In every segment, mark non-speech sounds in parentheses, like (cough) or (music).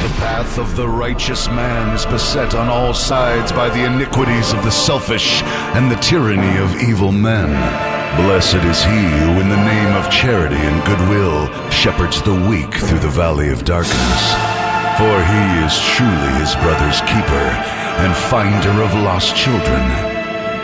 The path of the righteous man is beset on all sides by the iniquities of the selfish and the tyranny of evil men. Blessed is he who, in the name of charity and goodwill, shepherds the weak through the valley of darkness. For he is truly his brother's keeper and finder of lost children.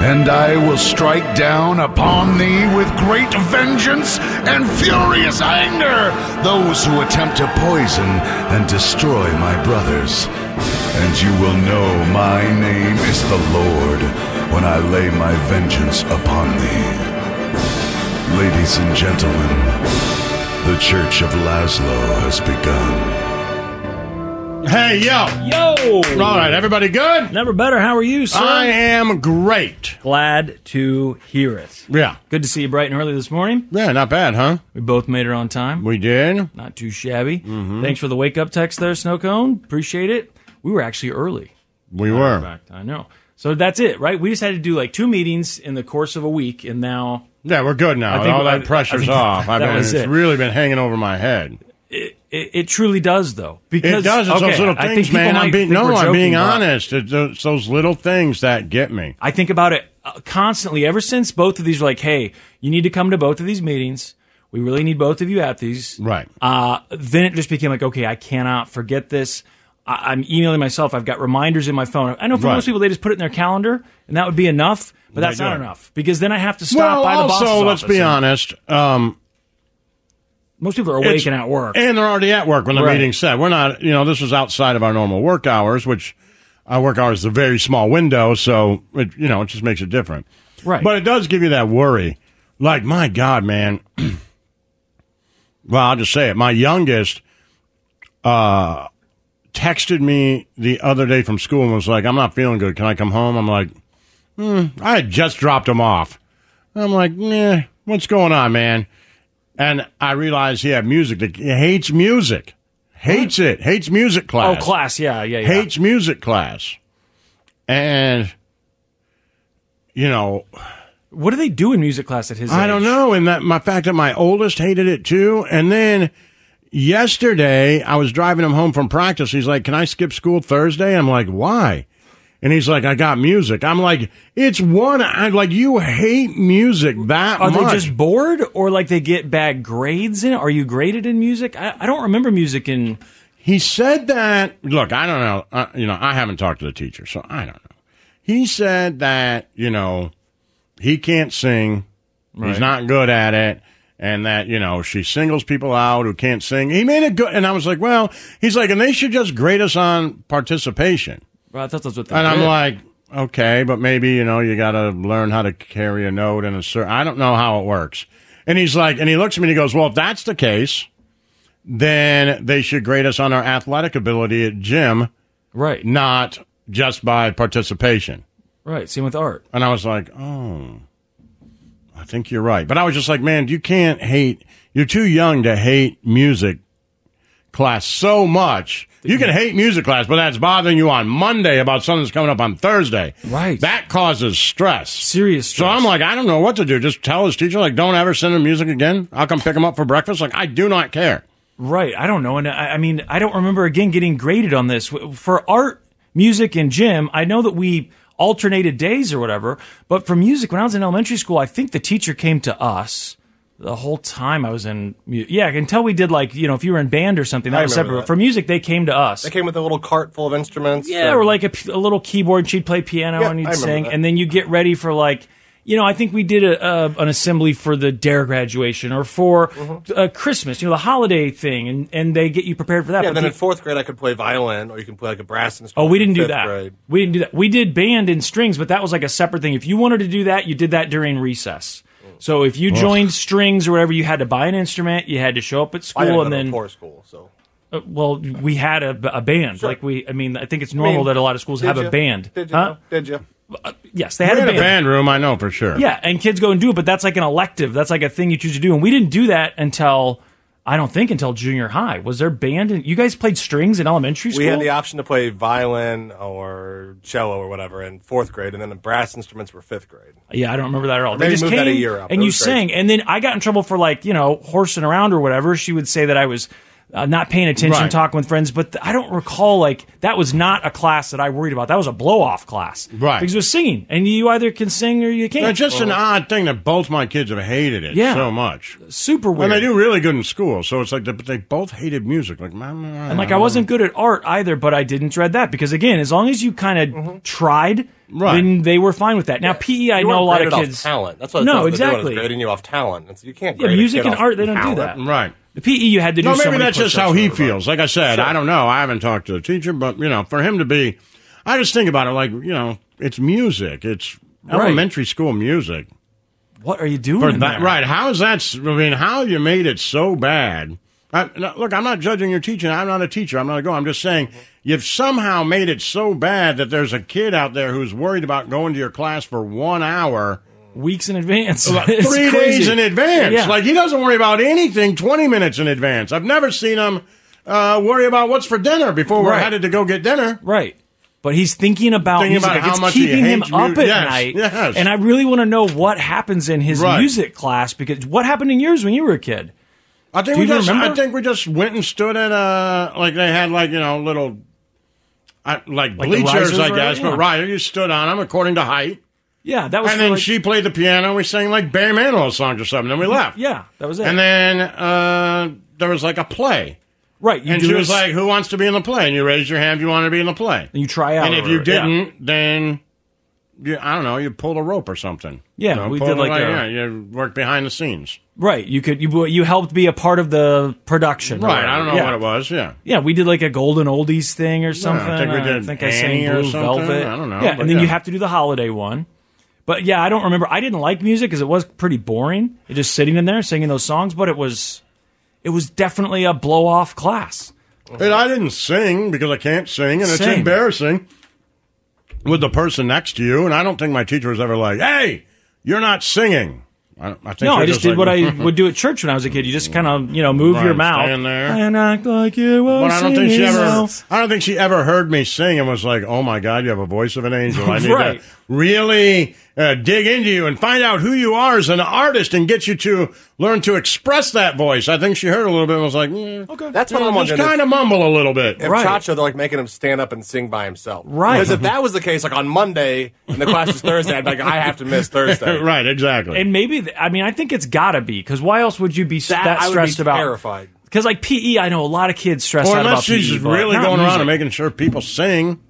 And I will strike down upon thee with great vengeance and furious anger those who attempt to poison and destroy my brothers. And you will know my name is the Lord when I lay my vengeance upon thee. Ladies and gentlemen, the Church of Lazlo has begun. Hey, yo. Yo! All right, everybody good? Never better. How are you, sir? I am great. Glad to hear it. Yeah. Good to see you bright and early this morning. Yeah, not bad, huh? We both made it on time. We did. Not too shabby. Mm-hmm. Thanks for the wake up text there, Snowcone. Appreciate it. We were actually early. We were. In fact, I know. So that's it, right? We just had to do like two meetings in the course of a week, and now Yeah, we're good now. I think- All I- that I pressure's think off. (laughs) that I mean, it's it. really been hanging over my head. It, it, it truly does, though. Because it does. It's okay, those little I think things, man. I'm being no, I'm being honest. It's those, it's those little things that get me. I think about it uh, constantly ever since both of these were like, hey, you need to come to both of these meetings. We really need both of you at these. Right. Uh, then it just became like, okay, I cannot forget this. I- I'm emailing myself. I've got reminders in my phone. I know for Right. most people, they just put it in their calendar, and that would be enough. But that's not enough because then I have to stop well, by the also, boss's let's office be honest. Um, Most people are awake it's- and at work. and they're already at work when the Right. meeting's set. We're not, you know, this is outside of our normal work hours, which our work hours is a very small window, so it, you know, it just makes it different. Right. But it does give you that worry. Like, my God, man. (clears throat) well, I'll just say it. My youngest uh, texted me the other day from school and was like, I'm not feeling good. Can I come home? I'm like, hmm. I had just dropped him off. I'm like, nah, what's going on, man? And I realized he had music. That, he hates music. Hates it. Hates music class. oh, class. Yeah, yeah, yeah. Hates music class. And, you know, What do they do in music class at his I age? don't know. And that my fact that my oldest hated it too. And then yesterday I was driving him home from practice. He's like, "Can I skip school Thursday?" I'm like, "Why?" And he's like, "I got music." I'm like, "It's one." I'm like you hate music that Are much. they just bored or like they get bad grades in it? Are you graded in music? I, I don't remember music in. He said that. Look, I don't know. Uh, you know, I haven't talked to the teacher, so I don't know. He said that you know he can't sing. He's not good at it. And that, you know, she singles people out who can't sing. He made it good. And I was like, well, he's like, and they should just grade us on participation. Well, that's what And I'm like, okay, but maybe, you know, you got to learn how to carry a note and a certain, I don't know how it works. And he's like, and he looks at me and he goes, well, if that's the case, then they should grade us on our athletic ability at gym, right, not just by participation. right. Same with art. And I was like, oh, I think you're right. But I was just like, man, you can't hate, you're too young to hate music class so much. You can hate music class, but that's bothering you on Monday about something that's coming up on Thursday. Right. That causes stress. Serious So. I'm like, I don't know what to do. Just tell his teacher, like, don't ever send him music again. I'll come pick him up for breakfast. Like, I do not care. Right. I don't know. And I, I mean, I don't remember again getting graded on this. For art, music, and gym, I know that we alternated days or whatever. But for music, when I was in elementary school, I think the teacher came to us the whole time I was in. mu- Yeah, until we did like, you know, if you were in band or something, that I was separate. that. For music, they came to us. They came with a little cart full of instruments. Yeah, and- or like a little keyboard, she'd play piano Yeah, and you'd sing, that. and then you get ready for like, you know, I think we did a, a an assembly for the Dare graduation or for Mm-hmm. uh, Christmas, you know, the holiday thing, and, and they get you prepared for that. Yeah, But then the- in fourth grade, I could play violin, or you can play like a brass instrument. oh, we didn't do that. Grade. We didn't do that. We did band and strings, but that was like a separate thing. If you wanted to do that, you did that during recess. So if you joined strings or whatever, you had to buy an instrument, you had to show up at I school, go and to a then poor school, so uh, well, we had a, a band. Like we, I mean, I think it's normal mean, that a lot of schools have a band. Did you? Huh? Did you? Yes, they had a had a band. band room, I know for sure. Yeah, and kids go and do it, but that's like an elective. That's like a thing you choose to do. And we didn't do that until I don't think until junior high. Was there band? And you guys played strings in elementary school. We had the option to play violin or cello or whatever in fourth grade, and then the brass instruments were fifth grade. yeah, I don't remember that at all. Or They just moved came that a year up. and you sang, and then I got in trouble for like you know horsing around or whatever. She would say that I was uh, not paying attention, Right. talking with friends. But th- I don't recall like that was not a class that I worried about. That was a blow off class, Right. Because it was singing, and you either can sing or you can't. It's just an odd thing that both my kids have hated it Yeah. so much. super weird. And they do really good in school, so it's like they, but they both hated music. Like, And like I wasn't good at art either, but I didn't dread that because again, as long as you kind of tried, Right. then they were fine with that. Now PE, I You know a lot of graded off kids. talent. That's what No, that's what they're doing, exactly. grading you off talent. It's, you can't. Yeah, grade a music kid and off art, they don't do that. right. The PE you had to do. No, so maybe many that's just how he feels. Like I said, I don't know. I haven't talked to the teacher, but you know, for him to be, I just think about it like you know, it's music. It's Right. elementary school music. What are you doing? That, right? How is that? I mean, how you made it so bad? I, look, I'm not judging your teaching. I'm not a teacher. I'm not a go. I'm just saying you've somehow made it so bad that there's a kid out there who's worried about going to your class for one hour, Weeks in advance, about (laughs) three crazy. days in advance. Yeah. Like he doesn't worry about anything 20 minutes in advance. I've never seen him uh, worry about what's for dinner before we're Right. headed to go get dinner. Right. But he's thinking about Thinking music. about Like, how it's keeping him up at yes, night. yes. And I really want to know what happens in his Right. music class because what happened in yours when you were a kid? I think Do we just. remember? I think we just went and stood at uh like they had like you know little. I like, Like bleachers, I guess, Yeah. but right, you stood on them according to height, Yeah, that was and then like- she played the piano. We sang like Barry Manilow songs or something. Then we left. Yeah, that was it. and then uh there was like a play, right, you and she was like, "Who wants to be in the play?" And you raised your hand if you wanted to be in the play. and you try out, And if or- you yeah. didn't, then you, I don't know, you pulled a rope or something. Yeah, You know, we did it like a- yeah, you worked behind the scenes. right, you could you you helped be a part of the production, Right, I don't know whatever. what it was. Yeah. Yeah, we did like a golden oldies thing or something. think we did I think I Annie sang or Blue. Velvet. I don't know, Yeah, and then yeah. you have to do the holiday one. But yeah, I don't remember. I didn't like music because it was pretty boring. It just sitting in there singing those songs. But it was, it was definitely a blow off class. And I didn't sing because I can't sing, and it's Sing. embarrassing with the person next to you. And I don't think my teacher was ever like, "Hey, you're not singing." I, I think No, I just did like- what I (laughs) would do at church when I was a kid. You just kind of, you know, move your mouth and act like you were But I don't think she ever. I don't think she ever heard me sing and was like, "Oh my God, you have a voice of an angel." I need (laughs) Right. to really uh, dig into you and find out who you are as an artist and get you to learn to express that voice. I think she heard a little bit and was like, mm, Okay. That's you what know, I'm just wondering. kind of mumble a little bit. If Right. Chacho, they're like making him stand up and sing by himself. Right. Because if that was the case, like on Monday and the class is Thursday, I'd be like, I have to miss Thursday. (laughs) right, exactly. And maybe, th- I mean, I think it's gotta be because why else would you be s- That- that, I would be stressed about? terrified. Because like PE, I know a lot of kids stressed or out about unless she's PE. but really not going around and making sure people sing.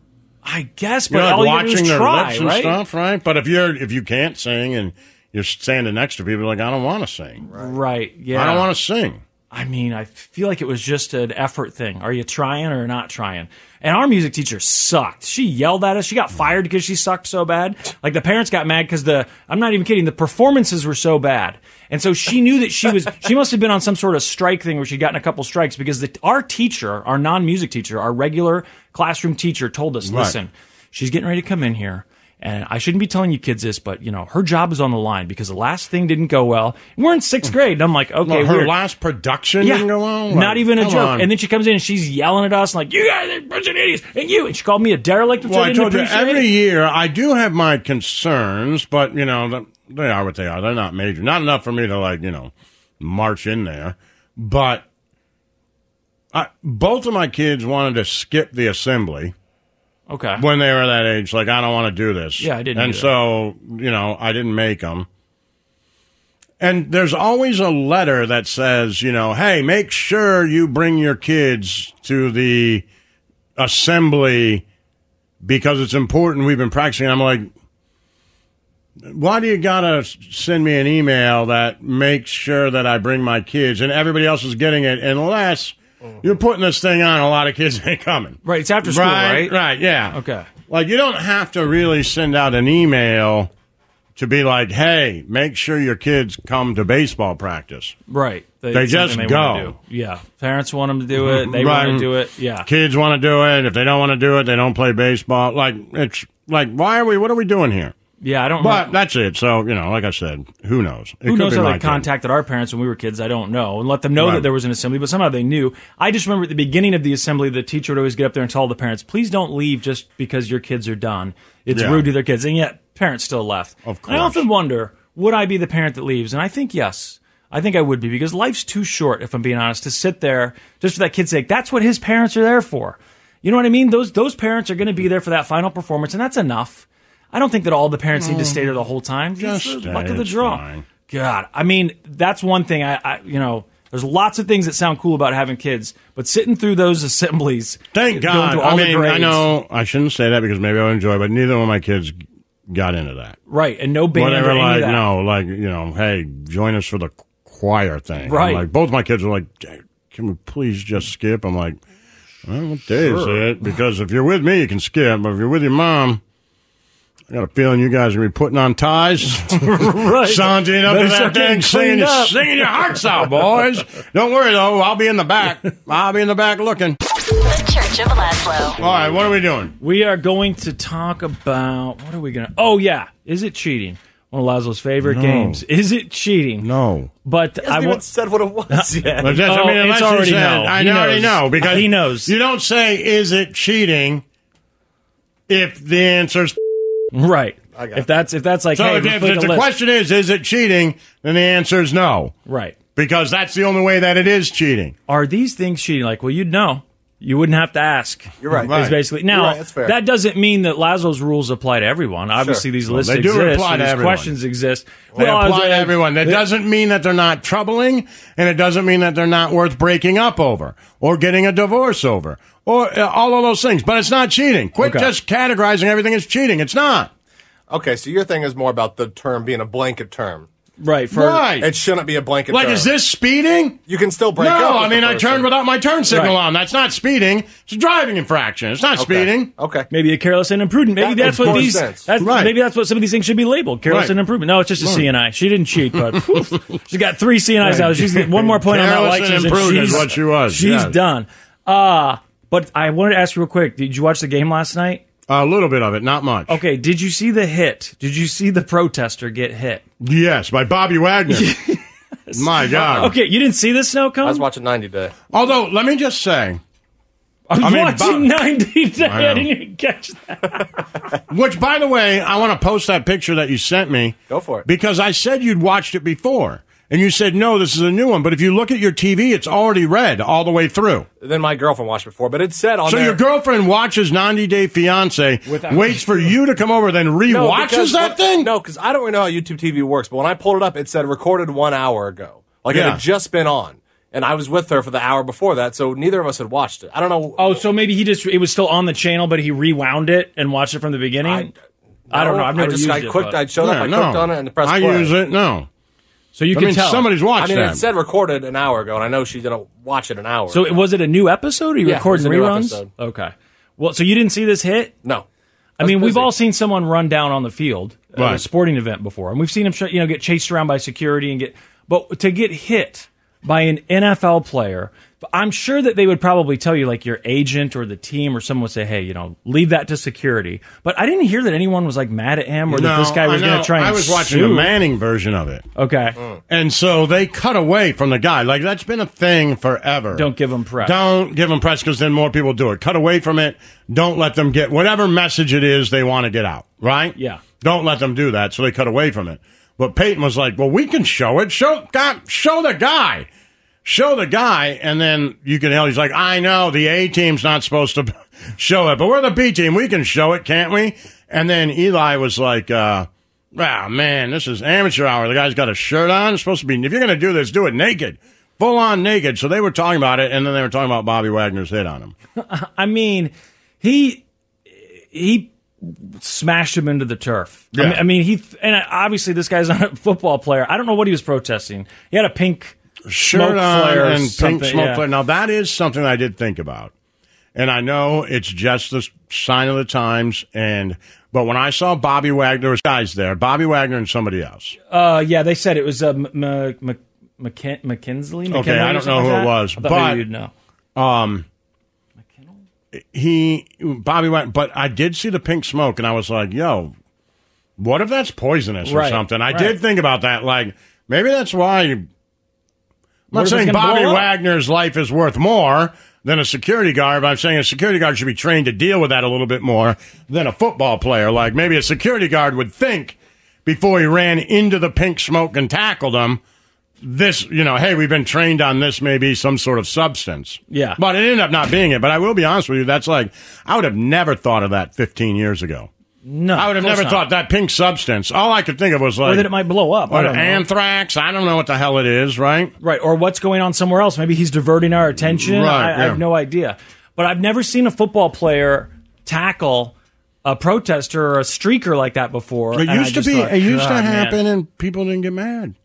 I guess, but know, like all you do watching is their try, lips and right? stuff, right? But if you're if you can't sing and you're standing next to people, like I don't want to sing. Right? Yeah. I don't want to sing. I mean, I feel like it was just an effort thing. Are you trying or not trying? And our music teacher sucked. She yelled at us. She got fired because she sucked so bad. Like the parents got mad because the I'm not even kidding. The performances were so bad, and so she knew that she was. she must have been on some sort of strike thing where she'd gotten a couple strikes because the, our teacher, our non music teacher, our regular classroom teacher, told us, Right. listen, she's getting ready to come in here. And I shouldn't be telling you kids this, but you know her job is on the line because the last thing didn't go well. We're in sixth grade, and I'm like, okay, Well, her weird. last production didn't go on. Like, Not even a joke. on. And then she comes in and she's yelling at us like, "You guys are a bunch of idiots!" And you, and she called me a derelict, which well, I I told you every year I do have my concerns, but you know th- they are what they are. They're not major. Not enough for me to like you know march in there. But I, both of my kids wanted to skip the assembly. okay, when they were that age, like I don't want to do this. Yeah, I didn't And so you know, I didn't make them. And there's always a letter that says, you know, hey, make sure you bring your kids to the assembly because it's important. We've been practicing. I'm like, why do you gotta send me an email that makes sure that I bring my kids and everybody else is getting it unless mm-hmm. you're putting this thing on? A lot of kids (laughs) ain't coming. right? It's after school, right? Right, yeah. Okay. Like you don't have to really send out an email to be like, "Hey, make sure your kids come to baseball practice." Right. They just they go. Yeah, parents want them to do it. They Right. want to do it. Yeah. Kids want to do it. If they don't want to do it, they don't play baseball. Like it's like, why are we? What are we doing here? Yeah, I don't. But remember- that's it. So you know, like I said, who knows? It Who knows how they kid. contacted our parents when we were kids? I don't know, and let them know Right. that there was an assembly. But somehow they knew. I just remember at the beginning of the assembly, the teacher would always get up there and tell the parents, "Please don't leave just because your kids are done. It's Yeah. rude to their kids." And yet, parents still left. Of And I often wonder, would I be the parent that leaves? And I think yes. I think I would be because life's too short, if I'm being honest, to sit there just for that kid's sake. That's what his parents are there for. You know what I mean? Those those parents are going to be there for that final performance, and that's enough. I don't think that all the parents need to mm. stay there the whole time. Just It's the luck of the draw. fine. God, I mean, that's one thing. I, I, you know, there's lots of things that sound cool about having kids, but sitting through those assemblies, Thank God. all I the mean, I know I shouldn't say that because maybe I'll enjoy, but neither one of my kids got into that. right? And no band When they or were any like, of that. no, like you know, hey, join us for the choir thing. Right. I'm like both my kids were like, can we please just skip? I'm like, well, what day is it? Because if you're with me, you can skip, but if you're with your mom. I got a feeling you guys are gonna be putting on ties, (laughs) right? sauntering up Better to start that thing, singing, your- up. singing your hearts out, boys. Don't worry though, I'll be in the back. I'll be in the back looking. The Church of Lazlo. All right, what are we doing? We are going to talk about what are we going to? Oh yeah, is it cheating? One of Lazlo's favorite No. games. Is it cheating? No. But I I haven't even won't. said what it was (laughs) yet. But that's, Oh, I mean, it's already said- no. I He already knows. know (laughs) because He knows. You don't say "is it cheating" if the answer's Right. got If that's if that's like so. hey, if, if complete the list. question is "is it cheating," then the answer is no right? because that's the only way that it is cheating. Are these things cheating? Like, well, you'd know. You wouldn't have to ask. You're right. Is Right. basically now right, fair. that doesn't mean that Lazlo's rules apply to everyone. Obviously, these lists they do exist. apply and to these everyone. questions exist. They Well, apply to everyone. That they- doesn't mean that they're not troubling, and it doesn't mean that they're not worth breaking up over or getting a divorce over or uh, all of those things. But it's not cheating. Quit Okay. just categorizing everything as cheating. It's not. Okay, so your thing is more about the term being a blanket term. right for right. It shouldn't be a blanket like, term. is this speeding? You can still break up. No, with I mean I turned without my turn signal Right. on. That's not speeding. It's a driving infraction. It's not Okay. speeding. Okay. maybe a careless and imprudent. Maybe That that's what these. sense. That's, Right. Maybe that's what some of these things should be labeled. Careless Right. and imprudent. No, it's just a CNI. She didn't cheat, but (laughs) she got three CNIs out. She's one more point on that Careless license, and and imprudent is she's what she was, She's yes. done. Uh but I wanted to ask you real quick. Did you watch the game last night? A little bit of it, not much. Okay. Did you see the hit? Did you see the protester get hit? Yes, by Bobby Wagner. (laughs) My God. Okay, you didn't see the snow cone. I was watching 90 Day. Although, let me just say, I was I mean, watching Bob- 90 Day. I. I didn't even catch that. (laughs) which, by the way, I want to post that picture that you sent me. Go for it. Because I said you'd watched it before. And you said, no, this is a new one. But if you look at your TV, it's already red all the way through. Then my girlfriend watched before, but it said on So there. your girlfriend watches 90 Day Fiance, Without- waits for you to come over, then no, re-watches because that when- thing? No, because I don't really know how YouTube TV works, but when I pulled it up, it said recorded one hour ago. Like it Yeah. had just been on. And I was with her for the hour before that, so neither of us had watched it. I don't know. Oh, so maybe he just it was still on the channel, but he rewound it and watched it from the beginning. I, don't know. I've never I just used I it, clicked. but- I showed Yeah, up. I no. clicked on it and pressed I play. use it, no. So you I can mean, tell. somebody's watching. I mean, that. it said recorded an hour ago, and I know she didn't watch it an hour. So ago. was it a new episode? Or you Yeah, it recording was a new reruns? episode. Okay. Well, so you didn't see this hit? no. I mean, was we've all seen someone run down on the field at a sporting event before, and we've seen him, sh- you know, get chased around by security and get. But to get hit by an NFL player, I'm sure that they would probably tell you, like your agent or the team or someone would say, "Hey, you know, leave that to security." But I didn't hear that anyone was like mad at him or that this guy was going to try. And I was watching sue. the Manning version of it. Okay, mm. And so they cut away from the guy. Like, that's been a thing forever. don't give him press. Don't give them press because then more people do it. Cut away from it. Don't let them get whatever message it is they want to get out, right? Yeah. Don't let them do that. So they cut away from it. But Peyton was like, well, we can show it. Show, God, show the guy. Show the guy. And then you can tell he's like, I know the A team's not supposed to (laughs) show it, but we're the B team. We can show it, can't we? And then Eli was like, uh, Wow, man, this is amateur hour. The guy's got a shirt on. It's supposed to be, if you're going to do this, do it naked. Full on naked. So they were talking about it, and then they were talking about Bobby Wagner's hit on him. (laughs) I mean, he he smashed him into the turf. I, Yeah. mean, I mean, he and obviously this guy's not a football player. I don't know what he was protesting. He had a pink Shirt on and pink smoke yeah. flare. Now, that is something I did think about. And I know it's just the sign of the times. And But when I saw Bobby Wagner, there was guys there, Bobby Wagner and somebody else. Uh, yeah, they said it was uh, M- M- McKin- McKinsley. Okay, McKinley I don't know who it was, I but- you'd know. Um, he Bobby went, but I did see the pink smoke, and I was like, "Yo, what if that's poisonous or Right, something?" I right. did think about that. Like maybe that's why. Not saying Bobby? Wagner's life is worth more than a security guard, but I'm saying a security guard should be trained to deal with that a little bit more than a football player. Like maybe a security guard would think before he ran into the pink smoke and tackled him. this, you know, hey, we've been trained on this, maybe some sort of substance. Yeah. But it ended up not being it. But I will be honest with you, that's like, I would have never thought of that 15 years ago. No, I would have never not. thought that pink substance. All I could think of was like, or that it might blow up. I what, don't anthrax. I don't know what the hell it is, right? Right, or what's going on somewhere else. Maybe he's diverting our attention. Right, I, I have no idea. But I've never seen a football player tackle a protester or a streaker like that before. It used to be. thought, it used to "God, man." happen, and people didn't get mad.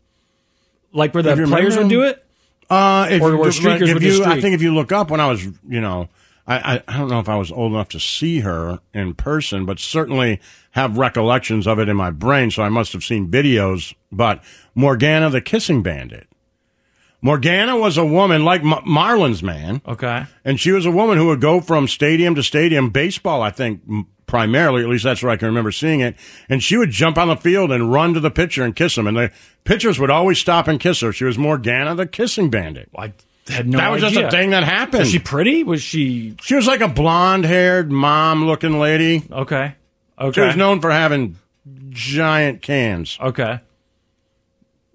Like where the players remember- would do it? Uh, if Or where streakers would you, I think if you look up when I was, you know, I, I, I don't know if I was old enough to see her in person, but certainly have recollections of it in my brain. So I must have seen videos. But Morgana, the kissing bandit. Morgana was a woman like M- Marlins Man. Okay. And she was a woman who would go from stadium to stadium, baseball, I think, m- primarily, at least that's where I can remember seeing it. And she would jump on the field and run to the pitcher and kiss him. And the pitchers would always stop and kiss her. She was Morgana, the kissing bandit. I had no that was idea. just a thing that happened. Was she pretty? Was she She was like a blonde haired, mom looking lady. okay? Okay. She was known for having giant cans. okay.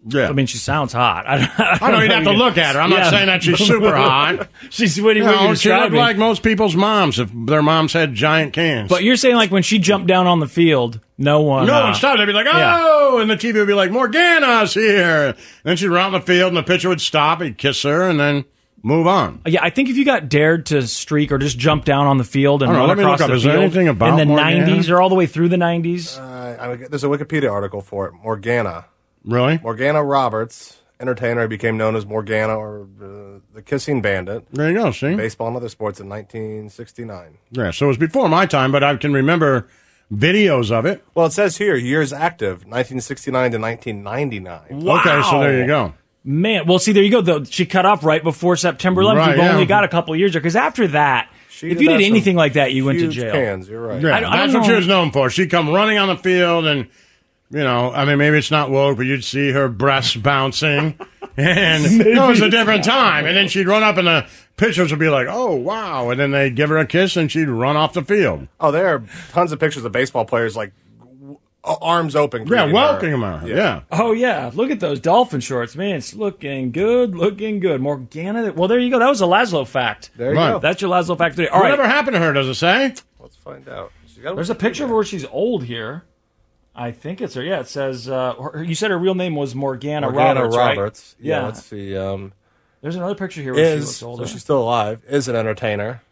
Yeah. I mean, she sounds hot. (laughs) I, don't- I know you'd have to look at her. I'm Yeah. not saying that she's (laughs) super hot. She's what do you You what you know, she looked like most people's moms if their moms had giant cans. But you're saying like when she jumped down on the field, no one. No uh, one stopped. They'd be like, yeah. "Oh!" and the TV would be like, "Morgana's here." And then she'd run on the field, and the pitcher would stop. He'd kiss her, and then move on. Yeah, I think if you got dared to streak or just jump down on the field and I know, run across look up. the Is there field anything about in the Morgana? '90s or all the way through the '90s, Uh, I, there's a Wikipedia article for it. Morgana. Really? Morgana Roberts, entertainer, became known as Morgana or uh, the Kissing Bandit. There you go. See? Baseball and other sports in 1969. Yeah. So it was before my time, but I can remember videos of it. Well, it says here years active, 1969 to 1999. Wow. Okay, so there you go. man. Well, see, there you go. Though she cut off right before September 11th. Right, You've yeah. only got a couple years there because after that, She if you did anything like that, you went to jail. Cans, you're right. Yeah, I I that's don't what she was known for. She'd come running on the field, and you know, I mean, maybe it's not woke, but you'd see her breasts (laughs) bouncing, and it was a different time. And then she'd run up, and the pitchers would be like, "Oh, wow!" And then they'd give her a kiss, and she'd run off the field. Oh, there are tons of pictures of baseball players like w- arms open. Yeah, greeting her. welcoming her. Yeah. Oh yeah, look at those dolphin shorts, man. It's looking good, looking good. Morgana. Well, there you go. That was a Lazlo fact. There you Right. go. That's your Lazlo fact today. All right. Whatever happened to her? Does it say? Let's find out. There's a picture of her where she's old here. I think it's her. Yeah, it says. Uh, her, you said her real name was Morgana, Morgana Roberts, Roberts. right? Yeah, Let's see. Um, There's another picture here where she is looks so she's still alive? Is an entertainer.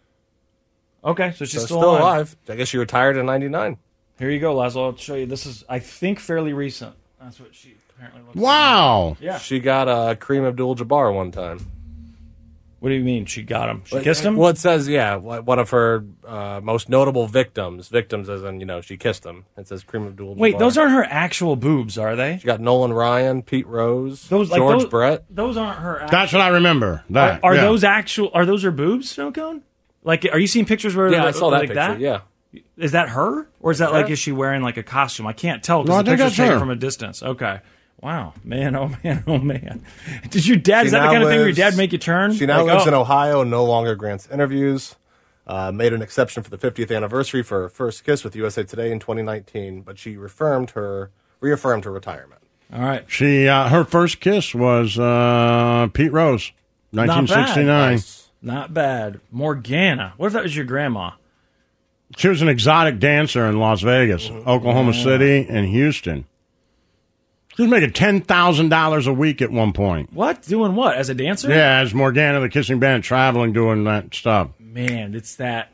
okay, so she's So still, still alive. alive. I guess she retired in '99. Here you go, Lazlo. I'll show you. This is, I think, fairly recent. That's what she apparently looks. like. Wow. Yeah. She got uh, Kareem Abdul-Jabbar one time. What do you mean? She got him. She kissed him. Well, it says yeah, one one of her uh, most notable victims. Victims, as in you know, she kissed him. It says Kareem Abdul-Jabbar. Wait, those aren't her actual boobs, are they? She got Nolan Ryan, Pete Rose, Those like George those, Brett. Those aren't her. Actual, That's what I remember. That are yeah. those actual? Are those her boobs, Snow Cone? Like, are you seeing pictures where? Yeah, I they're saw that like picture. That? Yeah, Is that her, or is that like is she wearing like a costume? I can't tell No, because the picture's taken from a distance. Okay. Wow, man, oh (laughs) man, oh man. Did your dad? She is that the now kind of thing where your dad make you turn? She now Like, lives oh, in Ohio and no longer grants interviews. Uh, made an exception for the 50th anniversary for her first kiss with USA Today in 2019, but she reaffirmed her reaffirmed her retirement. All right, She uh, her first kiss was uh, Pete Rose, bad. 1969. not bad. Morgana. What if that was your grandma? She was an exotic dancer in Las Vegas, Oklahoma City, and Houston. She was making ten thousand dollars a week at one point. What? Doing what? As a dancer? Yeah, as Morgana, the kissing band, traveling doing that stuff. Man, it's that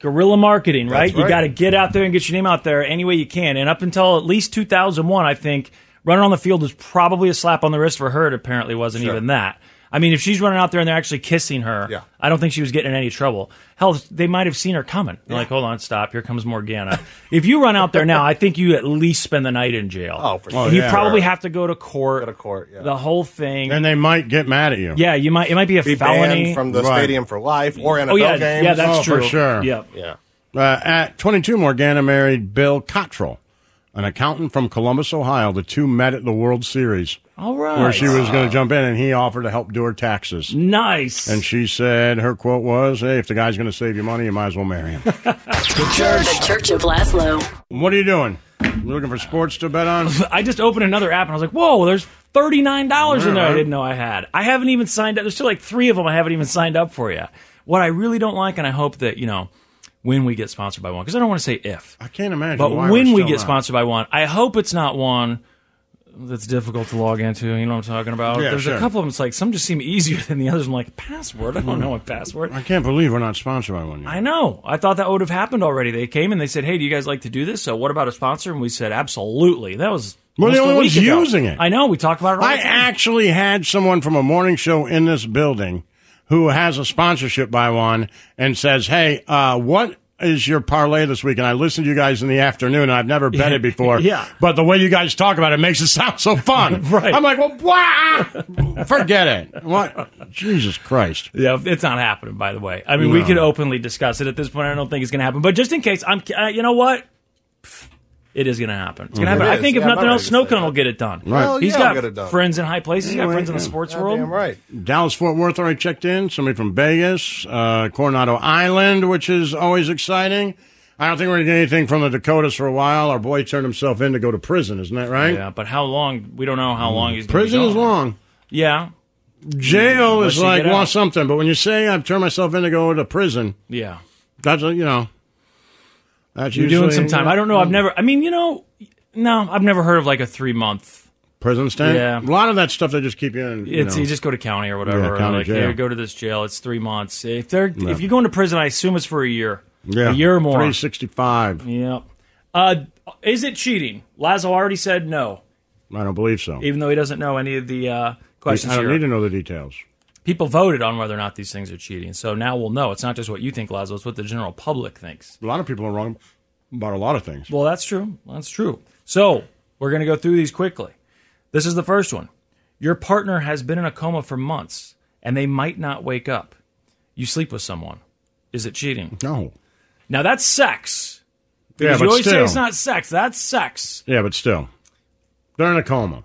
guerrilla marketing, right? That's You got to get out there and get your name out there any way you can. And up until at least 2001, I think running on the field was probably a slap on the wrist for her. It apparently wasn't Sure. even that. I mean, if she's running out there and they're actually kissing her, Yeah. I don't think she was getting in any trouble. Hell, they might have seen her coming. They're like, hold on, stop. Here comes Morgana. (laughs) if you run out there now, I think you at least spend the night in jail. Oh, for Oh, sure. And you yeah. probably have to go to court. Go to court, yeah. The whole thing. And they might get mad at you. yeah, you might. It might be a Be felony. banned from the Right. stadium for life or NFL oh yeah, games. yeah, that's Oh, for sure. Yep. yeah. Uh, at 22, Morgana married Bill Cottrell, an accountant from Columbus, Ohio. The two met at the World Series, All right. where she was going to jump in, and he offered to help do her taxes. nice. And she said her quote was, "Hey, if the guy's going to save you money, you might as well marry him." (laughs) The Church Church of Lazlo. what are you doing? You looking for sports to bet on? (laughs) I just opened another app and I was like, whoa, there's thirty nine dollars in there. I didn't know I had. I haven't even signed up. There's still like three of them I haven't even signed up for yet. What I really don't like, and I hope that you know when we get sponsored by one, because I don't want to say if. I can't imagine. But why when we're we still get not. sponsored by one, I hope it's not one that's difficult to log into. You know what I'm talking about? Yeah, There's sure. a couple of them. It's like some just seem easier than the others. I'm like password. I don't know what password. I can't believe we're not sponsored by one yet. I know. I thought that would have happened already. They came and they said, "Hey, do you guys like to do this? So what about a sponsor?" And we said, "Absolutely." That was We're the only ones ago. using it. I know. We talked about it. I actually had someone from a morning show in this building who has a sponsorship by one and says, "Hey, uh, what is your parlay this week?" And I listened to you guys in the afternoon. and I've never bet it (laughs) before. Yeah. but the way you guys talk about it makes it sound so fun. (laughs) Right. I'm like, well, wah! forget it. What? Jesus Christ. Yeah, it's not happening. By the way, I mean we No. could openly discuss it at this point. I don't think it's going to happen, but just in case, I'm. Uh, you know what? It is going to happen. It's going to happen. I is. think if Yeah, I'm nothing not else, ready to say Cone that. will get it done. Well, He's yeah, got I'll get it done. friends in high places. He's got friends in the yeah. sports world. Damn right. Dallas Fort Worth already checked in. Somebody from Vegas, uh, Coronado Island, which is always exciting. I don't think we're going to get anything from the Dakotas for a while. Our boy turned himself in to go to prison, isn't that right? Yeah, but how long? We don't know how long he's. gonna Prison be is gone. long. Yeah, Jail Unless is you like get out. want something, but when you say I've turned myself in to go to prison, yeah. that's a, you know, that's You're usually, doing some time. I don't know. I've never. I mean, you know, no, I've never heard of like a three month. prison stay. Yeah. a lot of that stuff they just keep you in. You It's know. you just go to county or whatever. Yeah, county like jail. here, go to this jail. It's three months. If they're if you go into prison, I assume it's for a year. yeah, a year or more. Three sixty five. Yep. Uh, is it cheating? Lazlo already said no, I don't believe so. even though he doesn't know any of the uh, questions I don't here. need to know the details. People voted on whether or not these things are cheating, so now we'll know. It's not just what you think, Lazlo. It's what the general public thinks. A lot of people are wrong about a lot of things. Well, that's true. That's true. So we're going to go through these quickly. This is the first one. Your partner has been in a coma for months, and they might not wake up. You sleep with someone. Is it cheating? No. Now that's sex. Yeah, but you always say still. it's not sex. That's sex. Yeah, but still, they're in a coma.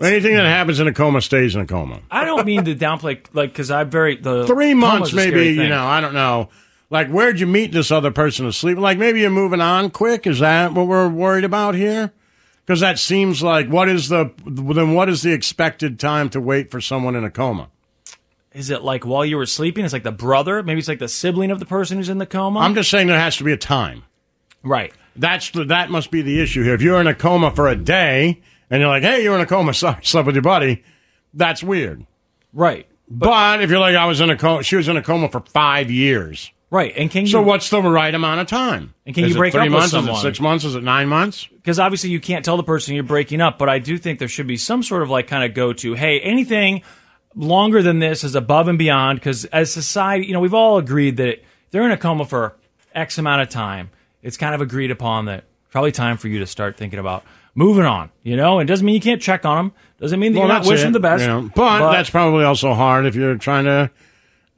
Anything that happens in a coma stays in a coma. I don't mean to downplay, like, because I'm very the Three months, maybe. You know, I don't know. Like, where'd you meet this other person asleep? Like, maybe you're moving on quick. Is that what we're worried about here? Because that seems like what is the then what is the expected time to wait for someone in a coma? Is it like while you were sleeping? It's like the brother. Maybe it's like the sibling of the person who's in the coma. I'm just saying there has to be a time. right. That's the, that must be the issue here. If you're in a coma for a day and you're like, "Hey, you're in a coma, sorry, slept with your buddy," that's weird. Right. But, if you're like, "I was in a coma," she was in a coma for five years. Right. And can you? So what's the right amount of time? And can Is you break three up with months? Is someone? it six months? Is it nine months? because obviously you can't tell the person you're breaking up, but I do think there should be some sort of like kind of go to, hey, anything longer than this is above and beyond. Because as society, you know, we've all agreed that they're in a coma for X amount of time. It's kind of agreed upon that probably time for you to start thinking about moving on. You know, it doesn't mean you can't check on them. Doesn't mean that Well, you're not wishing it, the best. you know. but, that's probably also hard if you're trying to,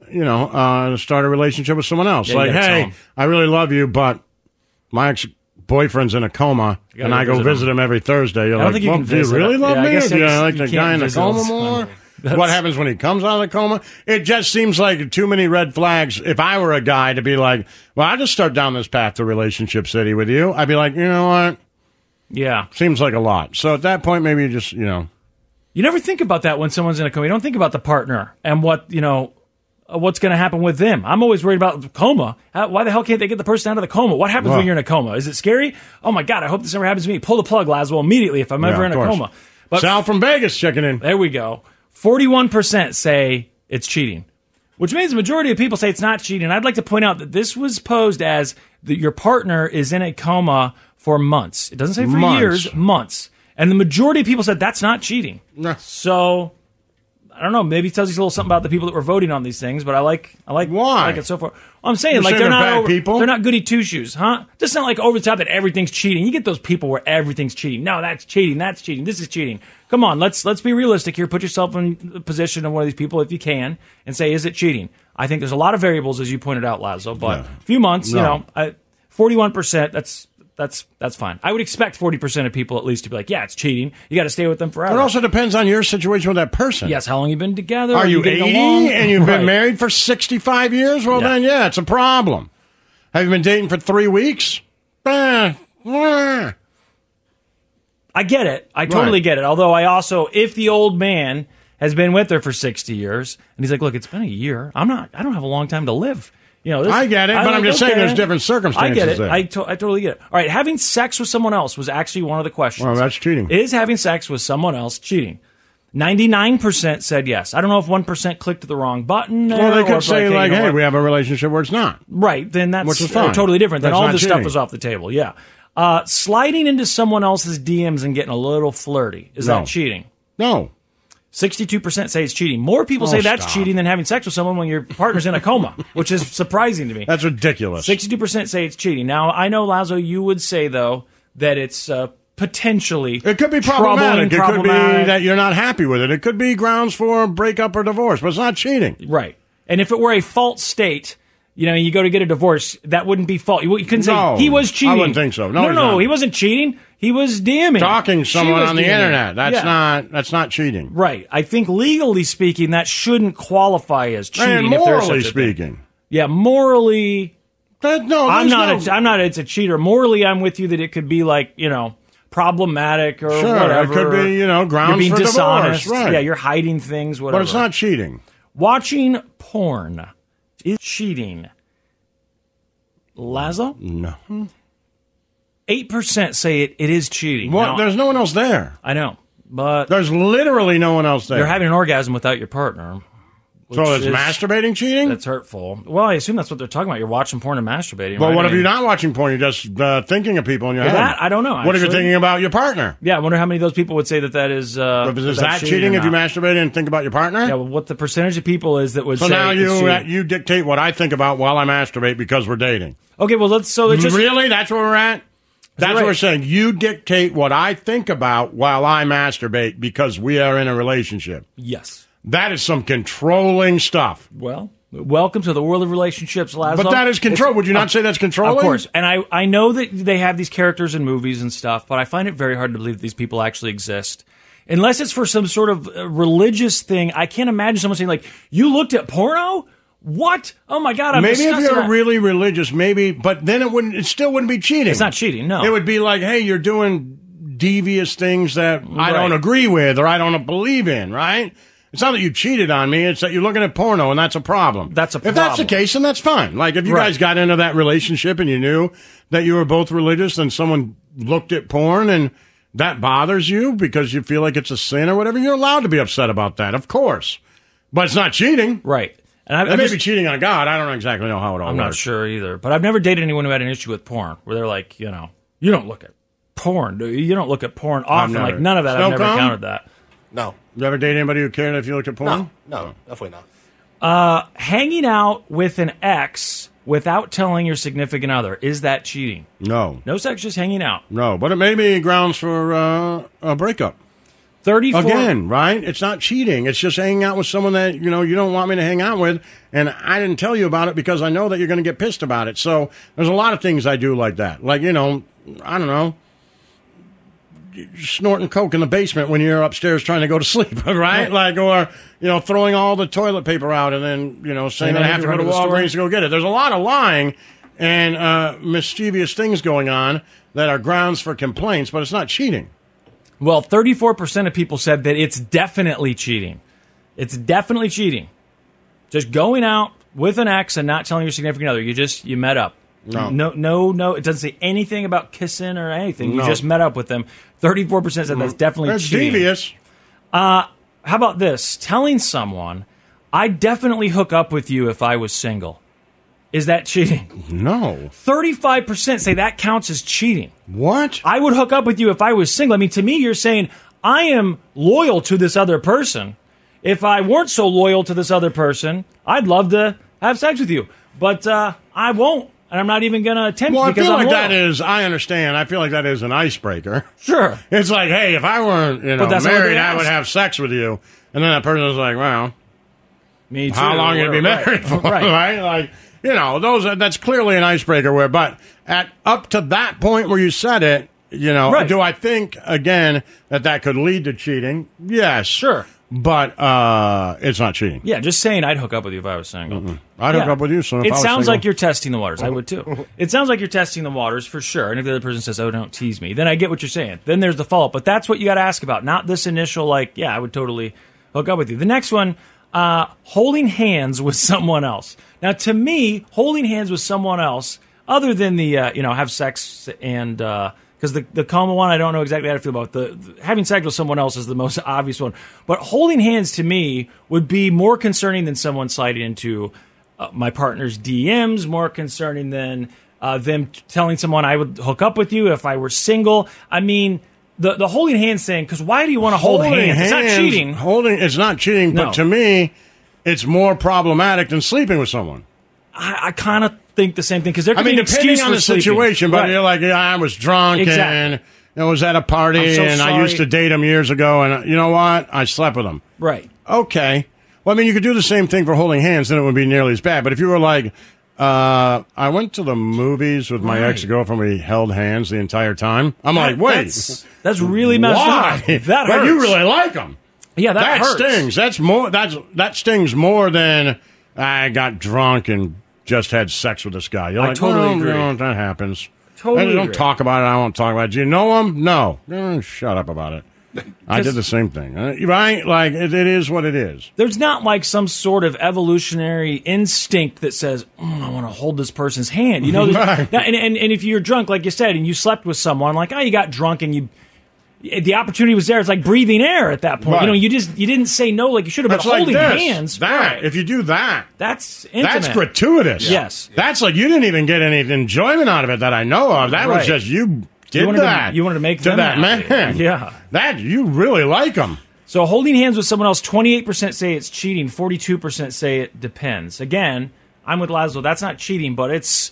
you know, uh, start a relationship with someone else. Yeah, like, hey. I really love you, but my ex boyfriend's in a coma, and I go visit visit him every Thursday. You're I don't like, think you well, can do you really love Yeah, I me? do you you like the guy in the coma more? That's- What happens when he comes out of the coma? It just seems like too many red flags. If I were a guy to be like, well, I just start down this path to relationship city with you, I'd be like, you know what? Yeah. Seems like a lot. So at that point, maybe you just, you know, You never think about that when someone's in a coma. You don't think about the partner and what you know, uh, what's going to happen with them. I'm always worried about the coma. How, why the hell can't they get the person out of the coma? What happens Well- when you're in a coma? Is it scary? Oh my god! I hope this never happens to me. Pull the plug, Lazlo, immediately if I'm Yeah, ever in a course. coma. But Sal from Vegas checking in. there we go. Forty-one percent say it's cheating, which means the majority of people say it's not cheating. I'd like to point out that this was posed as that your partner is in a coma for months. It doesn't say for Months. years, months. And the majority of people said that's not cheating. So I don't know. Maybe it tells you a little something about the people that were voting on these things. But I like, I like, Why? I like it so far. I'm saying You're like saying they're they're not bad over, people? They're not goody two shoes, huh? Just not like over the top that everything's cheating. You get those people where everything's cheating. No, that's cheating. That's cheating. This is cheating. Come on, let's let's be realistic here. Put yourself in the position of one of these people if you can, and say, is it cheating? I think there's a lot of variables as you pointed out, Lazlo. But Yeah. a few months, you know, 41%. That's that's that's fine. I would expect 40% of people at least to be like, yeah, it's cheating. You got to stay with them forever. It also depends on your situation with that person. Yes, how long you been together? Are you getting 80 along? and you've been married for 65 years? Well, Yeah. then, yeah, it's a problem. Have you been dating for three weeks? Eh. I get it. I totally Right. get it. Although I also, if the old man has been with her for 60 years and he's like, look, it's been a year. I'm not, I don't have a long time to live. You know, this, I get it, but I'm just saying there's different circumstances I get it. there. I, to- I totally get it. All right. Having sex with someone else was actually one of the questions. Well, that's cheating. Is having sex with someone else cheating? 99% said yes. I don't know if 1% clicked the wrong button. Well, they could say, like, know hey, what? we have a relationship where it's not. Right, then that's Which is fine. totally different. Then That's all this stuff cheating. is off the table. Yeah. Uh, sliding into someone else's DMs and getting a little flirty. Is No. that cheating? No. 62% say it's cheating. More people Oh, say that's stop. cheating than having sex with someone when your partner's in a coma, (laughs) which is surprising to me. That's ridiculous. 62% say it's cheating. Now, I know, Lazlo, you would say, though, that it's uh, potentially It could be problematic. It could be that you're not happy with it. It could be grounds for breakup or divorce, but it's not cheating. Right. And if it were a false state, you know, you go to get a divorce, that wouldn't be fault. You, couldn't No, say he was cheating. I wouldn't think so. No, no, no, he wasn't cheating. He was DMing. Talking someone on the DMing. internet, that's Yeah. not that's not cheating. Right. I think legally speaking, that shouldn't qualify as cheating. And morally such a thing. speaking. Yeah, morally, That, no, I'm not. no- A, I'm not. It's a cheater. Morally, I'm with you that it could be like you know problematic or Sure, it whatever. could be, you know, grounds you're being for divorce, dishonest. right. Yeah, you're hiding things. Whatever. but it's not cheating. watching porn is cheating. Lazlo, No. Eight percent say it, it is cheating. What? Now, There's no one else there. I know, but There's literally no one else there. you're having an orgasm without your partner. so it's is- masturbating cheating? That's hurtful. Well, I assume that's what they're talking about. You're watching porn and masturbating. well, right? what I if you're not watching porn? You're just uh, thinking of people in your head. that, I don't know, What if you're thinking about your partner? Yeah, I wonder how many of those people would say that that is. Uh, Is that's that cheating or if you masturbate and think about your partner? Yeah, well, what the percentage of people is that would so say now you cheating. uh, you dictate what I think about while I masturbate because we're dating. Okay, well, let's so it's just really? That's where we're at? That's what right. we're saying. You dictate what I think about while I masturbate because we are in a relationship. yes. That is some controlling stuff. Well, welcome to the world of relationships, Lazlo. But that is control. It's- Would you not of- say that's controlling? Of course, and I I know that they have these characters in movies and stuff, but I find it very hard to believe that these people actually exist. Unless it's for some sort of uh, religious thing, I can't imagine someone saying like, "You looked at porno? What? Oh my god!" I'm Maybe if you're at-" really religious, maybe, but then it wouldn't. It still wouldn't be cheating. It's not cheating, no. It would be like, hey, you're doing devious things that I don't agree with or I don't believe in. Right? It's not that you cheated on me. It's that you're looking at porno, and that's a problem. That's a problem. If that's the case, then that's fine. Like if you Right. guys got into that relationship and you knew that you were both religious, and someone looked at porn and that bothers you because you feel like it's a sin or whatever, you're allowed to be upset about that, of course. But it's not cheating. right. And I, It I'm, may just- be cheating on God. I don't exactly know how it all I'm works. not sure either, but I've never dated anyone who had an issue with porn, where they're like, you know, you don't look at porn, do you? You don't look at porn often. never- Like none of that. I've never cone? encountered that. No, You ever date anybody who cared if you looked at porn? no, no, definitely not. Hanging out with an ex without telling your significant other is that cheating? No, No sex, just hanging out. no. But it may be grounds for uh, a breakup. Thirty-four. Again, right? It's not cheating. It's just hanging out with someone that you know you don't want me to hang out with, and I didn't tell you about it because I know that you're going to get pissed about it. So there's a lot of things I do like that. Like you know, I don't know, snorting coke in the basement when you're upstairs trying to go to (laughs) sleep, right? Like or you know throwing all the toilet paper out and then you know saying that I have to go to run to the Walgreens to go get it. There's a lot of lying and uh, mischievous things going on that are grounds for complaints, but it's not cheating. Well, thirty-four percent of people said that it's definitely cheating. It's definitely cheating. Just going out with an ex and not telling your significant other. You just you met up. No. no, no, no. It doesn't say anything about kissing or anything. You just met up with them. Thirty-four percent said that's mm. definitely That's cheating. devious. Uh, how about this? Telling someone, I definitely hook up with you if I was single. Is that cheating? No. 35% say that counts as cheating. What? I would hook up with you if I was single. I mean, to me, you're saying, I am loyal to this other person. If I weren't so loyal to this other person, I'd love to have sex with you. But uh, I won't. And I'm not even going to attempt Well, I because feel I'm like loyal. that is. I understand. I feel like that is an icebreaker. Sure. (laughs) It's like, hey, if I weren't, you know, that's not what married, I would have sex with you. And then that person is like, well, Me too. how long you gonna be Right. married (laughs) for? Right. (laughs) right? Like, you know, those. are- That's clearly an icebreaker. Where, but at up to that point where you said it, you know, Right. do I think again that that could lead to cheating? Yes, Sure. but uh, it's not cheating. Yeah, just saying I'd hook up with you if I was single. I'd hook Yeah. up with you. So if it sounds single- like you're testing the waters. I would too. (laughs) it sounds like you're testing the waters for sure. And if the other person says, "Oh, don't tease me," then I get what you're saying. Then there's the follow up. But that's what you got to ask about, not this initial like, "Yeah, I would totally hook up with you." The next one, uh, holding hands with (laughs) someone else. Now, to me, holding hands with someone else, other than the uh, you know have sex and. Uh, because the, the coma one, I don't know exactly how to feel about. The, the having sex with someone else is the (laughs) most obvious one, but holding hands to me would be more concerning than someone sliding into uh, my partner's DMs. More concerning than uh, them t- telling someone I would hook up with you if I were single. I mean, the the holding hands thing. Because why do you want to hold holding hands? It's not cheating. Holding it's not cheating, No. but to me, it's more problematic than sleeping with someone. I, I kind of think the same thing because there could I mean, depending on the sleeping. situation, but Right. you're like, yeah, I was drunk Exactly. and I was at a party so and I used to date him years ago, and you know what? I slept with him. right. Okay. Well, I mean, you could do the same thing for holding hands, then it would be nearly as bad. But if you were like, uh, I went to the movies with my Right. ex girlfriend, we held hands the entire time. I'm like, wait, that's, that's really messed why? up. That but hurts. you really like him. Yeah, that, That, stings. That's more. That's that stings more than I got drunk and just had sex with this guy. You're I like, totally well, agree. no, that happens. Totally I don't agree. talk about it. I won't talk about it. Do you know him? No. Eh, shut up about it. I did the same thing. Uh, Right? Like it, it is what it is. there's not like some sort of evolutionary instinct that says, "Mm, I want to hold this person's hand. You know, (laughs) Right. that- and, and, and if you're drunk, like you said, and you slept with someone, like, oh, you got drunk and you, the opportunity was there. It's like breathing air at that point. Right. You know, you just, you didn't say no like you should have, That's but like holding this. hands. That right. if you do that, that's intimate. that's gratuitous. Yes. That's like you didn't even get any enjoyment out of it that I know of. That was just you did You wanted to- that. you wanted to make to them that happy. man. (laughs) Yeah. That you really like them. So holding hands with someone else, 28% say it's cheating, 42% say it depends. Again, I'm with Lazlo. That's not cheating, but it's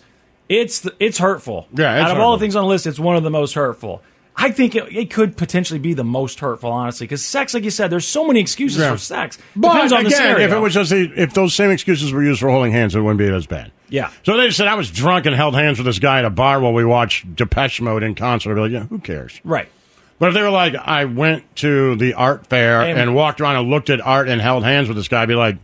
it's it's hurtful. Yeah, it's Out of all the things on the list, it's one of the most hurtful. I think it, it could potentially be the most hurtful, honestly, because sex, like you said, there's so many excuses Yeah. for sex. But Depends on the again, if it was just the, if those same excuses were used for holding hands, it wouldn't be as bad. Yeah. So they just said I was drunk and held hands with this guy at a bar while we watched Depeche Mode in concert. I'd be like, yeah, who cares? right. But if they were like, I went to the art fair And- and, walked around and looked at art and held hands with this guy, I'd be like,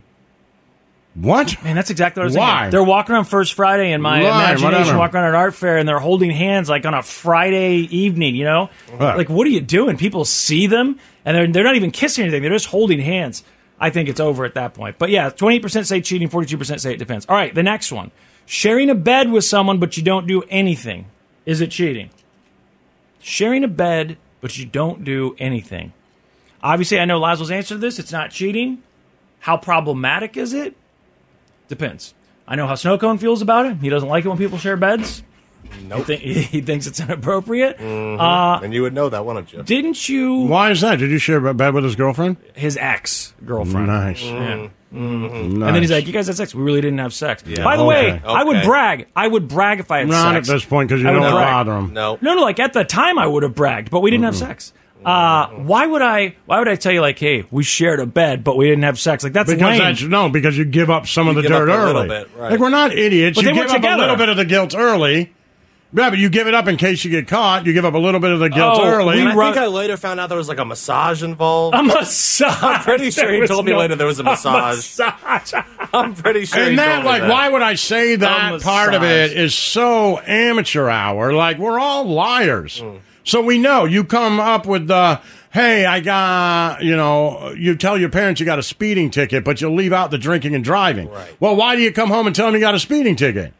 what? Man, that's exactly what I was Why? thinking. They're walking around First Friday in my Right, imagination, whatever. walking around an art fair, and they're holding hands like on a Friday evening. You know, Right. like what are you doing? People see them, and they're they're not even kissing anything. They're just holding hands. I think it's over at that point. But yeah, twenty eight percent say cheating, forty two percent say it depends. All right, the next one: sharing a bed with someone, but you don't do anything. Is it cheating? Sharing a bed, but you don't do anything. Obviously, I know Lazlo's answer to this. It's not cheating. How problematic is it? Depends. I know how Snowcone feels about it. He doesn't like it when people share beds. Nope. He, thi- he thinks it's inappropriate. Mm-hmm. Uh, and you would know that, wouldn't you? Didn't you? Why is that? Did you share a bed with his girlfriend? His ex girlfriend. Nice. Yeah. Nice. And then he's like, "You guys had sex. We really didn't have sex." Yeah. By the Okay. way, I would brag. I would brag if I had not sex. at this point because you I don't brag. bother him. No. No, no. Like at the time, I would have bragged, but we didn't have sex. Uh, why would I? Why would I tell you like, "Hey, we shared a bed, but we didn't have sex"? Like that's Because lame. that's no, because you give up some of the give up dirt a little early. bit, right. Like we're not idiots. But you they were give up together. a little bit of the guilt early. Yeah, but you give it up in case you get caught. You give up a little bit of the guilt Oh, early. And I run- think I later found out there was like a massage involved. a massage. I'm pretty (laughs) sure There he was told me later there was (laughs) a massage. massage. I'm pretty sure. he and that, told me like, that. why would I say that A part of it massage. is so amateur hour? Like, we're all liars. So we know you come up with the, hey, I got, you know, you tell your parents you got a speeding ticket, but you leave out the drinking and driving. Right. Well, why do you come home and tell them you got a speeding ticket?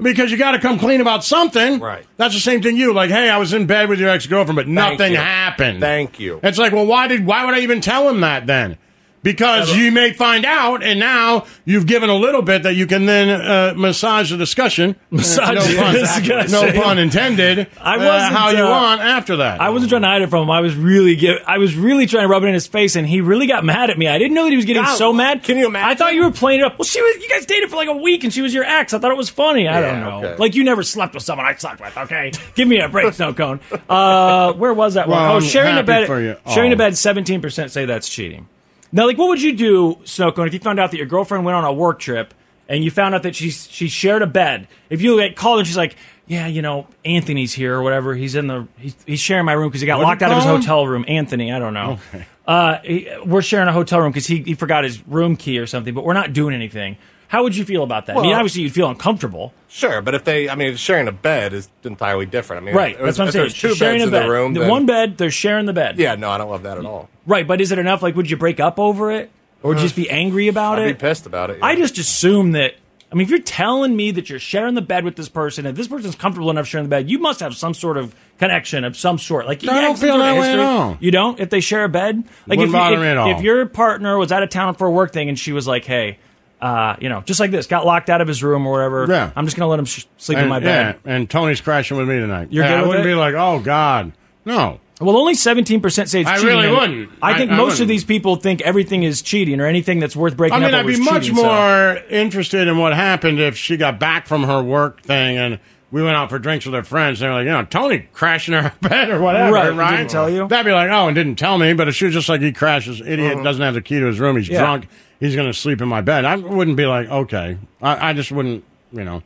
Because you got to come clean about something. Right. That's the same thing you like. Hey, I was in bed with your ex girlfriend, but nothing you. happened. Thank you. It's like, well, why did why would I even tell him that then? Because you may find out, and now you've given a little bit that you can then uh, massage the discussion. (laughs) Massage no the pun, discussion. No pun intended. I uh, wasn't, how you uh, want after that. I wasn't trying to hide it from him. I was really give, I was really trying to rub it in his face, and he really got mad at me. I didn't know that he was getting God, so mad. can you imagine? I thought you were playing it up. Well, she was. You guys dated for like a week, and she was your ex. I thought it was funny. I don't know. okay. Like you never slept with someone I slept with. Okay, give me a break, (laughs) Snow Cone. Uh, where was that one? Well, Oh, I'm sharing a bed. for you. Sharing a Oh. bed. Seventeen percent say that's cheating. Now, like, what would you do, Snow Cone, if you found out that your girlfriend went on a work trip and you found out that she's she shared a bed. If you like called and she's like, yeah, you know, Anthony's here or whatever. He's in the he's, he's sharing my room because he got locked out of his call him? hotel room. Anthony, I don't know. Uh, he- we're sharing a hotel room because he, he forgot his room key or something, but we're not doing anything. How would you feel about that? I mean, Well- obviously you'd feel uncomfortable, Sure, but if they, I mean, sharing a bed is entirely different. I mean, right? if That's what I'm if saying. There's two She's sharing beds a in bed. the room. The then- one bed, they're sharing the bed. Yeah, no, I don't love that at all. Right, but is it enough? Like, would you break up over it, or just be angry about I'd be pissed about it. yeah. I just assume that. I mean, if you're telling me that you're sharing the bed with this person, and this person's comfortable enough sharing the bed, you must have some sort of connection of some sort. Like, you I don't some feel sort of that way at history. all. You don't? If they share a bed, like Wouldn't if, bother if, me at all. if your partner was out of town for a work thing and she was like, "Hey, uh, you know, just like this, got locked out of his room or whatever. Yeah. I'm just gonna let him sh- sleep in my bed." yeah, and Tony's crashing with me tonight. You're Yeah, good I with wouldn't it? be like, oh God, no. Well, only 17% say it's cheating. I really wouldn't. I think I- I most of wouldn't. these people think everything is cheating or anything that's worth breaking I mean, up I'd over be is much cheating, so- more interested in what happened if she got back from her work thing and we went out for drinks with her friends. They were like, you know, Tony crashing her (laughs) bed or whatever, Right, right? and didn't tell you? That'd be like, oh, and didn't tell me. But if she was just like, he crashes, idiot, doesn't have the key to his room, he's Uh-huh. Yeah. drunk, he's going to sleep in my bed. I wouldn't be like, okay. I, I just wouldn't, you know.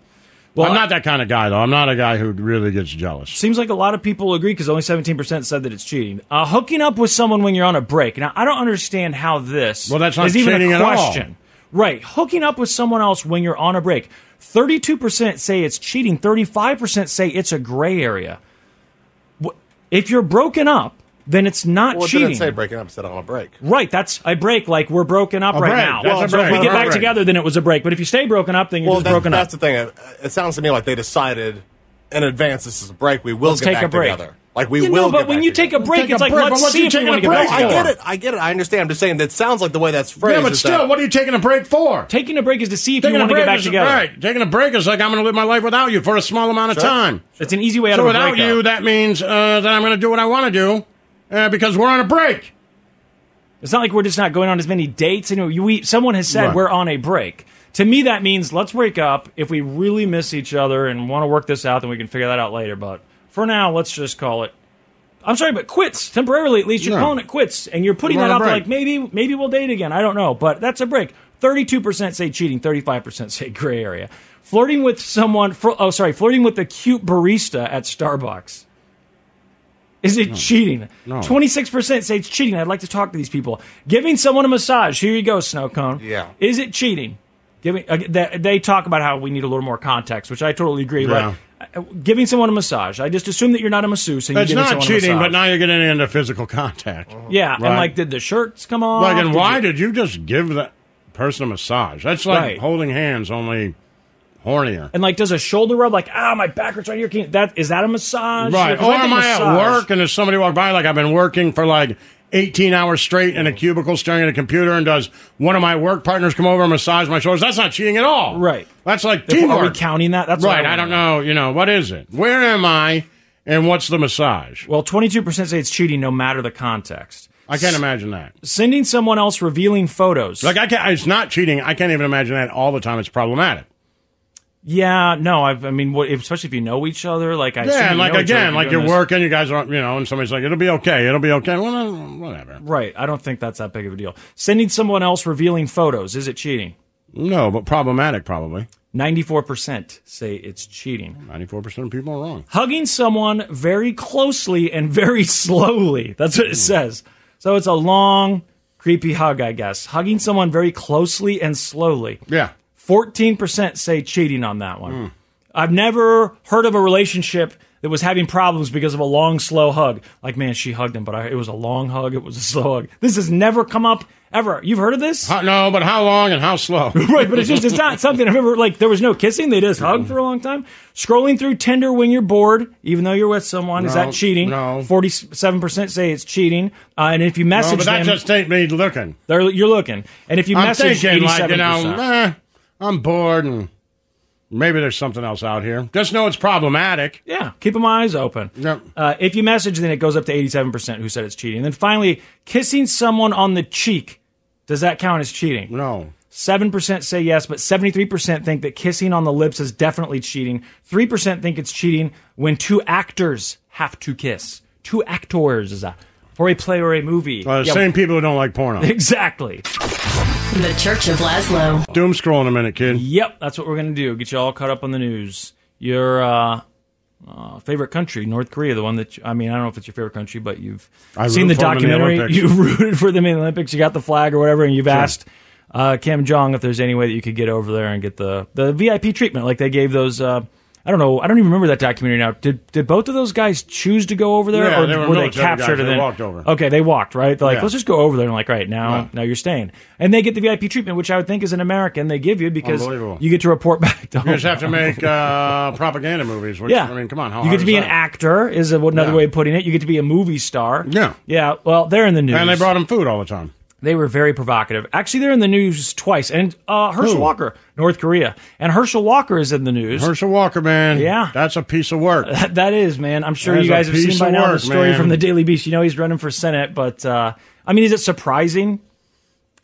Well, I'm not that kind of guy, though. I'm not a guy who really gets jealous. Seems like a lot of people agree because only 17% said that it's cheating. Uh, hooking up with someone when you're on a break. Now, I don't understand how this Well, that's not is even a question. Right. Hooking up with someone else when you're on a break. 32% say it's cheating. 35% say it's a gray area. If you're broken up, then it's not Well, it cheating. didn't say breaking up. It said on a break. Right, that's I break. Like we're broken up A right break, now. that's a so if we get back together, then it was a break. But if you stay broken up, then you're Well, just that, broken that's up. That's the thing. It, it sounds to me like they decided in advance this is a break. We will Let's get take back a break. together. Like we You know, will. but get when back you take a together. break, Take a it's like break, let's see if we taking want to get break back? I get it. I get it. I understand. I'm just saying that sounds like the way that's phrased. Yeah, but still, that- what are you taking a break for? Taking a break is to see if Taking you want to get back is, together. Right. Taking a break is like I'm going to live my life without you for a small amount of Sure. time. It's an easy way out So of a without breakup. you, that means uh, that I'm going to do what I want to do uh, because we're on a break. It's not like we're just not going on as many dates. You know, you, we, someone has said Right. we're on a break. To me, that means let's break up. If we really miss each other and want to work this out, then we can figure that out later. But for now, let's just call it. I'm sorry, but quits temporarily. At least you're calling it quits, and you're putting We're that out there like maybe maybe we'll date again. I don't know, but that's a break. Thirty-two percent say cheating. Thirty-five percent say gray area. Flirting with someone. fr- Oh, sorry, flirting with the cute barista at Starbucks. Is it cheating? No. Twenty-six percent say it's cheating. I'd like to talk to these people. Giving someone a massage. Here you go, snow cone. Yeah. Is it cheating? Giving uh, they, they talk about how we need a little more context, which I totally agree. Yeah. But uh, giving someone a massage, I just assume that you're not a masseuse. And It's not cheating, but now you're getting into physical contact. Yeah, and like, did the shirts come off? Like, and Did why you- did you just give that person a massage? That's like Right. holding hands, only hornier. and like, does a shoulder rub? Like, ah, my back hurts right here. Can you, that is that a massage? Right. Because Or am I at work and there's somebody walk by, like I've been working for like 18 hours straight in a cubicle staring at a computer, and does one of my work partners come over and massage my shoulders? That's not cheating at all. Right. That's like Are we counting that? That's right. I wanna don't know. You know, what is it? Where am I and what's the massage? Well, twenty-two percent say it's cheating, no matter the context. I can't imagine that. Sending someone else revealing photos. Like I can't. It's not cheating. I can't even imagine that all the time. It's problematic. Yeah, no, I've, I mean, what, especially if you know each other. Like, I Yeah, and like other again, if like you're working, you guys are, you know, and somebody's like, "It'll be okay, it'll be okay." Well, whatever. Right. I don't think that's that big of a deal. Sending someone else revealing photos is it cheating? No, but problematic probably. Ninety-four percent say it's cheating. Ninety-four percent of people are wrong. hugging someone very closely and very (laughs) slowly. That's what it hmm. says. So it's a long, creepy hug, I guess. Hugging someone very closely and slowly. Yeah. 14% say cheating on that one. I've never heard of a relationship that was having problems because of a long, slow hug. Like, man, she hugged him, but I, it was a long hug. It was a slow hug. This has never come up ever. You've heard of this? How, no, but how long and how slow? (laughs) right, but it's just it's not something I've ever like. There was no kissing; they just hugged for a long time. Scrolling through Tinder when you're bored, even though you're with someone, is that cheating? no. Forty-seven percent say it's cheating. Uh, and if you no, message but that them, just ain't me looking. they're, you're looking. And if you I'm message thinking, like, you know, eh, I'm bored and maybe there's something else out here. Just know it's problematic. yeah, keep my eyes open. Yep. Uh, if you message, then it goes up to eighty-seven percent who said it's cheating. And then finally, kissing someone on the cheek. Does that count as cheating? No. 7% say yes, but 73% think that kissing on the lips is definitely cheating. 3% think it's cheating when two actors have to kiss. Two actors is that for a play or a movie. Uh, Yeah, Same people who don't like porno. (laughs) Exactly. The Church of Lazlo. Doom scroll in a minute, kid. Yep, that's what we're gonna do. Get you all caught up on the news. Your uh, uh, favorite country, North Korea, the one that you, I mean, I don't know if it's your favorite country, but you've I seen the for them in the documentary. Olympics. you (laughs) rooted for them in the Olympics. You got the flag or whatever, and you've asked uh, Kim Jong if there's any way that you could get over there and get the the VIP treatment like they gave those. Uh, I don't know. I don't even remember that documentary now. Did did both of those guys choose to go over there, Yeah, or they were were they captured guys. and They then walked over. Okay, they walked right. They're like, Yeah. let's just go over there and like, right now, Yeah. now you're staying, and they get the VIP treatment, which I would think is an American they give you because you get to report back to. You just have to make uh, propaganda movies. Which, Yeah, I mean, come on. How you get to be an actor is another way of putting it. You get to be a movie star. Yeah. yeah. Well, they're in the news. And they brought him food all the time. They were very provocative. Actually, they're in the news twice. And uh, Herschel Who? Walker, North Korea, and Herschel Walker is in the news. Herschel Walker, man. Yeah. That's a piece of work. That- (laughs) that is, man. I'm sure That you guys have seen by now the story man. from the Daily Beast. You know he's running for Senate, but uh, I mean, is it surprising?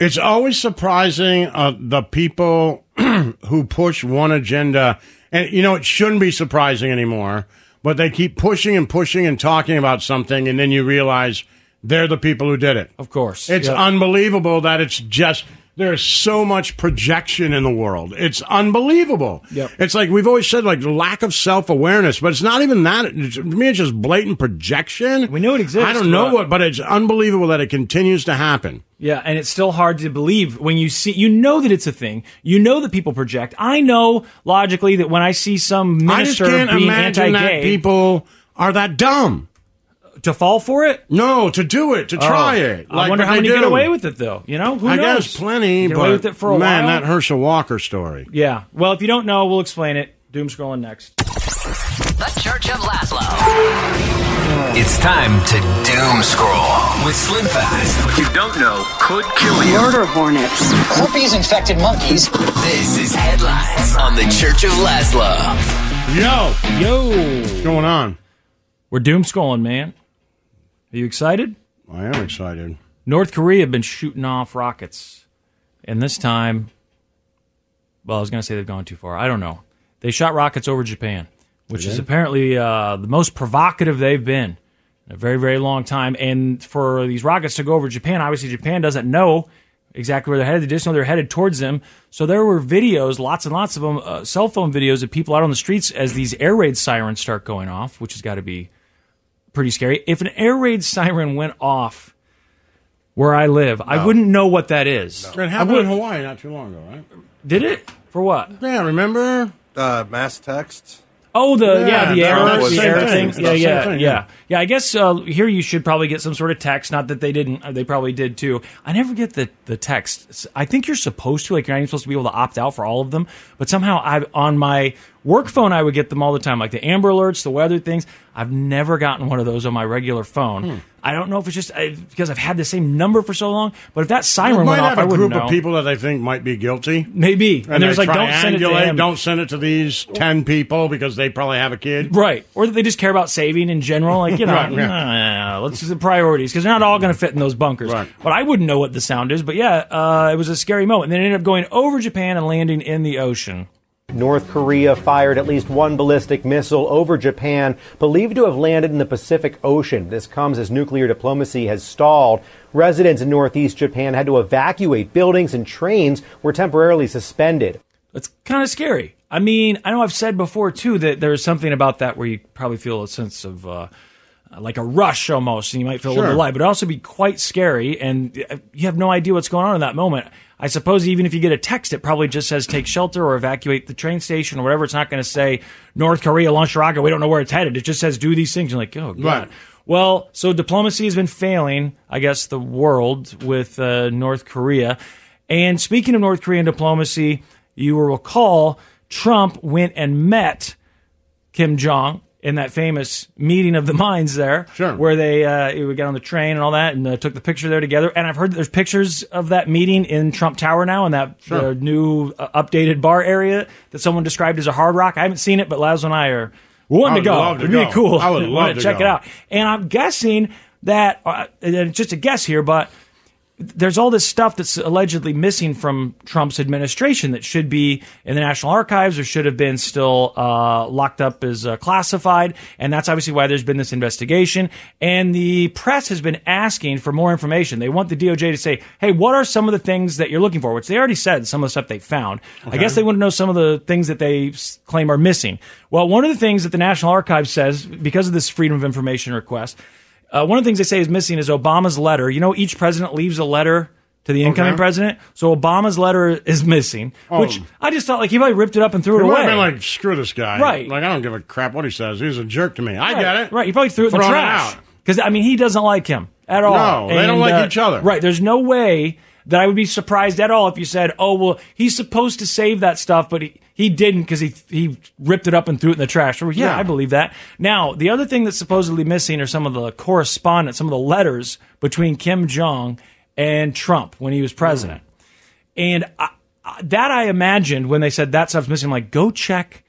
It's always surprising uh, the people (clears throat) who push one agenda, and you know it shouldn't be surprising anymore. But they keep pushing and pushing and talking about something, and then you realize they're the people who did it. Of course, It's Yep. unbelievable that it's just there's so much projection in the world. It's unbelievable. Yep. It's like we've always said, like lack of self awareness, but it's not even that. It's, to me, it's just blatant projection. We know it exists, I don't know but- what, but it's unbelievable that it continues to happen. Yeah, and it's still hard to believe when you see, you know that it's a thing. You know that people project. I know logically that when I see some I just minister can't being imagine that anti-gay, people are that dumb. To fall for it. No, to do it, to oh, try it. I wonder how they many do. get away with it though. You know, who I knows? guess plenty, Get but away with it for a man, while. that Herschel Walker story. yeah. Well, if you don't know, we'll explain it. Doom scrolling next. The Church of Lazlo. It's time to doom scroll with Slim Fast. What you don't know could kill you. Murder hornets. herpes infected monkeys. This is headlines on the Church of Lazlo. Yo, Yo, what's going on? we're doom scrolling, man. Are you excited? I am excited. North Korea have been shooting off rockets, and this time, well, I was going to say they've gone too far. I don't know. They shot rockets over Japan, which is apparently uh, the most provocative they've been in a very, very long time. And for these rockets to go over Japan, obviously Japan doesn't know exactly where they're headed. They just know they're headed towards them. So there were videos, lots and lots of them, uh, cell phone videos of people out on the streets as these air raid sirens start going off, which has got to be pretty scary. If an air raid siren went off where I live, I wouldn't know what that is. It I happened would- in Hawaii not too long ago, right? Did it? For what? Yeah, remember? Uh, mass text. Oh, the yeah, Yeah, the no, error, the the error same thing. thing. Yeah, yeah, thing, yeah, yeah. yeah. I guess uh, here you should probably get some sort of text. Not that they didn't; uh, they probably did too. I never get the the text. I think you're supposed to, like, you're not even supposed to be able to opt out for all of them. But somehow, I on my work phone, I would get them all the time, like the Amber Alerts, the weather things. I've never gotten one of those on my regular phone. Hmm. I don't know if it's just uh, because I've had the same number for so long. But if that siren went off, have I a wouldn't group of people that they think might be guilty. Maybe, and, there's they like, don't send it to him. Don't send it to these ten people because they probably have a kid. Right. Or that they just care about saving in general. Like, you know, (laughs) Right, yeah. uh, let's do the priorities because they're not all going to fit in those bunkers. Right. But I wouldn't know what the sound is. But yeah, uh, it was a scary moment. And then ended up going over Japan and landing in the ocean. North Korea fired at least one ballistic missile over Japan, believed to have landed in the Pacific Ocean. This comes as nuclear diplomacy has stalled. Residents in northeast Japan had to evacuate. Buildings and trains were temporarily suspended. It's kind of scary. I mean, I know I've said before too that there's something about that where you probably feel a sense of uh, like a rush almost, and you might feel a little Sure. bit light, but it also be quite scary, and uh, you have no idea what's going on in that moment. I suppose even if you get a text, it probably just says take shelter or evacuate the train station or whatever. It's not going to say North Korea launched a rocket. We don't know where it's headed. It just says do these things. You're like, oh god. Right. Well, so diplomacy has been failing, I guess, the world with uh, North Korea. And speaking of North Korean diplomacy, you will recall Trump went and met Kim Jong in that famous meeting of the (laughs) minds there, Sure. where they uh, we got on the train and all that, and uh, took the picture there together. And I've heard that there's pictures of that meeting in Trump Tower now, in that Sure. uh, new uh, updated bar area that someone described as a hard rock. I haven't seen it, but Lazlo and I are wanting to go. It'd be go. cool. I would (laughs) love to check go. it out. And I'm guessing that uh, and it's just a guess here, but there's all this stuff that's allegedly missing from Trump's administration that should be in the National Archives or should have been still uh, locked up as uh, classified. And that's obviously why there's been this investigation. And the press has been asking for more information. They want the DOJ to say, hey, what are some of the things that you're looking for? Which they already said some of the stuff they found. I guess they want to know some of the things that they claim are missing. Well, one of the things that the National Archives says, because of this Freedom of Information request, uh, one of the things they say is missing is Obama's letter. You know, each president leaves a letter to the incoming Okay. president. So Obama's letter is missing, which I just thought like he probably ripped it up and threw It it away. have been like, screw this guy. Right. Like, I don't give a crap what he says. He's a jerk to me. I right, get it. Right. He probably threw it in the trash. Because, I mean, he doesn't like him at all. No, they don't like each other. Right. There's no way that I would be surprised at all if you said, oh, well, he's supposed to save that stuff, but he, he didn't because he, he ripped it up and threw it in the trash. Well, yeah, Yeah. I believe that. Now, the other thing that's supposedly missing are some of the correspondence, some of the letters between Kim Jong and Trump when he was president. Hmm. And I, that I imagined when they said that stuff's missing, like, go check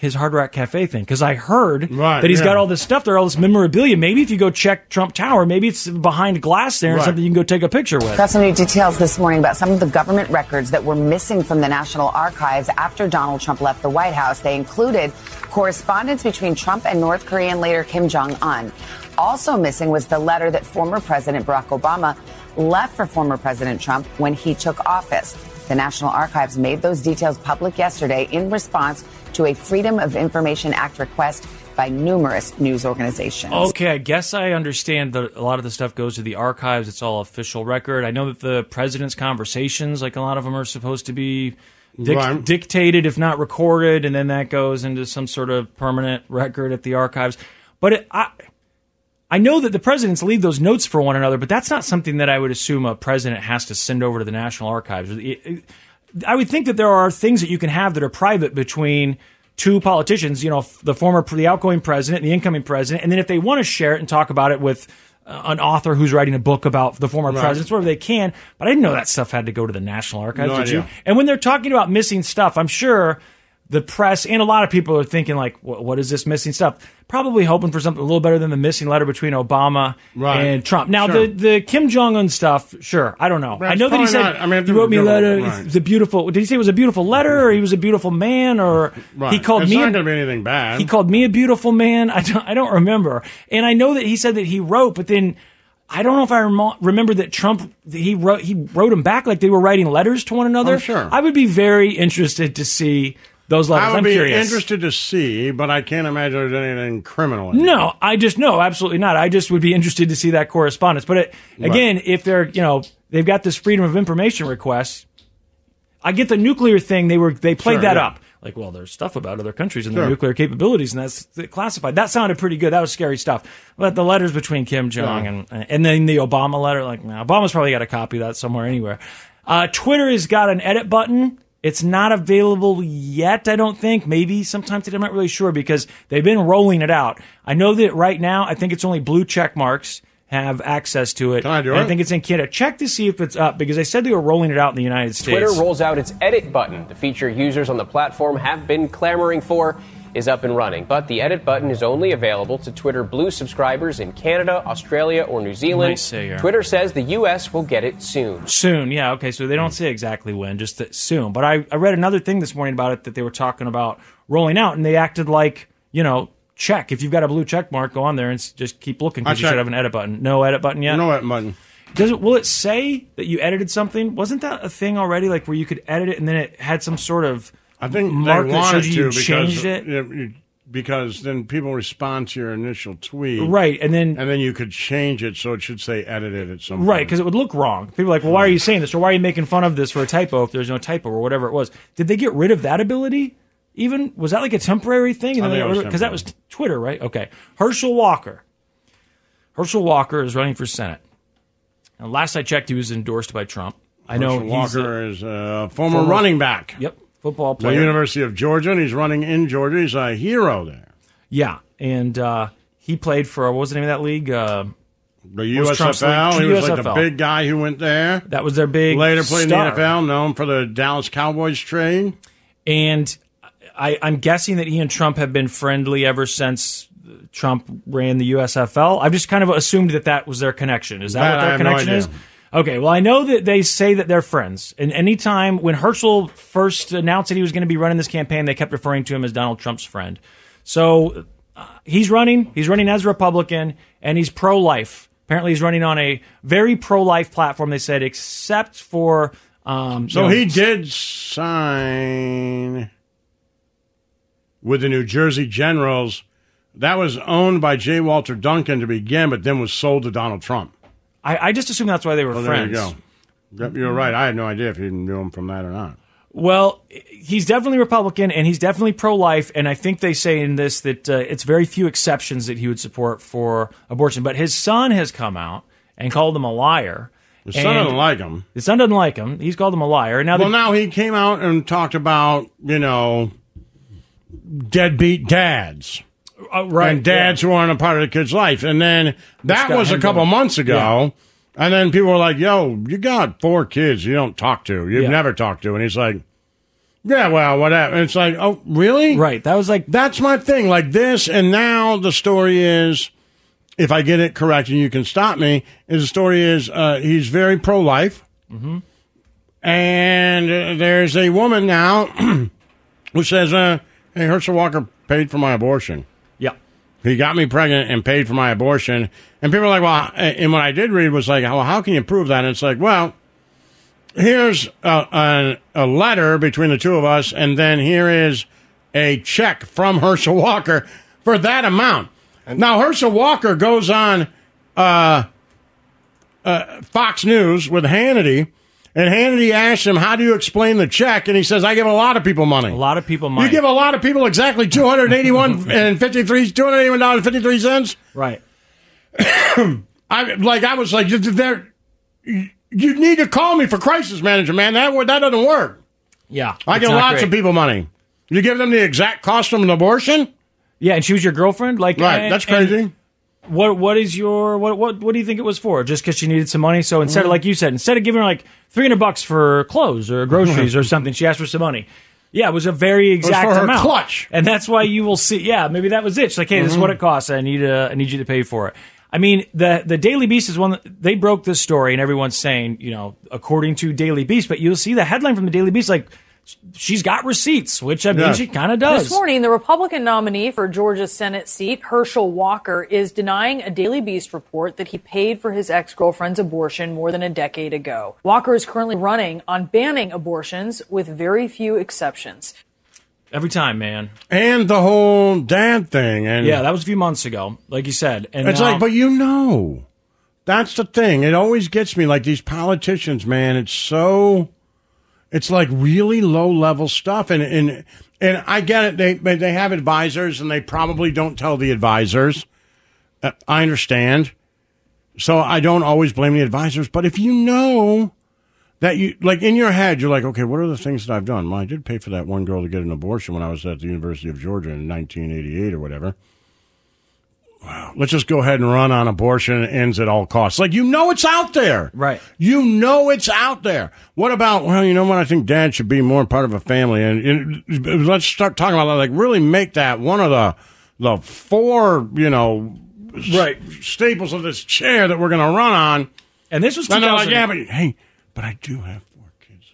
his Hard Rock Cafe thing. Because I heard Right, that he's yeah. got all this stuff there, all this memorabilia. Maybe if you go check Trump Tower, maybe it's behind glass there and Right. something you can go take a picture with. Got some new details this morning about some of the government records that were missing from the National Archives after Donald Trump left the White House. They included correspondence between Trump and North Korean leader Kim Jong un. Also missing was the letter that former President Barack Obama left for former President Trump when he took office. The National Archives made those details public yesterday in response to a Freedom of Information Act request by numerous news organizations. Okay, I guess I understand that a lot of the stuff goes to the archives. It's all official record. I know that the president's conversations, like a lot of them, are supposed to be dic- Right. dictated, if not recorded, and then that goes into some sort of permanent record at the archives. But it, I, I know that the presidents leave those notes for one another, but that's not something that I would assume a president has to send over to the National Archives. I would think that there are things that you can have that are private between two politicians, you know, the former, the outgoing president, and the incoming president, and then if they want to share it and talk about it with uh, an author who's writing a book about the former Right. presidents, whatever they can. But I didn't know that stuff had to go to the National Archives. No did you? And when they're talking about missing stuff, I'm sure the press and a lot of people are thinking like, what, what is this missing stuff? Probably hoping for something a little better than the missing letter between Obama Right. and Trump. Now Sure. the the Kim Jong Un stuff, sure, I don't know. I know that he said I mean, he wrote me a letter. It's a beautiful. Did he say it was a beautiful letter, or he was a beautiful man, or Right. he called it's me? not a- going to be anything bad. he called me a beautiful man. I don't, I don't remember. And I know that he said that he wrote, but then I don't know if I remo- remember that Trump he wrote he wrote them back like they were writing letters to one another. Oh, sure. I would be very interested to see those letters. I would am be curious. interested to see, but I can't imagine there's anything criminal. In it. No, I just no, absolutely not. I just would be interested to see that correspondence. But it, again, if they're you know they've got this freedom of information request, I get the nuclear thing. They were they played Sure, that yeah. up. Like, well, there's stuff about other countries and their nuclear capabilities, and that's classified. That sounded pretty good. That was scary stuff. But the letters between Kim Jong Yeah. and and then the Obama letter, like, nah, Obama's probably got a copy of that somewhere anywhere. Uh, Twitter has got an edit button. It's not available yet, I don't think. Maybe sometime today. I'm not really sure because they've been rolling it out. I know that right now, I think it's only blue check marks have access to it. Can I do And it? I think it's in Canada. Check to see if it's up because they said they were rolling it out in the United States. Twitter rolls out its edit button. The feature users on the platform have been clamoring for is up and running, but the edit button is only available to Twitter Blue subscribers in Canada, Australia, or New Zealand. Nice say here. Twitter says the U.S. will get it soon. Soon, yeah, okay. So they don't say exactly when, just that soon. But I, I read another thing this morning about it that they were talking about rolling out, and they acted like you know, check if you've got a blue check mark, go on there and just keep looking because you should have an edit button. No edit button yet. No edit button. Does it? Will it say that you edited something? Wasn't that a thing already? Like where you could edit it and then it had some sort of I think mark they wanted to because changed it. because then people respond to your initial tweet, Right, and then and then you could change it so it should say edited at some Right, because it would look wrong. People are like, well, why are you saying this? Or why are you making fun of this for a typo if there's no typo or whatever it was? Did they get rid of that ability? Even was that like a temporary thing? I think it was Because that was Twitter, right? Okay. Herschel Walker. Herschel Walker is running for Senate. And last I checked, he was endorsed by Trump. I know Herschel he's a- Walker is a former, former- running back. Yep, football player. The. University of Georgia, and he's running in Georgia. He's a hero there. yeah, and uh, he played for what was the name of that league? Uh, The What was Trump's USFL. league? He was like the big guy who went there. that was their big Later played star. in the NFL, known for the Dallas Cowboys trade. And I, I'm guessing that he and Trump have been friendly ever since Trump ran the USFL. I've just kind of assumed that that was their connection. Is that, That what their no connection idea. is? Okay, well, I know that they say that they're friends. And anytime when Herschel first announced that he was going to be running this campaign, they kept referring to him as Donald Trump's friend. So uh, he's running. He's running as a Republican, and he's pro life. Apparently, he's running on a very pro life platform. They said, except for. Um, So you know, he did sign with the New Jersey Generals. That was owned by J. Walter Duncan to begin, but then was sold to Donald Trump. I, I just assume that's why they were Well, friends. there you go. Yep, you're right. I had no idea if you knew him from that or not. Well, he's definitely Republican and he's definitely pro life. And I think they say in this that uh, it's very few exceptions that he would support for abortion. But his son has come out and called him a liar. His son doesn't like him. His son doesn't like him. He's called him a liar. Now, Well, the, now he came out and talked about, you know, deadbeat dads. Uh, right, and dads who aren't a part of the kid's life. And then that was a couple going. months ago. And then people were like, yo, you got four kids you don't talk to. You've Yeah. never talked to. And he's like, yeah, well, whatever. And it's like, oh, really? Right. That was like, That's my thing. Like this. And now the story is, if I get it correct and you can stop me, is the story is uh, he's very pro life. Mm-hmm. And uh, there's a woman now (clears throat) who says, uh, hey, Herschel Walker paid for my abortion. He got me pregnant and paid for my abortion. And people are like, well, and what I did read was like, well, how can you prove that? And it's like, well, here's a, a, a letter between the two of us, and then here is a check from Herschel Walker for that amount. now, Herschel Walker goes on uh, uh, Fox News with Hannity, and Hannity asked him, how do you explain the check? And he says, I give a lot of people money. A lot of people money. You give a lot of people exactly two hundred eighty-one (laughs) and fifty-three, two hundred eighty-one dollars fifty-three cents. right. (clears throat) I like. I was like, there. You need to call me for crisis manager, man. That would- that doesn't work. Yeah. I get lots great. of people money. You give them the exact cost of an abortion, Yeah. And she was your girlfriend? Like, right? and- that's and crazy. What What is your, what, what, what do you think it was for? Just because she needed some money? So instead Mm-hmm. of, like you said, instead of giving her like 300 bucks for clothes or groceries or (laughs) something, she asked for some money. Yeah, it was a very exact for her amount. clutch. And that's why you will see. Yeah, maybe that was it. She's like, hey, this is Mm-hmm. what it costs. I need uh, I need you to pay for it. I mean, the the Daily Beast is one that they broke this story, and everyone's saying, you know, according to Daily Beast. But you'll see the headline from the Daily Beast, like she's got receipts, which I mean, Yes. she kind of does. This morning, the Republican nominee for Georgia's Senate seat, Herschel Walker, is denying a Daily Beast report that he paid for his ex girlfriend's abortion more than a decade ago. Walker is currently running on banning abortions with very few exceptions. Every time, man. And the whole dad thing, and Yeah, that was a few months ago, like you said. And It's now- like, but you know, that's the thing. It always gets me. Like these politicians, man. It's so, it's like really low level stuff, and and and I get it. They they have advisors, and they probably don't tell the advisors. Uh, I understand. So I don't always blame the advisors, but if you know that you like in your head, you're like, okay, what are the things that I've done? Well, I did pay for that one girl to get an abortion when I was at the University of Georgia in 1988 or whatever let's just go ahead and run on abortion ends at all costs. Like you know it's out there. Right. You know it's out there. What about well, you know what? I think dad should be more part of a family and, and let's start talking about that. Like really make that one of the the four, you know, Right. staples of this chair that we're going to run on. and this was And they're like, yeah, but hey, but I do have four kids.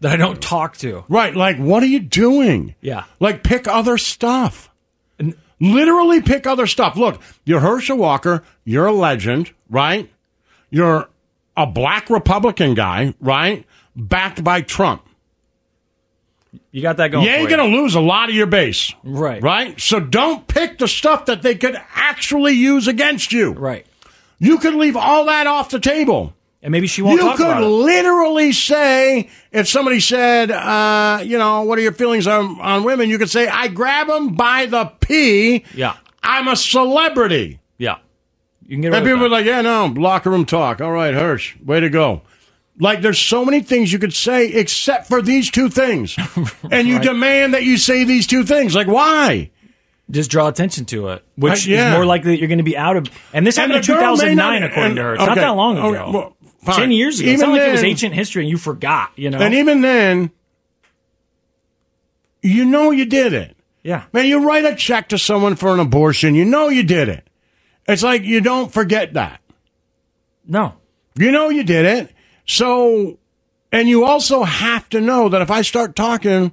that I don't talk to. Right, like what are you doing? Yeah. Like pick other stuff. Literally pick other stuff. Look, you're Herschel Walker, you're a legend, right? You're a black Republican guy, right? Backed by Trump. You got that going. You ain't gonna lose a lot of your base. Right. Right? So don't pick the stuff that they could actually use against you. Right. You could leave all that off the table. And maybe she won't you talk could about it. literally say, if somebody said, uh, you know, what are your feelings on, on women? You could say, I grab them by the pee. Yeah. I'm a celebrity. Yeah. You can get away And people are like, yeah, no, locker room talk. All right, Hirsch, way to go. Like, there's so many things you could say except for these two things. (laughs) and you demand that you say these two things. Like, why? Just draw attention to it, which Uh, yeah. is more likely that you're going to be out of. And this And happened in the may 2009, not- according and- to her. It's not that long ago. Okay, well, fine. Ten years ago. it's Even not like it was ancient history and you forgot. You know. And even then, you know you did it. yeah. Man, you write a check to someone for an abortion, you know you did it. It's like you don't forget that. No. You know you did it. So, and you also have to know that if I start talking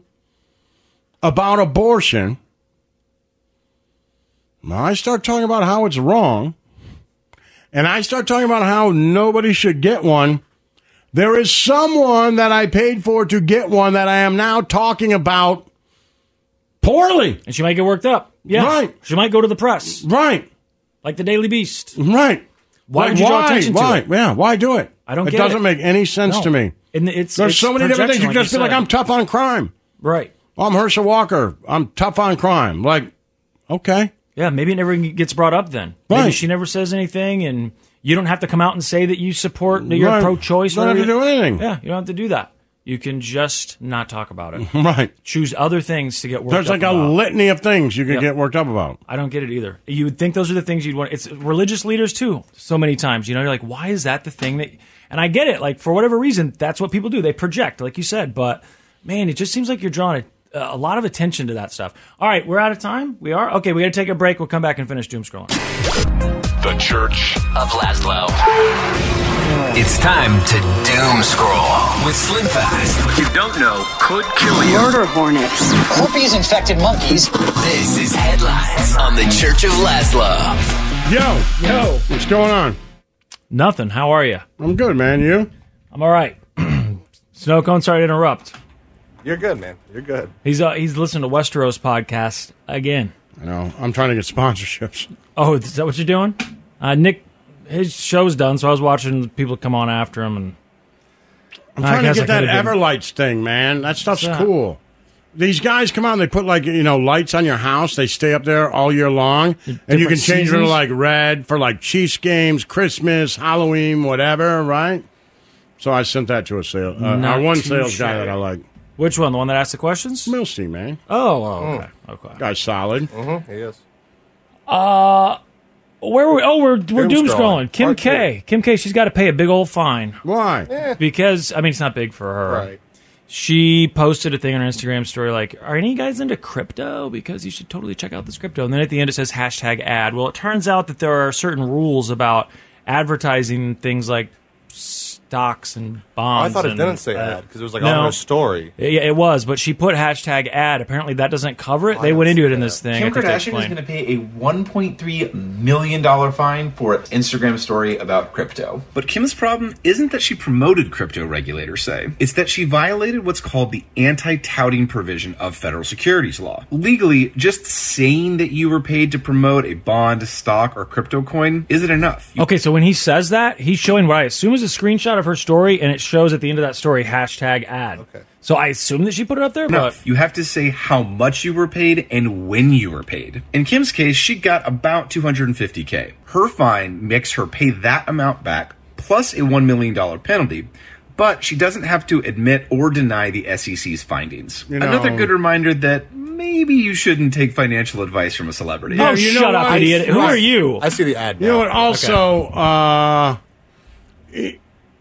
about abortion, I start talking about how it's wrong, and I start talking about how nobody should get one, there is someone that I paid for to get one that I am now talking about poorly. And she might get worked up. Yeah. Right. She might go to the press. Right. Like the Daily Beast. Right. Why Like, would you draw why? attention to why? it? Yeah, why do it? I don't It doesn't it. make any sense No. to me. And it's There's it's so many different things. You just you be like. I'm tough on crime. Right. I'm Herschel Walker. I'm tough on crime. Like, okay. Yeah, maybe it never gets brought up then. Maybe she never says anything, and you don't have to come out and say that you support, that you're Right. pro-choice. Don't have to do you- anything. Yeah, you don't have to do that. You can just not talk about it. (laughs) Right. Choose other things to get worked up. There's like a about. litany of things you could Yep. get worked up about. I don't get it either. You would think those are the things you'd want. It's religious leaders too. So many times, you know, you're like, why is that the thing that? And I get it. Like for whatever reason, that's what people do. They project, like you said. But man, it just seems like you're drawing a, a lot of attention to that stuff. All right, we're out of time. We are okay. We got to take a break. We'll come back and finish doom scrolling. The Church of Lazlo. It's time to doom scroll with Slim Fast. What you don't know could kill you. Murder hornets. Herpes infected monkeys. This is headlines on the Church of Lazlo. Yo, yo, what's going on? Nothing. How are you? I'm good, man. You? I'm all right. (clears throat) Snow cone. Sorry to interrupt. You're good, man. You're good. He's uh, he's listening to Westeros podcast again. I know. I'm trying to get sponsorships. Oh, is that what you're doing? Uh, Nick, his show's done, so I was watching people come on after him, and I'm I trying to guess get that could've been- Everlights thing, man. That stuff's What's that? cool. These guys come out and they put like you know lights on your house. They stay up there all year long, and you can different change them to seasons? like red for like Chiefs games, Christmas, Halloween, whatever. Right? So I sent that to a sale. Uh, Not our one too sales guy shabby. that I like, which one? The one that asked the questions? Milstein, man. Oh, oh okay, okay. Guy's solid. Mm-hmm. He is. Uh, where were we? Oh, we're we're doom, Doom scrolling. scrolling. Kim Part K. Kim K. She's got to pay a big old fine Why? because I mean it's not big for her. Right. She posted a thing on her Instagram story like, "Are any guys into crypto? Because you should totally check out this crypto." And then at the end it says hashtag ad. Well, it turns out that there are certain rules about advertising things like stocks and Oh, I thought it and, didn't say uh, ad because it was like no. on her story. Yeah, it was, but she put hashtag ad. Apparently, that doesn't cover it. I they went into it in this thing. I Kim think they Kardashian is going to pay a $1.3 million fine for an Instagram story about crypto. But Kim's problem isn't that she promoted crypto, regulators say. It's that she violated what's called the anti touting provision of federal securities law. Legally, just saying that you were paid to promote a bond, stock, or crypto coin isn't enough. You Okay, so when he says that, he's showing what I assume is a screenshot of her story, and it shows at the end of that story hashtag ad. Okay. So I assume that she put it up there, but. You have to say how much you were paid and when you were paid. In Kim's case, she got about 250k. Her fine makes her pay that amount back plus a $1 million penalty. But she doesn't have to admit or deny the SEC's findings. You know- Another good reminder that maybe you shouldn't take financial advice from a celebrity. oh, you know shut up, what? idiot! Who are you? I see the ad. Now. You know what? Also, uh, it- you-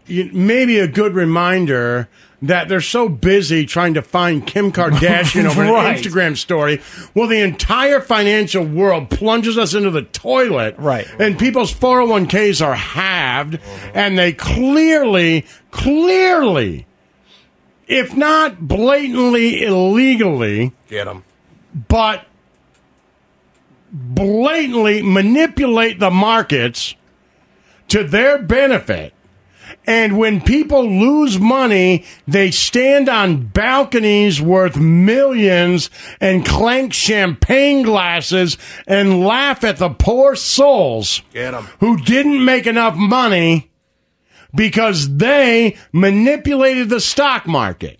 maybe a good reminder that they're so busy trying to find Kim Kardashian (laughs) over Right. an Instagram story. Well, the entire financial world plunges us into the toilet. Right. And people's 401ks are halved, and they clearly, clearly, if not blatantly illegally, Get them. but blatantly manipulate the markets to their benefit. And when people lose money, they stand on balconies worth millions and clank champagne glasses and laugh at the poor souls Get who didn't make enough money because they manipulated the stock market.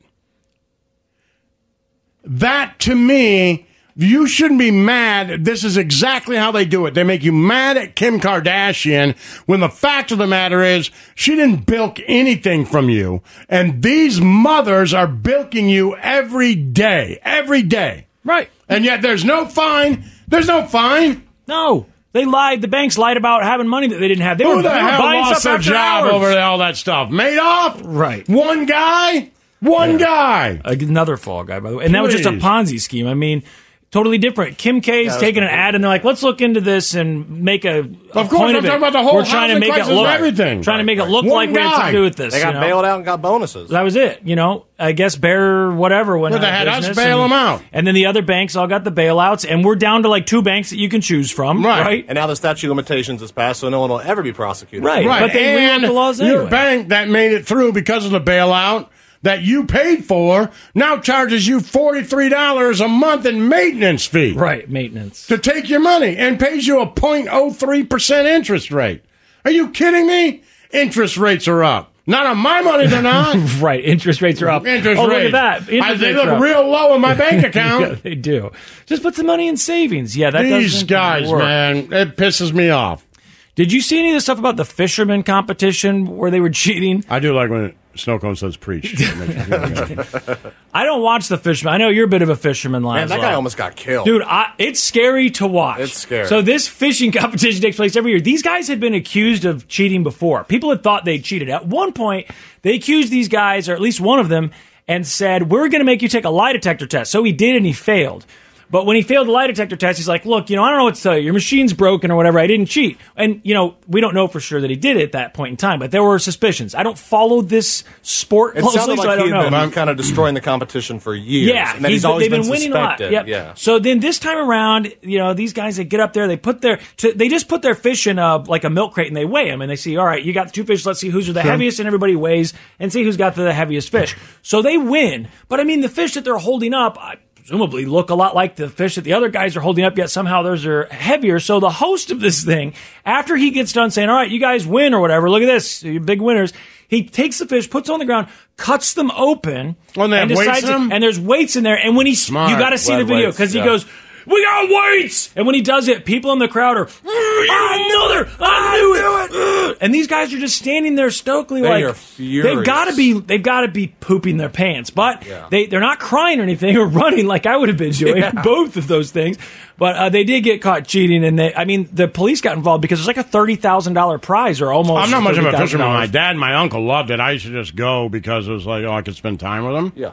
That to me, you shouldn't be mad. This is exactly how they do it. They make you mad at Kim Kardashian when the fact of the matter is she didn't bilk anything from you. And these mothers are bilking you every day, every day. Right? And yet there's no fine. There's no fine. No, they lied. The banks lied about having money that they didn't have. They Who were, the they hell buying lost stuff their job hours. over all that stuff? Made Madoff? Right. One guy? One guy. Another fall guy, by the way, and that was just a Ponzi scheme. I mean, totally different. Kim K's Yeah, taking an ad and they're like, let's look into this and make a. a Of course, point I'm of it. talking about the whole We're trying to make it look and everything. Trying to make it look One like we had something to do with this. They got you know? bailed out and got bonuses. That was it. You know, I guess Bear whatever went Well, they had us bail and- 'em out. and then the other banks all got the bailouts, and we're down to like two banks that you can choose from, right? And now the statute of limitations is passed, so no one will ever be prosecuted. Right. Right. But they rewrote and the laws your anyway. bank that made it through because of the bailout that you paid for now charges you $43 a month in maintenance fee. Right, maintenance. To take your money and pays you a 0.03% interest rate. Are you kidding me? Interest rates are up. Not on my money, they're not. (laughs) right, interest rates are up. Interest oh, rates. look at that. I- they look real low in my (laughs) bank account. yeah, they do. Just put some money in savings. Yeah, that These guys, work. man, it pisses me off. Did you see any of the stuff about the fisherman competition where they were (laughs) cheating? I do like when Snow Cone says preach. It makes (laughs) me feel good. I don't watch the fisherman. I know you're a bit of a fisherman, Lazlo. Man, that guy almost got killed. Dude, I, it's scary to watch. It's scary. So this fishing (laughs) competition takes place every year. These guys had been accused of cheating before. People had thought they cheated. At one point, they accused these guys, or at least one of them, and said, "We're going to make you take a lie detector test." So he did, and he failed. But when he failed the lie detector test, he's like, "Look, you know, I don't know what to uh, tell you. Your machine's broken or whatever. I didn't cheat." And you know, we don't know for sure that he did it at that point in time, but there were suspicions. I don't follow this sport It closely, sounded so I like don't know. been kind of destroying the competition for years. Yeah, and that he's, always they've been, been winning a lot. Yep. Yeah. So then this time around, you know, these guys they get up there, they put their, to, they just put their fish in a like a milk crate and they weigh them and they see, all right, you got two fish. Let's see who's the Sure. heaviest, and everybody weighs and see who's got the heaviest fish. So they win. But I mean, the fish that they're holding up. I, Presumably look a lot like the fish that the other guys are holding up, yet somehow those are heavier. So the host of this thing, after he gets done saying, "All right, you guys win" or whatever, look at this, you're big winners. He takes the fish, puts on the ground, cuts them open, Oh, and weights decides and there's weights in there. And when he, Smart. you got to see the video because he goes, "We got weights!" And when he does it, people in the crowd are, "Another! I knew it!" And these guys are just standing there stokely, They like are furious. they've got to be, they've got to be pooping their pants, but Yeah. they they're not crying or anything (laughs) or running like I would have been doing. Yeah. Both of those things, but uh, they did get caught cheating, and they, I mean, the police got involved because it's like a thirty thousand dollar prize or almost. I'm not much of a fisherman. My dad and my uncle loved it. I used to just go because it was like, oh, I could spend time with them. yeah.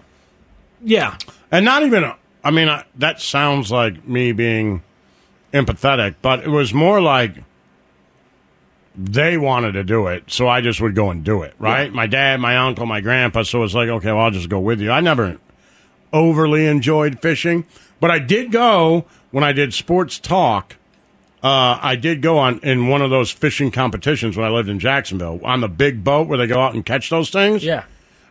Yeah, And not even, I mean, I, that sounds like me being empathetic, but it was more like they wanted to do it, so I just would go and do it, right? My dad, my uncle, my grandpa, so it's like, okay, well, I'll just go with you. I never overly enjoyed fishing, but I did go when I did sports talk. Uh, I did go on in one of those fishing competitions when I lived in Jacksonville on the big boat where they go out and catch those things. yeah.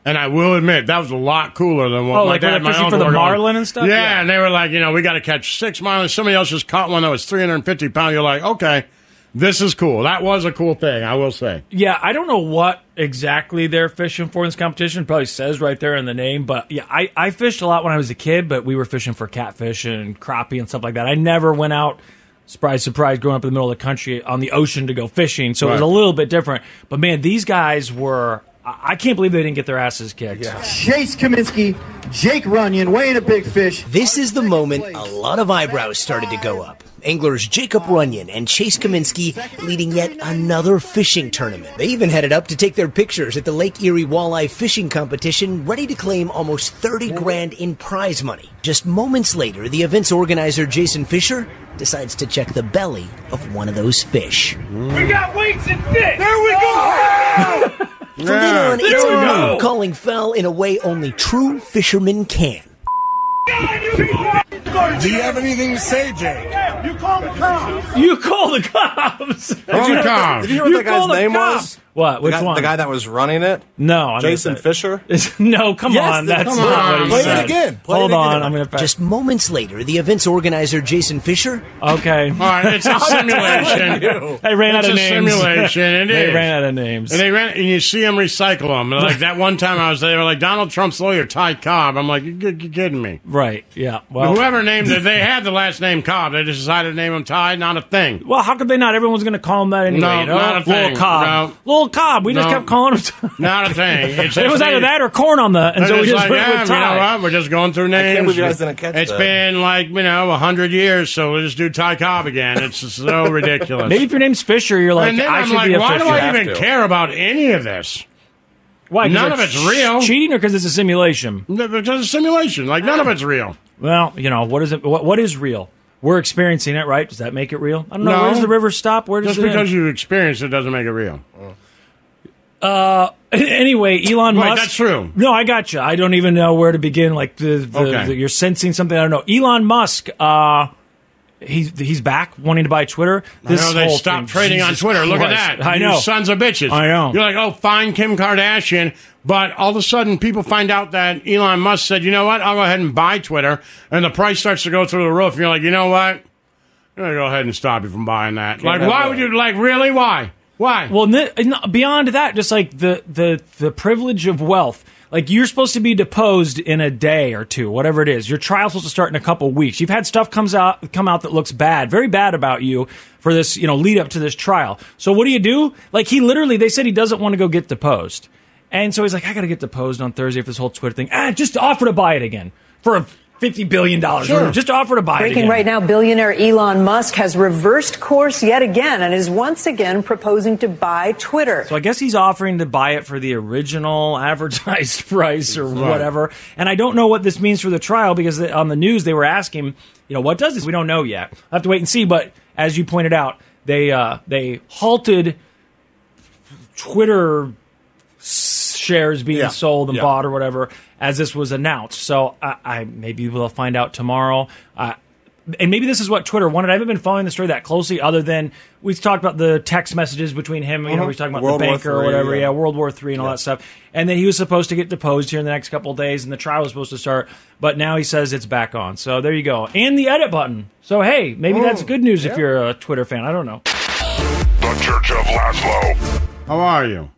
And I will admit that was a lot cooler than what Oh, my like dad my fishing for the marlin and stuff? Yeah, Yeah. and they were like, you know, we got to catch six marlin. Somebody else just caught one that was 350 pounds. You're like, okay, this is cool. That was a cool thing, I will say. Yeah, I don't know what exactly they're fishing for in this competition. It probably says right there in the name, but yeah, I, I fished a lot when I was a kid, but we were fishing for catfish and crappie and stuff like that. I never went out. Surprise, surprise! Growing up in the middle of the country on the ocean to go fishing, so it was a little bit different. But man, these guys were. I I can't believe they didn't get their asses kicked. Chase Cominsky, Jake Runyan weighing a big fish. This is the moment a lot of eyebrows started to go up. Anglers Jacob Runyan and Chase Cominsky leading yet another fishing tournament. They even headed up to take their pictures at the Lake Erie Walleye Fishing Competition, ready to claim almost 30 grand in prize money. Just moments later, the event's organizer Jason Fisher decides to check the belly of one of those fish. We got weights and fish. There we go. (laughs) From then on, There it's a go. no calling foul in a way only true fishermen can. Do you have anything to say, Jake? You call the cops. You call the cops. Did (laughs) you, hear what, did you hear what You that call guy's the name cops. was? What? The Which guy, one? The guy that was running it? No, I Jason missed. Fisher? (laughs) no, come Yes, on. the- That's come not on. what he Play it again. Play Hold it on. I'm gonna. Just moments later, the event's organizer Jason Fisher Okay. All right, it's a (laughs) simulation. They ran it's out of a names. simulation. It they is. ran out of names. And they ran, and you see them recycle them. Like that one time I was there, they were like Donald Trump's lawyer, Ty Cobb. I'm like, you're, you're kidding me. right. Yeah. Well. Whoever named it, (laughs) they had the last name Cobb. They just decided to name him Ty. Not a thing. Well, how could they not? Everyone's going to call him that anyway. No, you know? not a thing. Little Cobb. Little Cobb. We just No. kept calling him. (laughs) Not a thing. It's it was either that or corn on the, and They're so we just just like, went yeah, with you know Ty. what? We're just going through names. can't believe you guys didn't catch It's that. been like you know a hundred years, so we'll just do Ty Cobb again. It's so (laughs) ridiculous. Maybe if your name's Fisher, you're like, and then I I'm should like, be a why Fisher. do I even care about any of this? Why? 'Cause None of it's it's real. Cheating or because it's a simulation? No, Because it's simulation. Like none of it's real. Well, you know what is it? What, what is real? We're experiencing it, right? Does that make it real? I don't know. No. Where does the river stop? Where does Just it because end? you experience it doesn't make it real. Uh, anyway, Elon Right, Musk. that's true. No, I got you. I don't even know where to begin. Like the, the, Okay. the- you're sensing something. I don't know. Elon Musk. Uh, he's he's back wanting to buy Twitter. I know they whole stopped thing, trading on Jesus Twitter. Look at that. I You know. sons of bitches. I know. You're like, oh, fine, Kim Kardashian. But all of a sudden, people find out that Elon Musk said, you know what? I'll go ahead and buy Twitter. And the price starts to go through the roof. You're like, you know what? I'm going to go ahead and stop you from buying that. Like, why that. would you, like, really? Why? Why? Well, beyond that, just like the the the privilege of wealth. Like you're supposed to be deposed in a day or two, whatever it is. Your trial's supposed to start in a couple weeks. You've had stuff comes out come out that looks bad, very bad about you for this, you know, lead up to this trial. So what do you do? Like he literally, they said he doesn't want to go get deposed, and so he's like, I got to get deposed on Thursday for this whole Twitter thing. Ah, just offer to buy it again for a fifty billion dollars. Sure. Just offer to buy it Breaking again. right now, billionaire Elon Musk has reversed course yet again and is once again proposing to buy Twitter. So I guess he's offering to buy it for the original (laughs) advertised price or Right. whatever. And I don't know what this means for the trial because on the news they were asking, you know, what does this? We don't know yet. I have to wait and see. But as you pointed out, they uh, they halted Twitter shares being Yeah. sold and Yeah. bought or whatever as this was announced. So I, I maybe we'll find out tomorrow. Uh, and maybe this is what Twitter wanted. I haven't been following the story that closely, other than we've talked about the text messages between him. You know, Mhm. we talking about World the War banker or whatever. yeah. Yeah, World War Three and all that stuff. And then he was supposed to get deposed here in the next couple of days, and the trial was supposed to start. But now he says it's back on. So there you go. And the edit button. So hey, maybe that's good news if you're a Twitter fan. I don't know. The Church of Lazlo. How are you?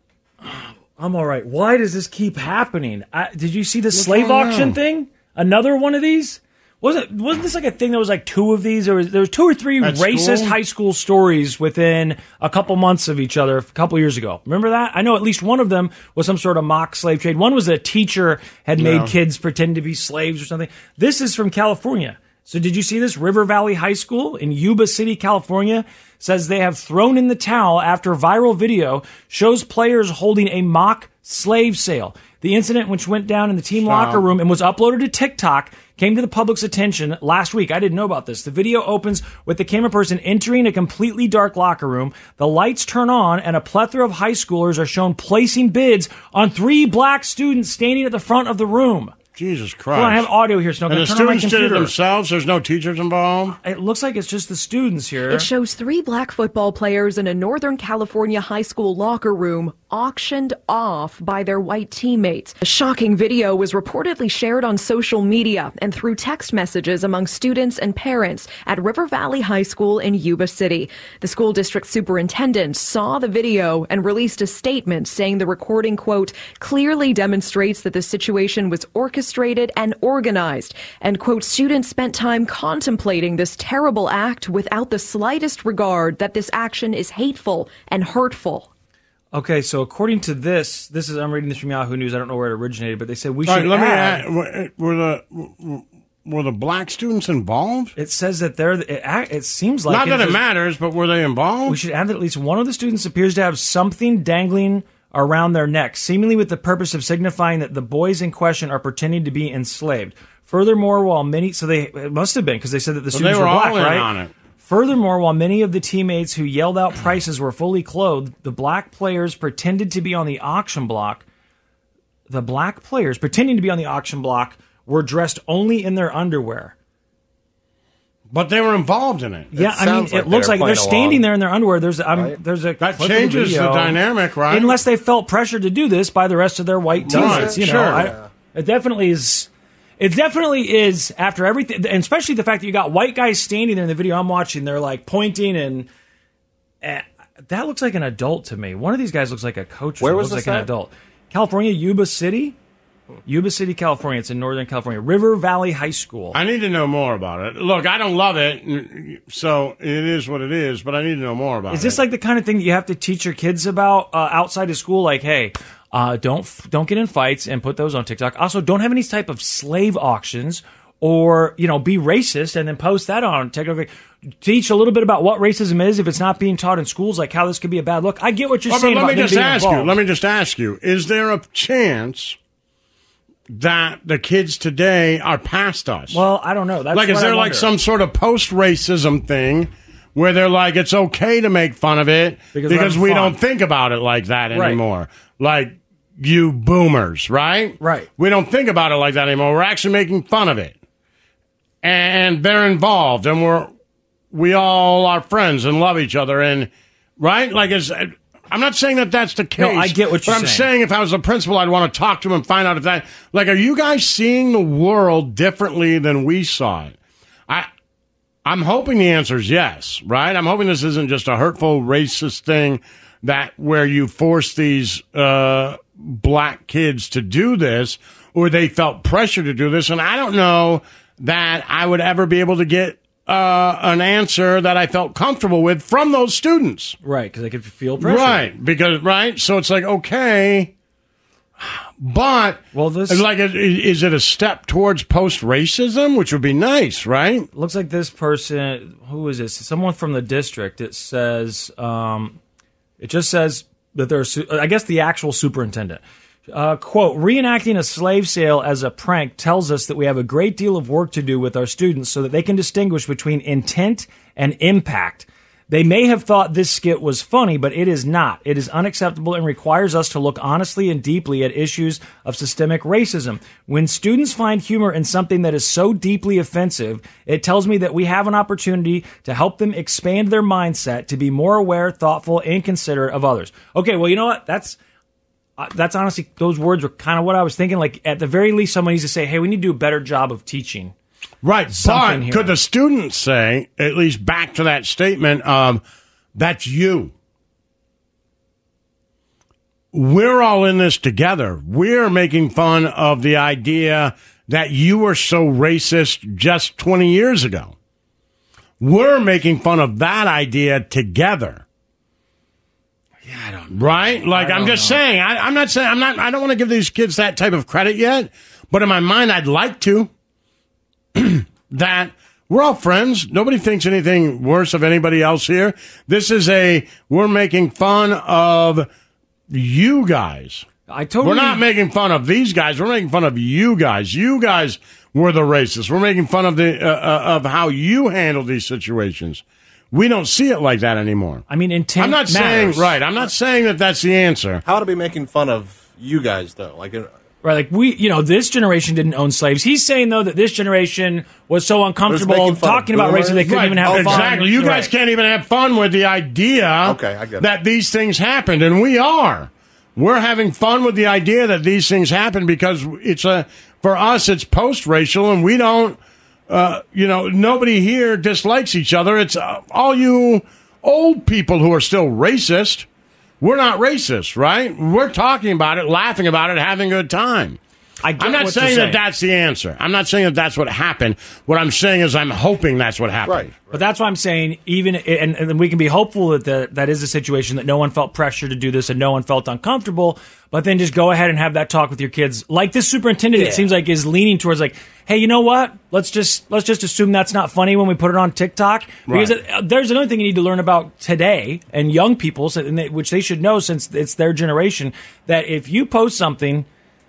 I'm all right. Why does this keep happening? I, did you see the slave auction on? thing? Another one of these? Wasn't wasn't this like a thing that was like two of these, or was, there was two or three At racist school? high school stories within a couple months of each other a couple years ago? Remember that? I know at least one of them was some sort of mock slave trade. One was a teacher had made Yeah. kids pretend to be slaves or something. This is from California. So did you see this? River Valley High School in Yuba City, California says they have thrown in the towel after viral video shows players holding a mock slave sale. The incident, which went down in the team locker room and was uploaded to TikTok, came to the public's attention last week. I didn't know about this. The video opens with the camera person entering a completely dark locker room. The lights turn on, and a plethora of high schoolers are shown placing bids on three black students standing at the front of the room. Jesus Christ. Hold on, I have audio here, Snow. And the Turn on my students did it themselves? There's no teachers involved? It looks like it's just the students here. It shows three black football players in a Northern California high school locker room auctioned off by their white teammates. A shocking video was reportedly shared on social media and through text messages among students and parents at River Valley High School in Yuba City. The school district superintendent saw the video and released a statement saying the recording, quote, clearly demonstrates that the situation was orchestrated and organized, and, quote, students spent time contemplating this terrible act without the slightest regard that this action is hateful and hurtful. Okay, so according to this, this is I'm reading this from Yahoo News. I don't know where it originated, but they said we All should right, let add. me ask, were the were the black students involved? It says that they're. It, it seems like Not that it matters, but were they involved? We should add that at least one of the students appears to have something dangling around their necks, seemingly with the purpose of signifying that the boys in question are pretending to be enslaved. Furthermore, while many so they it must have been because they said that the So students they were black, right? on it. Furthermore, while many of the teammates who yelled out prices were fully clothed, the black players pretended to be on the auction block. The black players pretending to be on the auction block were dressed only in their underwear. But they were involved in it. Yeah, I mean, it looks like they're standing there in their underwear. There's, I'm, there's a That changes the video. dynamic, right? Unless they felt pressured to do this by the rest of their white Right, teammates. You know. I- Yeah. it definitely is. It definitely is after everything, and especially the fact that you got white guys standing there in the video I'm watching. They're like pointing, and eh, that looks like an adult to me. One of these guys looks like a coach. Where was looks this like an adult? California, Yuba City. Yuba City, California. It's in Northern California. River Valley High School. I need to know more about it. Look, I don't love it, so it is what it is. But I need to know more about Is it. this like the kind of thing that you have to teach your kids about uh, outside of school? Like, hey, uh, don't f- don't get in fights and put those on TikTok. Also, don't have any type of slave auctions or you know be racist and then post that on TikTok. Teach a little bit about what racism is if it's not being taught in schools, like how this could be a bad look. I get what you're Oh, but saying. let about me just ask you. Let me just ask you: Is there a chance that the kids today are past us. Well, I don't know. That's like, is there like some sort of post racism thing where they're like, it's okay to make fun of it Because because, we having don't think about it like that Right. anymore? Like, you boomers, right? Right. We don't think about it like that anymore. We're actually making fun of it. And they're involved and we're, we all are friends and love each other and, right? Like, is, I'm not saying that that's the case. No, I get what you're saying. but I'm saying. saying if I was a principal, I'd want to talk to him and find out if that, like, are you guys seeing the world differently than we saw it? I, I'm hoping the answer is yes, right? I'm hoping this isn't just a hurtful, racist thing that where you force these uh, black kids to do this, or they felt pressure to do this. And I don't know that I would ever be able to get uh, an answer that I felt comfortable with from those students. Right, because I could feel pressure. Right, because right, so it's like okay, but well, this like is, is it a step towards post racism, which would be nice, right? Looks like this person. Who is this? Someone from the district. It says. Um, it just says that there's. I guess the actual superintendent. Uh, quote, reenacting a slave sale as a prank tells us that we have a great deal of work to do with our students so that they can distinguish between intent and impact. They may have thought this skit was funny, but it is not. It is unacceptable and requires us to look honestly and deeply at issues of systemic racism. When students find humor in something that is so deeply offensive, it tells me that we have an opportunity to help them expand their mindset to be more aware, thoughtful, and considerate of others. Okay, well, you know what? That's uh, that's honestly those words were kind of what I was thinking. Like at the very least, someone needs to say, "Hey, we need to do a better job of teaching." Right, Something but here. could the students say, at least back to that statement of, that's you? We're all in this together. We're making fun of the idea that you were so racist just 20 years ago. We're making fun of that idea together. Yeah, I don't Right? Like, I I'm just know. saying, I, I'm not saying, I'm not, I don't want to give these kids that type of credit yet, but in my mind, I'd like to (clears throat) that we're all friends. Nobody thinks anything worse of anybody else here. This is a we're making fun of you guys. I totally. We're not making fun of these guys. We're making fun of you guys. You guys were the racists. We're making fun of the uh, uh, of how you handle these situations. We don't see it like that anymore. I mean, intent. I'm not matters. saying right. I'm not saying that that's the answer. How to be making fun of you guys though? Like, uh, Right, like we, you know, this generation didn't own slaves. He's saying though that this generation was so uncomfortable making talking about racism they couldn't Right, even have fun. exactly. You guys Right. can't even have fun with the idea Okay, I get it. that these things happened, and we are. We're having fun with the idea that these things happen because it's a for us it's post racial, and we don't. Uh, you know, nobody here dislikes each other. It's uh, all you old people who are still racist. We're not racist, right? We're talking about it, laughing about it, having a good time. I get I'm not what you're saying that that's the answer. I'm not saying that that's what happened. What I'm saying is I'm hoping that's what happened. right. But that's why I'm saying, even and, and we can be hopeful that the, that is a situation that no one felt pressure to do this and no one felt uncomfortable. But then just go ahead and have that talk with your kids. Like this superintendent, Yeah. it seems like is leaning towards like, hey, you know what? Let's just let's just assume that's not funny when we put it on TikTok. Because Right. it, uh, there's another thing you need to learn about today and young people, so- and they, which they should know since it's their generation, that if you post something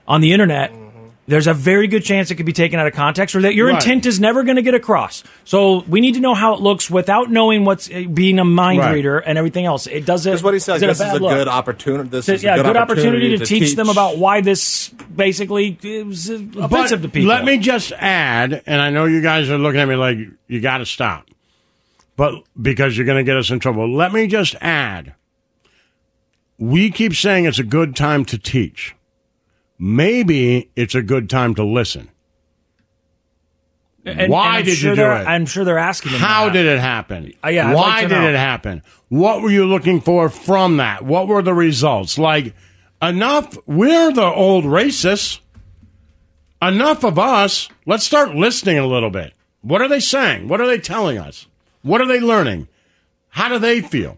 on the internet. There's a very good chance it could be taken out of context, or that your Right. intent is never going to get across. So we need to know how it looks without knowing what's uh, being a mind Right. reader and everything else. It doesn't. Because what he said, is this is bad a look? good opportunity. This So, is yeah, a good, opportunity, to, teach, them about why this basically is offensive to people. Let me just add, and I know you guys are looking at me like you got to stop, but because you're going to get us in trouble. Let me just add. We keep saying it's a good time to teach. Maybe it's a good time to listen. And- Why and did sure you do it? I'm sure they're asking How that. did it happen? Uh, yeah, I'd Why like did know. it happen? What were you looking for from that? What were the results? Like, enough. We're the old racists. Enough of us. Let's start listening a little bit. What are they saying? What are they telling us? What are they learning? How do they feel?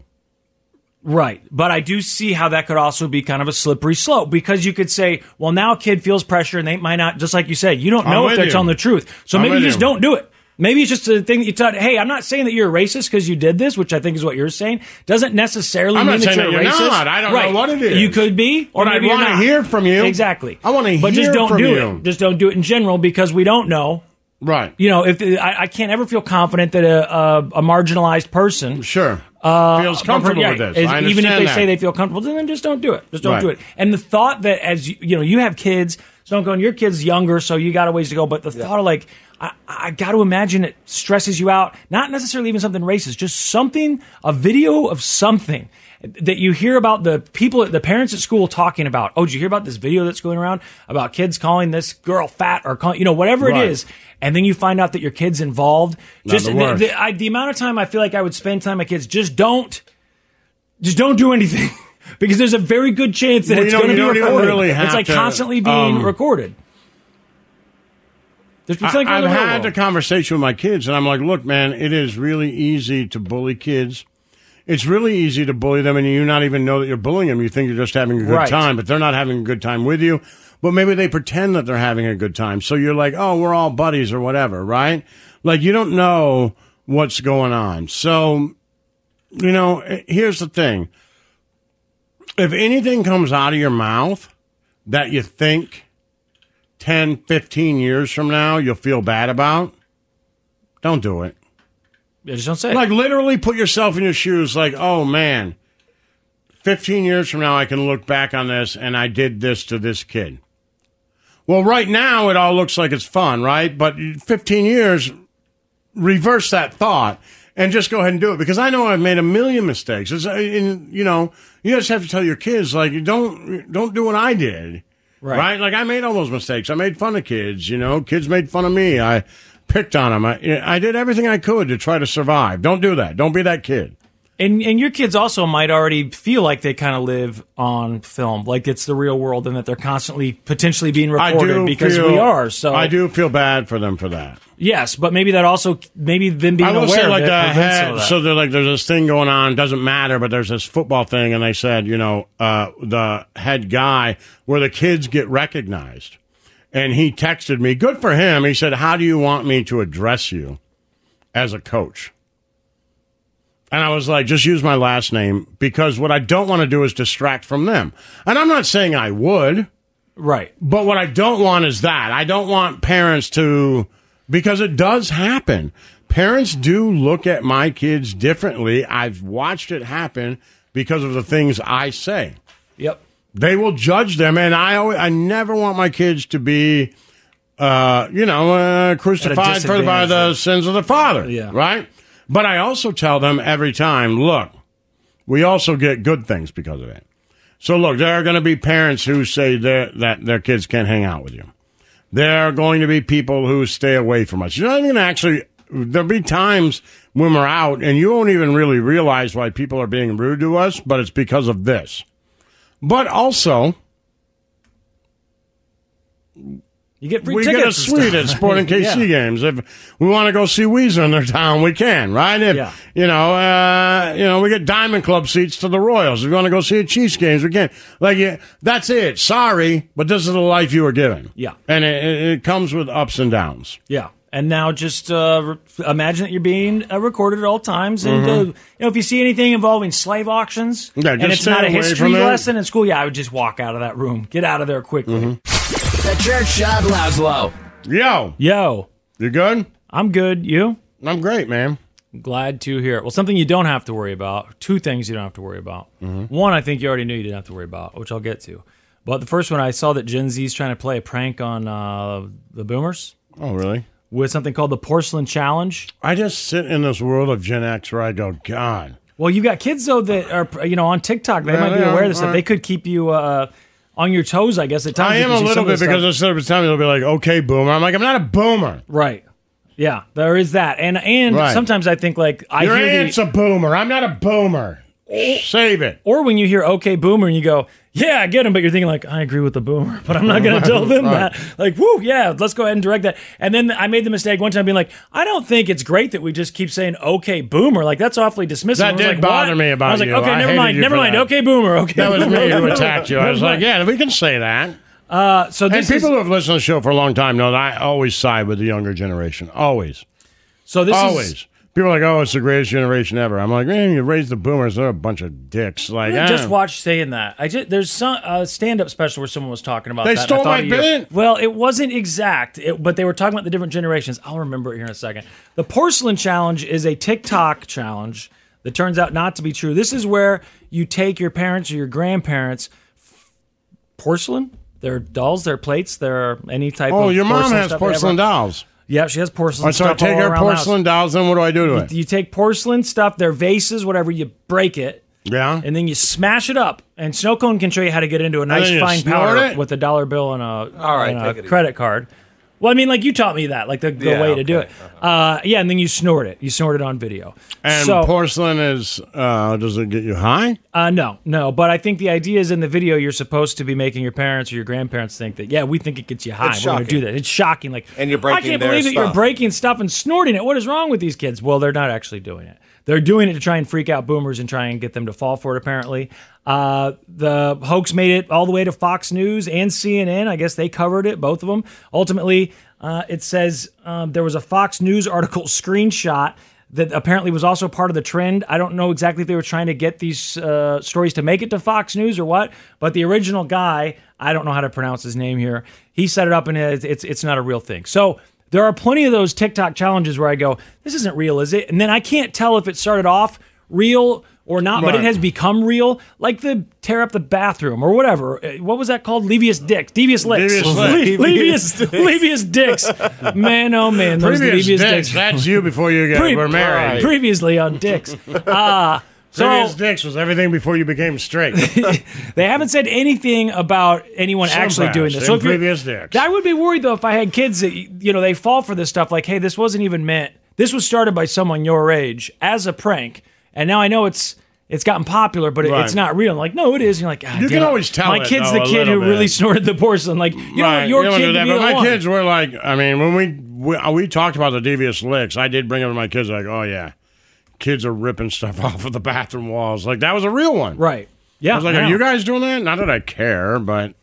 Right. But I do see how that could also be kind of a slippery slope because you could say, well, now a kid feels pressure and they might not, just like you said, you don't I'm know if they're you. telling the truth. So I'm maybe you just you. don't do it. Maybe it's just a thing that you taught. Hey, I'm not saying that you're a racist because you did this, which I think is what you're saying. Doesn't necessarily I'm mean not that saying you're that you're racist. not. I don't know Right. what it is. You could be, or I wanna hear from you. Exactly. I wanna hear but just don't do you. it. Just don't do it in general because we don't know. Right. You know, if I, I can't ever feel confident that a, a, a marginalized person sure uh, Feels comfortable yeah, with this. is- I even if they that. say they feel comfortable, then just don't do it. Just don't Right. do it. And the thought that as you, you know, you have kids, so don't go. And your kid's younger, so you got a ways to go. But the thought of like, I, I got to imagine it stresses you out. Not necessarily even something racist, just something, a video of something that you hear about the people, at the parents at school talking about. Oh, did you hear about this video that's going around about kids calling this girl fat or calling, you know, whatever Right. it is. And then you find out that your kid's involved. Not Just the the, the, I, the amount of time I feel like I would spend time with kids, just don't, just don't do anything. (laughs) Because there's a very good chance that Well, it's going to be recorded. really it's like to, constantly being um, recorded. There's I, something I've in the real had world. the conversation with my kids, and I'm like, look, man, it is really easy to bully kids. It's really easy to bully them, and you not even know that you're bullying them. You think you're just having a good Right. time, but they're not having a good time with you. But maybe they pretend that they're having a good time. So you're like, oh, we're all buddies or whatever, right? Like you don't know what's going on. So, you know, eh, here's the thing. If anything comes out of your mouth that you think 10, 15 years from now you'll feel bad about, don't do it. Yeah, just don't say. Like literally put yourself in your shoes like, oh man, 15 years from now I can look back on this and I did this to this kid. Well, right now it all looks like it's fun, right? But 15 years, reverse that thought and just go ahead and do it because I know I've made a million mistakes. It's, uh, in, you know, you just have to tell your kids like, don't don't do what I did, Right. right? Like I made all those mistakes. I made fun of kids. You know, kids made fun of me. I picked on them. I, I did everything I could to try to survive. Don't do that. Don't be that kid. And and your kids also might already feel like they kind of live on film, like it's the real world, and that they're constantly potentially being recorded because feel- we are. So I do feel bad for them for that. Yes, but maybe that also maybe them being I will aware say, like of it the head, of that. so they're like, there's this thing going on. Doesn't matter, but there's this football thing, and they said, you know, uh, the head guy where the kids get recognized, and he texted me. Good for him. He said, "How do you want me to address you as a coach?" And I was like, just use my last name because what I don't want to do is distract from them. And I'm not saying I would. Right. But what I don't want is that. I don't want parents to, because it does happen. Parents do look at my kids differently. I've watched it happen because of the things I say. Yep. They will judge them, and I always, I never want my kids to be, uh, you know, uh, crucified for by the right. sins of the father. Yeah. Right. But I also tell them every time, look, we also get good things because of it. So look, there are going to be parents who say that their kids can't hang out with you. There are going to be people who stay away from us. You're not even actually. There'll be times when we're out, and you won't even really realize why people are being rude to us, but it's because of this. But also, You get free we tickets. get a suite at Sporting KC (laughs) Yeah. games. If we want to go see Weezer in their town, we can, right? If, Yeah. You know, uh, you know, we get Diamond Club seats to the Royals. If we want to go see a Chiefs games, we can. Like, yeah, that's it. Sorry, but this is the life you were given. Yeah. and it, it comes with ups and downs. Yeah. And now just uh, re- imagine that you're being uh, recorded at all times. And, uh, you know, if you see anything involving slave auctions Mm-hmm. Yeah, and it's not a history lesson in school, yeah, I would just walk out of that room. Get out of there quickly. Mm-hmm. The Church of Lazlo. Yo, Yo. you good? I'm good. You? I'm great, man. Glad to hear it. Well, something you don't have to worry about. Two things you don't have to worry about. Mm-hmm. One, I think you already knew you didn't have to worry about, which I'll get to. But the first one, I saw that Gen Z is trying to play a prank on uh, the boomers Oh, really? With something called the Porcelain Challenge. I just sit in this world of Gen X where I go, God. Well, you got kids though that are you know on TikTok. They Yeah, might be aware of this. They could keep you uh, on your toes. I guess at times. I am a little bit because instead of time they'll be like, okay, boomer. I'm like, I'm not a boomer. right. Yeah, there is that, and and Right. sometimes I think like I Your hear the- aunt's a boomer. I'm not a boomer. Save it. or when you hear "Okay, Boomer" and you go, "Yeah, I get him," but you're thinking like, "I agree with the Boomer," but I'm not going (laughs) to tell them Right. that. Like, whoo, yeah, let's go ahead and direct that. And then I made the mistake one time being like, "I don't think it's great that we just keep saying "Okay, Boomer." Like that's awfully dismissive. That did like, bother what? me about I was like, you. "Okay, never mind, never mind. that. Okay, Boomer. Okay, That was me who (laughs) attacked you. I was like, yeah, we can say that. Uh, so And people is, who have listened to the show for a long time know that I always side with the younger generation. Always. So this always. is People are like, oh, it's the greatest generation ever. I'm like, man, you raised the boomers. They're a bunch of dicks. Like, I just watched saying that. I just there's some uh, stand-up special where someone was talking about They that. stole my bit? Well, it wasn't exact, it, but they were talking about the different generations. I'll remember it here in a second. The porcelain challenge is a TikTok challenge that turns out not to be true. This is where you take your parents or your grandparents porcelain, their dolls, their plates, there are any type oh, of your mom has porcelain dolls. Yeah, she has porcelain Oh, so I take all her around the porcelain dolls, and what do I do to it? You, you take porcelain stuff, their vases, whatever, you break it. Yeah. And then you smash it up. And Snow Cone can show you how to get into a nice fine snort powder it? with a dollar bill and a, All right, and take it a easy. credit card. Well, I mean, like you taught me that, like the, the Yeah, way to do okay. it. Uh, yeah, and then you snort it. You snort it on video. And so, porcelain is, uh, does it get you high? uh, no, no. But I think the idea is in the video, you're supposed to be making your parents or your grandparents think that, yeah, we think it gets you high. It's We're going to do that. It's shocking. Like, And you're I breaking can't their believe that you're stuff. breaking stuff and snorting it. What is wrong with these kids? Well, they're not actually doing it. They're doing it to try and freak out boomers and try and get them to fall for it, apparently. Uh, the hoax made it all the way to Fox News and CNN. I guess they covered it, both of them. Ultimately, uh, it says um, there was a Fox News article (laughs) screenshot that apparently was also part of the trend. I don't know exactly if they were trying to get these uh, stories to make it to Fox News or what, but the original guy, I don't know how to pronounce his name here, he set it up and it's, it's, it's not a real thing. So there are plenty of those TikTok challenges where I go, this isn't real, is it? And then I can't tell if it started off real or not, but it has become real, like the tear up the bathroom or whatever. Uh, What was that called? Levious dicks, devious licks, Devious Le-. Levious, Levious dicks. Man, oh man, those Previous Levious dicks. dicks. That's you before you get, Pre- were married. Previously on dicks. Uh, (laughs) so Previous dicks was everything before you became straight. (laughs) they haven't said anything about anyone Some actually doing this. So if previous dicks. I would be worried though if I had kids that you know they fall for this stuff. Like, hey, this wasn't even meant. This was started by someone your age as a prank, and now I know it's it's gotten popular, but it, Right. it's not real. I'm like, no, it is. And you're like, You can it. always tell My it, kid's though, the kid who little really snorted the porcelain. Like, you don't want your you kid do to that, be but my one. kids were like, I mean, when we, we uh, we talked about the devious licks, I did bring up to my kids like, oh yeah, kids are ripping stuff (laughs) off of the bathroom walls. Like that was a real one, right? Yeah, I was like, I are you guys doing that? Not that I care, but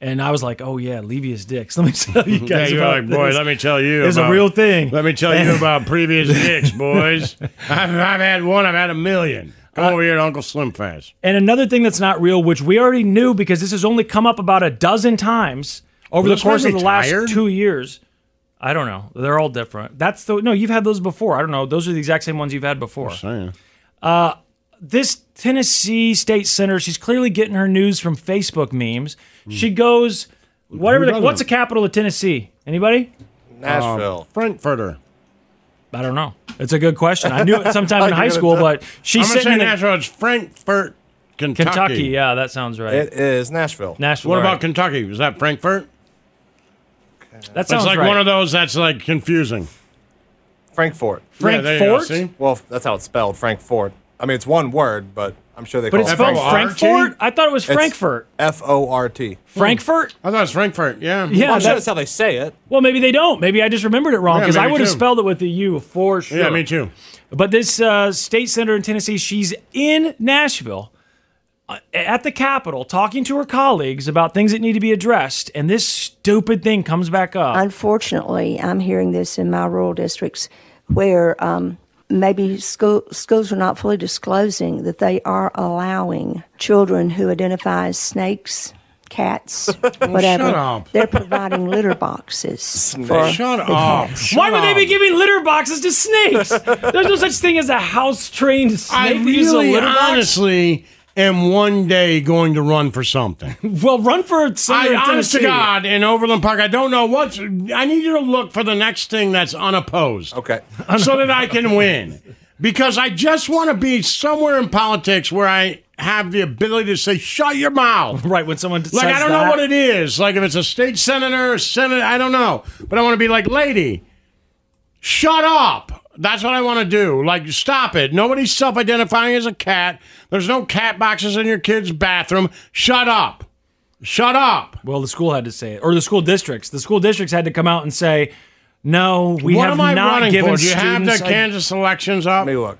And I was like, oh yeah, Levious dicks. (laughs) Let me tell you guys. yeah, you're like, boy, this. let me tell you, It's a real thing. Let me tell you (laughs) about previous dicks, boys. (laughs) I've, I've had one, I've had a million. Come Uh, over here to Uncle Slim Fast. And another thing that's not real, which we already knew because this has only come up about a dozen times over Will the course of the last tired? two years. I don't know. They're all different. That's the no. You've had those before. I don't know. Those are the exact same ones you've had before. Uh, this Tennessee state senator, she's clearly getting her news from Facebook memes. She goes, whatever. The, what's the capital of Tennessee? Anybody? Nashville. Uh, Frankfurter. I don't know. It's a good question. I knew it sometime (laughs) in high school, but she's I'm gonna sitting say in the, Nashville. It's Frankfurt, Kentucky. Kentucky. Yeah, that sounds right. It is Nashville. Nashville. What right. about Kentucky? Is that Frankfurt? that? Sounds It's like right. one of those that's like confusing. Frankfort. Yeah, there you go, Frankfort? see? Well, that's how it's spelled, Frankfort. I mean, it's one word, but I'm sure they But call it's it spelled Frankfort. Frankfort. I thought it was Frankfurt. F O R T. Frankfurt. I thought it was Frankfurt. Yeah. Yeah, Well, I'm sure that- that's how they say it. Well, maybe they don't. Maybe I just remembered it wrong Yeah, because I would have spelled it with a U for sure. Yeah, me too. But this uh, state senator in Tennessee, she's in Nashville uh, at the Capitol talking to her colleagues about things that need to be addressed, and this stupid thing comes back up. Unfortunately, I'm hearing this in my rural districts where um, maybe school, schools are not fully disclosing that they are allowing children who identify as snakes, cats, (laughs) whatever. shut up. They're providing litter boxes. (laughs) For Shut up. cats. Why would they be giving litter boxes to snakes? There's no such thing as a house trained snake I that uses a really, litter box. honestly, am one day going to run for something. (laughs) Well, run for senator I, in honest to God, in Overland Park, I don't know what's. I need you to look for the next thing that's unopposed. Okay. (laughs) so that I can win. Because I just want to be somewhere in politics where I have the ability to say, shut your mouth. Right when someone Like, says I don't know what it is. Like, if it's a state senator or senate, I don't know. But I want to be like, lady, shut up. That's what I want to do. Like, stop it. Nobody's self identifying as a cat. There's no cat boxes in your kid's bathroom. Shut up. Shut up. Well, the school had to say it, or the school districts. The school districts had to come out and say, "No, we what have am I not running given for? Do you have the students- Kansas elections up? Let me look.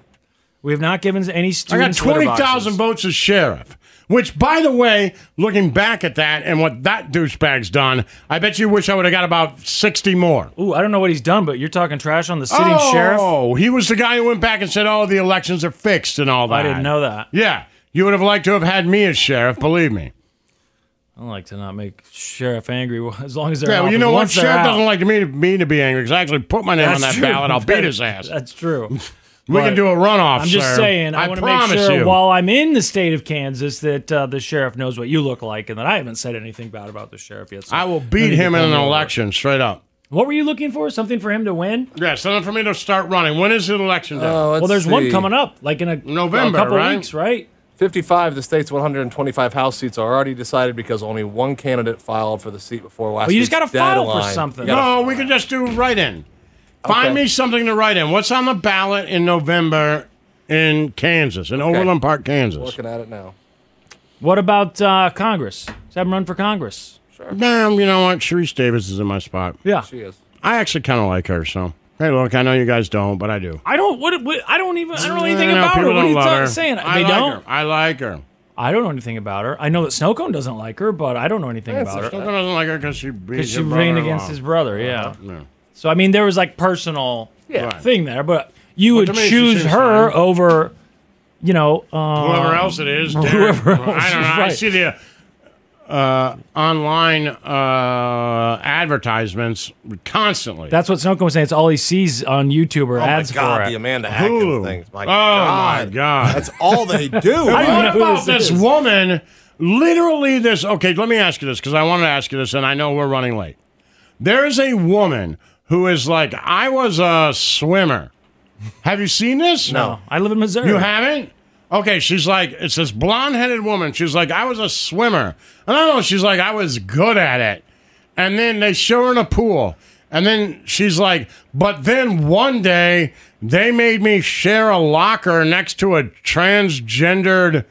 We have not given any students. I got students. litter twenty votes as sheriff. Which, by the way, looking back at that and what that douchebag's done, I bet you wish I would have got about 60 more. Ooh, I don't know what he's done, but you're talking trash on the sitting oh, sheriff. Oh, he was the guy who went back and said, oh, the elections are fixed and all that. I didn't know that. Yeah. You would have liked to have had me as sheriff, believe me. I like to not make sheriff angry (laughs) as long as they're Yeah, well, you know what? Sheriff out- doesn't like me to, me to be angry because I actually put my name on that true. ballot. I'll beat (laughs) his ass. That's true. (laughs) We But can do a runoff. I'm just sir. saying, I, I want to make sure you. while I'm in the state of Kansas that uh, the sheriff knows what you look like and that I haven't said anything bad about the sheriff yet. So I will beat him in pull an me over. election, straight up. What were you looking for? Something for him to win? Yeah, something for me to start running. When is the election day? well, there's one coming up, like in a November, a couple right? weeks, right? 55 the state's 125 House seats are already decided because only one candidate filed for the seat before last Well, you just gotta file for something. No, we can just do write-in. Find Okay. me something to write in. What's on the ballot in November in Kansas, in Overland Park, Kansas? Looking at it now. What about uh, Congress? Let's have him run for Congress. Nah, you know what? Sharice Davis is in my spot. Yeah. She is. I actually kind of like her, so. Hey, look, I know you guys don't, but I do. I don't. What, what? I don't even. I don't know anything I know about her. What are you love ta- her. saying? I they like don't. her. I like her. I don't know anything about her. I know that Snowcone doesn't like her, but I don't know anything Yeah, about her. Snowcone doesn't like her because she beat because she her ran brother-in-law. against his brother. Yeah. Uh-huh, yeah. So I mean, there was like personal Yeah. thing there, but you But would to me, she choose seems her fine. over, you know, um, Whoever else it is, (laughs) Darren. whoever else. I don't know. I right. see the uh, online uh, advertisements constantly. That's what Snowcone was saying. It's all he sees on YouTube or Oh my ads God, for it. the Amanda Adkins Hulu. things. My oh God. my God! That's all they (laughs) do. I don't what know who about this this is. woman? Literally, this. Okay, let me ask you this because I wanted to ask you this, and I know we're running late. There is a woman who is like, I was a swimmer. Have you seen this? No, I live in Missouri. You haven't? Okay, she's like, it's this blonde headed woman. She's like, I was a swimmer. And I don't know, she's like, I was good at it. And then they show her in a pool. And then she's like, but then one day they made me share a locker next to a transgendered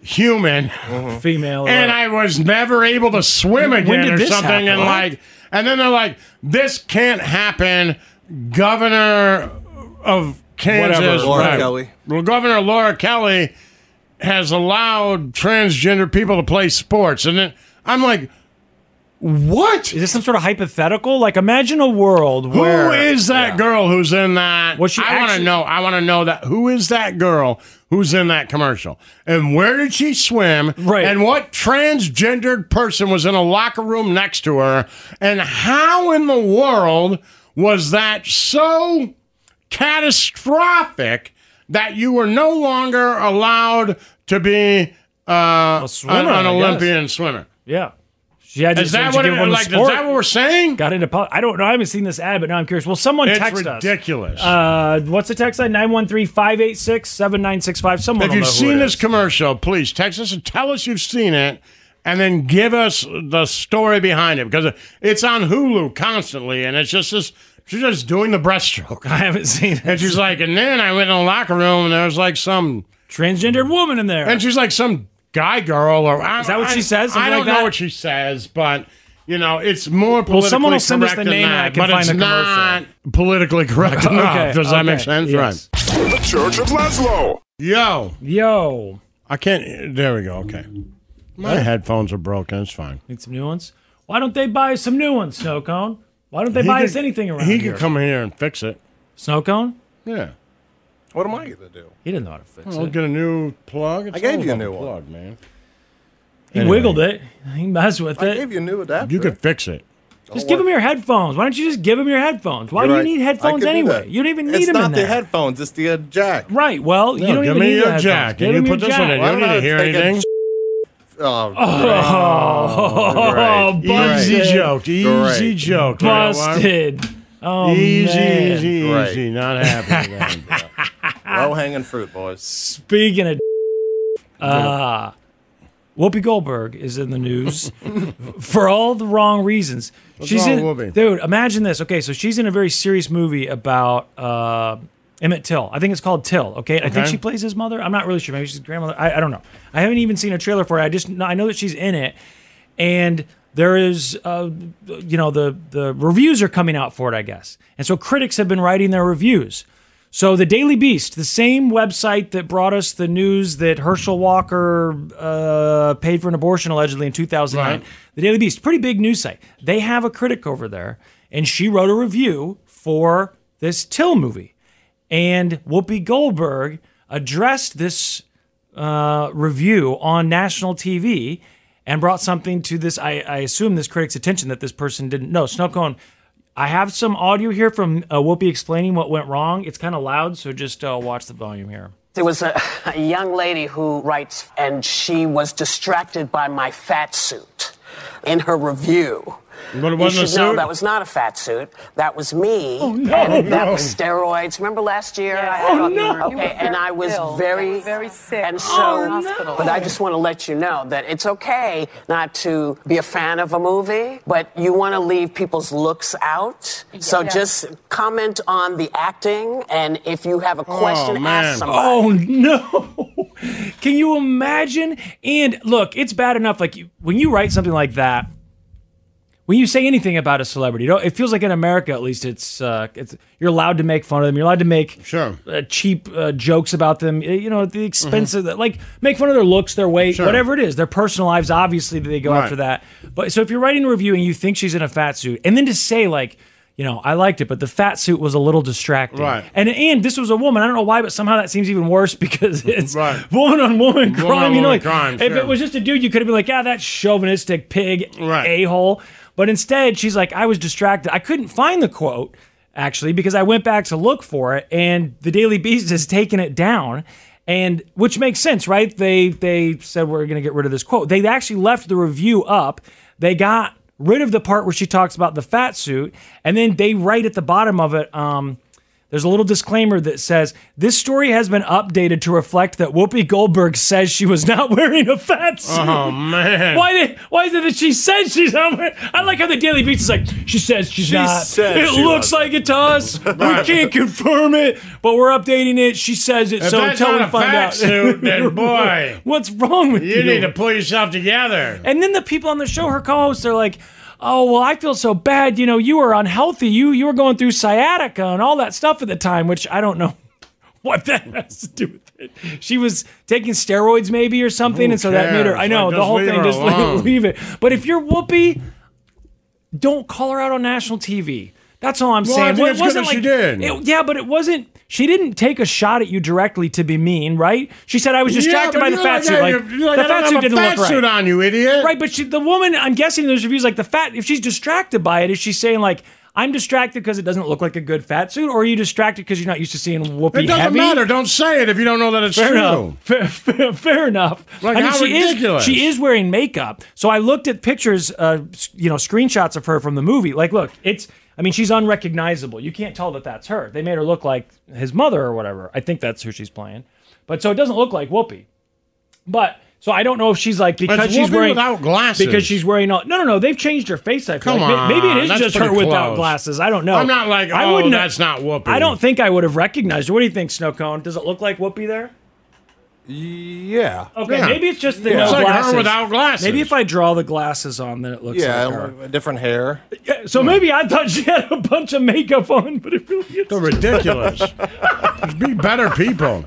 human. (laughs) female. And uh, I was never able to swim When again did or this something. happen? And What? like, and then they're like, this can't happen. Governor of Kansas, Whatever. Laura right. Kelly. Well, Governor Laura Kelly has allowed transgender people to play sports, and then I'm like, what? is this some sort of hypothetical? Like, imagine a world Who where is that girl who's in that? What she I want to know. I want to know that. Who is that girl who's in that commercial? And where did she swim? Right. And what transgendered person was in a locker room next to her? And how in the world was that so catastrophic that you were no longer allowed to be uh, swimmer, an, an. Olympian swimmer? Yeah. She had to, Is that what it, like? Is that what we're saying? Got into. pol- I don't know. I haven't seen this ad, but now I'm curious. Well, someone It's text us. ridiculous. Uh, what's the text line? 913-586-7965. Someone If you've seen this is. commercial, please text us and tell us you've seen it, and then give us the story behind it because it's on Hulu constantly, and it's just this. She's just doing the breaststroke, (laughs) I haven't seen it. and she's like, and then I went in the locker room, and there was like some, Transgendered woman in there. and she's like some guy girl, or I, Is that what I- she says? I don't like know that? what she says, but. You know, it's more politically someone will send us correct the than name and I that, can but find it's the commercial. not politically correct (laughs) enough. Okay, Does that make sense? yes. Right. The Church of Lazlo. Yo, Yo. I can't. There we go. Okay. My headphones are broken. It's fine. Need some new ones? Why don't they buy us some new ones, Snowcone? Why don't they He buy could- us anything around He here? He could come here and fix it. Snowcone? Yeah. What am I going to do? He didn't know how to fix it. I'll it. get a new plug. It's I gave all you a about new the one. plug, man. He Anyway. wiggled it. (laughs) He messed with it. I it. gave you a new adapter. You could fix it. Just give him your headphones. Why don't you just give him your headphones? Why You're do right. you need I headphones do anyway? that. You don't even need it's them not in the there. headphones. It's the uh, jack. Right. Well, you don't give even me need your the headphones. jack, Give and you him put your this one jack. in. Why You don't don't need I to hear take a anything. (laughs) Oh, Oh, Great. (laughs) Easy busted. joke. Easy Great. joke. You know what? Busted. Oh, easy, man. easy, Great. easy. Not happy with that. Low hanging fruit, boys. Speaking of, uh, Whoopi Goldberg is in the news (laughs) for all the wrong reasons. What's she's wrong in, with Whoopi? dude. Imagine this. Okay, so she's in a very serious movie about uh, Emmett Till. I think it's called Till. Okay, I think Okay. she plays his mother. I'm not really sure. Maybe she's grandmother. I, I don't know. I haven't even seen a trailer for it. I just know, I know that she's in it, and there is, uh, you know, the the reviews are coming out for it. I guess, and so critics have been writing their reviews. So the Daily Beast, the same website that brought us the news that Herschel Walker uh, paid for an abortion allegedly in 2009, Right. the Daily Beast, pretty big news site. They have a critic over there, and she wrote a review for this Till movie. And Whoopi Goldberg addressed this uh, review on national TV and brought something to this, I, I assume, this critic's attention that this person didn't know. Snow Cone, I have some audio here from uh, Whoopi explaining what went wrong. It's kind of loud, so just uh, watch the volume here. There was a, a young lady who writes, and she was distracted by my fat suit in her review. But it you wasn't a should know that was not a fat suit. That was me. Oh, no. And that was steroids. Remember last year? I had, Oh, no. Okay, and I was ill. very, Very sick. And so, Oh, no. but I just want to let you know that it's okay not to be a fan of a movie, but you want to leave people's looks out. So just comment on the acting, and if you have a question, oh, ask somebody. Oh no! (laughs) Can you imagine? And look, it's bad enough. Like when you write something like that, when you say anything about a celebrity, it feels like in America, at least, it's uh, it's you're allowed to make fun of them. You're allowed to make sure uh, cheap uh, jokes about them. You know, the expense of the, like make fun of their looks, their weight, Sure. whatever it is. Their personal lives, obviously, they go Right. after that. But so if you're writing a review and you think she's in a fat suit, and then to say like. You know, I liked it, but the fat suit was a little distracting. Right. And and this was a woman. I don't know why, but somehow that seems even worse (laughs) because it's Right. woman on woman Woman crime. on you know, like crime, if sure. it was just a dude, you could have been like, yeah, that chauvinistic pig a hole. But instead, she's like, I was distracted. I couldn't find the quote actually because I went back to look for it, and the Daily Beast has taken it down. And which makes sense, right? They they said we're going to get rid of this quote. They actually left the review up. They got rid of the part where she talks about the fat suit, and then they write at the bottom of it. Um, there's a little disclaimer that says this story has been updated to reflect that Whoopi Goldberg says she was not (laughs) wearing a fat suit. Oh, man. Why did why is it that she says she's not wearing? I like how the Daily Beast is like she says she's She not. said it she looks like it to us. (laughs) we can't confirm it, but we're updating it. She says it. If so until we a find fat out, suit, then (laughs) boy. what's wrong with you? You need to pull yourself together. And then the people on the show, her co-hosts, they're like, "Oh, well, I feel so bad. You know, you were unhealthy. You you were going through sciatica and all that stuff at the time." Which I don't know (laughs) what that has to do with it. She was taking steroids, maybe or something, Who and so that made her. I know Like, the whole thing. Just (laughs) alone. leave it. But if you're Whoopi, don't call her out on national TV. That's all I'm Well, saying. Well, it wasn't that she did. it- yeah, but it wasn't. She didn't take a shot at you directly to be mean, right? She said I was distracted Yeah, by the fat like, suit. Like, like, the fat suit a didn't fat look right. suit on, you idiot. Right, but she, the woman, I'm guessing in those reviews, like the fat. If she's distracted by it, is she saying like? I'm distracted because it doesn't look like a good fat suit, or are you distracted because you're not used to seeing Whoopi It doesn't heavy? matter. Don't say it if you don't know that it's Fair true. enough. Fair, fair, fair enough. Like, I mean, how she ridiculous. is she is wearing makeup. So I looked at pictures, uh, you know, screenshots of her from the movie. Like, look, it's. I mean, she's unrecognizable. You can't tell that that's her. They made her look like his mother or whatever. I think that's who she's playing. But so it doesn't look like Whoopi. But so I don't know if she's like because she's wearing without glasses. Because she's wearing all. No, no, no. They've changed her face. I feel Come like. May- Maybe it is that's just her pretty without close. glasses. I don't know. I'm not like, I oh, wouldn't- that's not Whoopi. I don't think I would have recognized her. What do you think, Snow Cone? Does it look like Whoopi there? Yeah. Okay, Yeah. maybe it's just the Yeah. no It's like her glasses. without glasses. Maybe if I draw the glasses on, then it looks yeah, like her. a different hair. Yeah, so hmm. maybe I thought she had a bunch of makeup on, but it really is They're ridiculous. Just (laughs) be better people.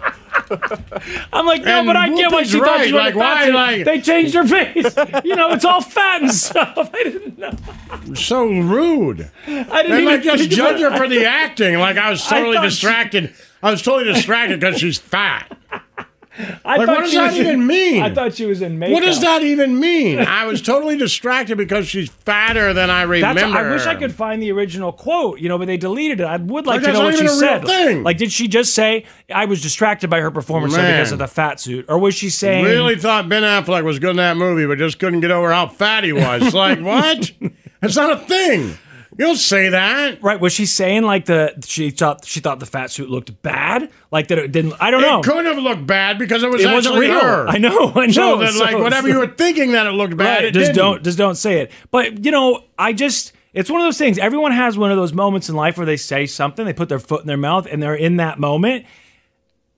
I'm like, no, And but I get why Whoopi's she thought right, she was like, why, like- they changed her face. (laughs) you know, it's all fat and stuff. I didn't know. So rude. I didn't and even like just think judge about her for the acting. Like I was (laughs) I totally thought she- distracted. I was totally distracted because she's fat. I Like, thought what does that even in- mean? I thought she was in makeup. What does that even mean? I was totally distracted because she's fatter than I remember. That's, I wish I could find the original quote, you know, but they deleted it. I would like Like, to know what she not even a real said. thing. Like, did she just say I was distracted by her performance Man. because of the fat suit, or was she saying Really thought Ben Affleck was good in that movie, but just couldn't get over how fat he was. Like (laughs) what? That's not a thing. You don't say that. Right? Was she saying like the she thought she thought the fat suit looked bad, like that it didn't? I don't know. It couldn't have looked bad because it was It wasn't real. her. I know, I know. So that So- like whatever you were (laughs) thinking that it looked bad, Right, it just didn't. don't just don't say it. But you know, I just it's one of those things. Everyone has one of those moments in life where they say something, they put their foot in their mouth, and they're in that moment.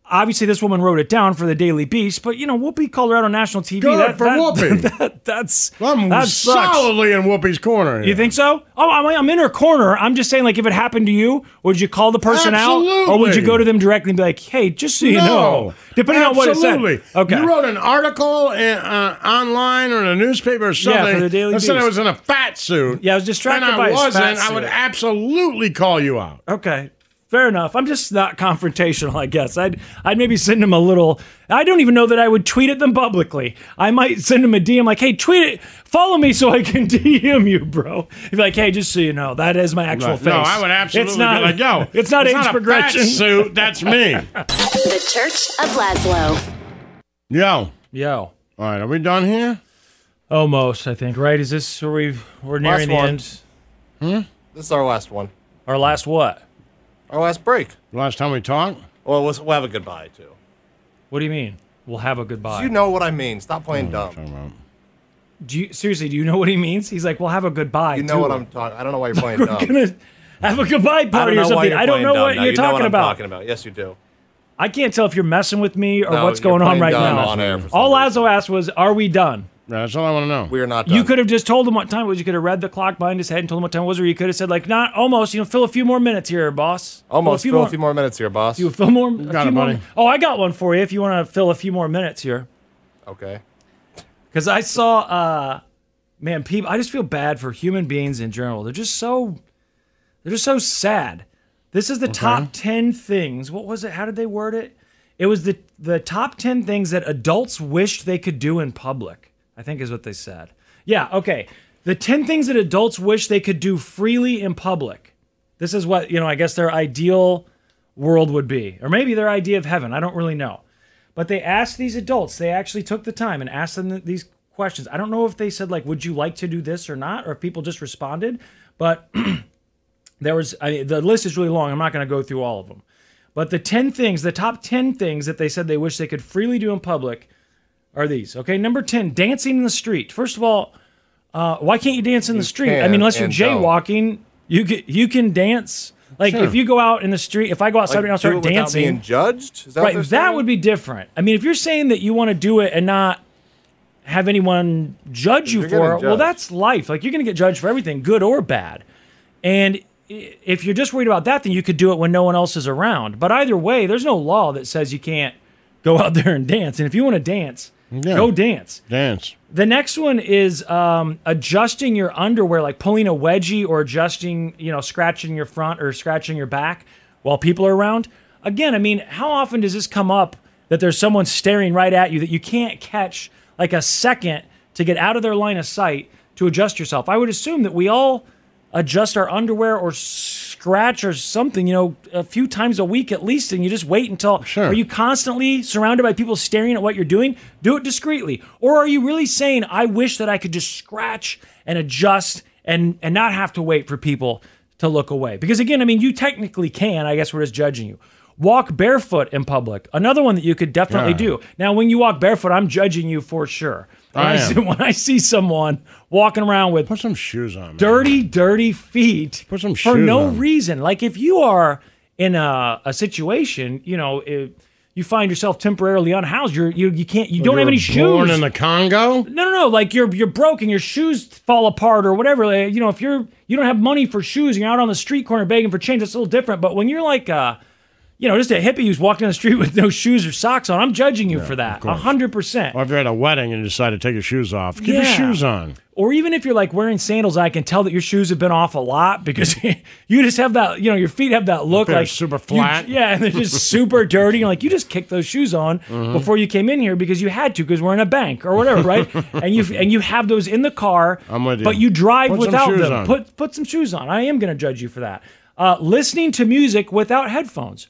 Obviously this woman wrote it down for the Daily Beast, but you know, Whoopi called her out on national TV. Good that, for that- Whoopi. (laughs) that- that's I'm that solidly in Whoopi's corner. You think so? Oh, I'm, I'm in her corner. I'm just saying, like, if it happened to you, would you call the person out, or would you go to them directly and be like, "Hey, just so you know," depending on what it said. Absolutely. Okay. You wrote an article in, uh, online or in a newspaper or something. Yeah, for the Daily that said I was in a fat suit. Yeah, I was distracted and by I wasn't. I would absolutely call you out. Okay. Fair enough. I'm just not confrontational, I guess. I'd I'd maybe send him a little I don't even know that I would tweet at them publicly. I might send him a DM like, hey, tweet it, follow me so I can (laughs) DM you, bro. Be like, hey, just so you know, that is my actual Right. face. No, I would absolutely it's not, be like, yo, (laughs) it's not it's age not a progression. fat suit, that's me. (laughs) The Church of Lazlo. Yo. Yo. All right, are we done here? Almost, I think, right? Is this where we we're nearing Last the one. end? Hmm? This is our last one. Our last what? Our last break. Last time we talked? Well, we'll, we'll have a goodbye, too. What do you mean? We'll have a goodbye. You know what I mean. Stop playing oh, dumb. Do you seriously? Do you know what he means? He's like, "We'll have a goodbye." You know too. what I'm talking I don't know why you're playing We're dumb. gonna have a goodbye I don't party or something. I don't know what you're you know talking what I'm about. talking about. Yes, you do. I can't tell if you're messing with me or No, what's you're going on playing right dumb now. on air for some All Lazlo asked was, "Are we done?" That's all I want to know. We are not You could have just told him what time it was. You could have read the clock behind his head and told him what time it was, or you could have said like, "Not almost." You know, fill a few more minutes here, boss. Almost. Fill Fill a few more minutes here, boss. You fill more. a got few it, more- Oh, I got one for you. If you want to fill a few more minutes here. Okay. Because I saw, uh, man, people. I just feel bad for human beings in general. They're just so, they're just so sad. This is the top ten things. What was it? How did they word it? It was the the top ten things that adults wished they could do in public. I think is what they said. Yeah. Okay. The ten things that adults wish they could do freely in public. This is what you know. I guess their ideal world would be, or maybe their idea of heaven. I don't really know. But they asked these adults, they actually took the time and asked them these questions. I don't know if they said, like, would you like to do this or not, or if people just responded. But (clears throat) there was, I mean, the list is really long. I'm not going to go through all of them. But the 10 things, the top 10 things that they said they wish they could freely do in public are these. Okay, number 10, dancing in the street. First of all, uh, why can't you dance in the street? I mean, unless you're and don't. jaywalking, you can, you can dance. Like Sure. if you go out in the street, if I go outside Like, and do start dancing, being judged? Is that right, that would be different. I mean, if you're saying that you want to do it and not have anyone judge you for it, well, that's life. Like you're going to get judged for everything, good or bad. And if you're just worried about that, then you could do it when no one else is around. But either way, there's no law that says you can't go out (laughs) there and dance. And if you want to dance, go dance. Dance. The next one is um, adjusting your underwear, like pulling a wedgie or adjusting, you know, scratching your front or scratching your back while people are around. Again, I mean, how often does this come up that there's someone staring right at you that you can't catch like a second to get out of their line of sight to adjust yourself? I would assume that we all adjust our underwear or scratch or something, you know, a few times a week at least, and you just wait until. Sure. Are you constantly surrounded by people staring at what you're doing? Do it discreetly. Or are you really saying, I wish that I could just scratch and adjust and and not have to wait for people to look away? Because again, I mean, you technically can. I guess we're just judging you. Walk barefoot in public. Another one that you could definitely Yeah. do. Now, when you walk barefoot, I'm judging you for sure. When I I, see, (laughs) when I see someone walking around with put some shoes on, man. dirty, dirty feet Put some for shoes no on. reason. Like if you are in a, a situation, you know, if you find yourself temporarily unhoused, you're you you can't you Well, don't you have were any born shoes. in the Congo. no, no, no. Like you're you're broken. Your shoes fall apart or whatever. Like, you know, if you're you don't have money for shoes and you're out on the street corner begging for change, that's a little different. But when you're like, uh, you know, just a hippie who's walking down the street with no shoes or socks on, I'm judging you for that. A hundred percent. Or if you're at a wedding and you decide to take your shoes off, keep your shoes on. Or even if you're like wearing sandals, I can tell that your shoes have been off a lot because (laughs) you just have that, you know, your feet have that look like super you- flat. yeah, and they're just (laughs) super dirty. And like you just kicked those shoes on Mhm. before you came in here because you had to because we're in a bank or whatever, right? (laughs) and you and you have those in the car, I'm with you. but you drive Put without them. on. Put put some shoes on. I am going to judge you for that. Uh, listening to music without headphones.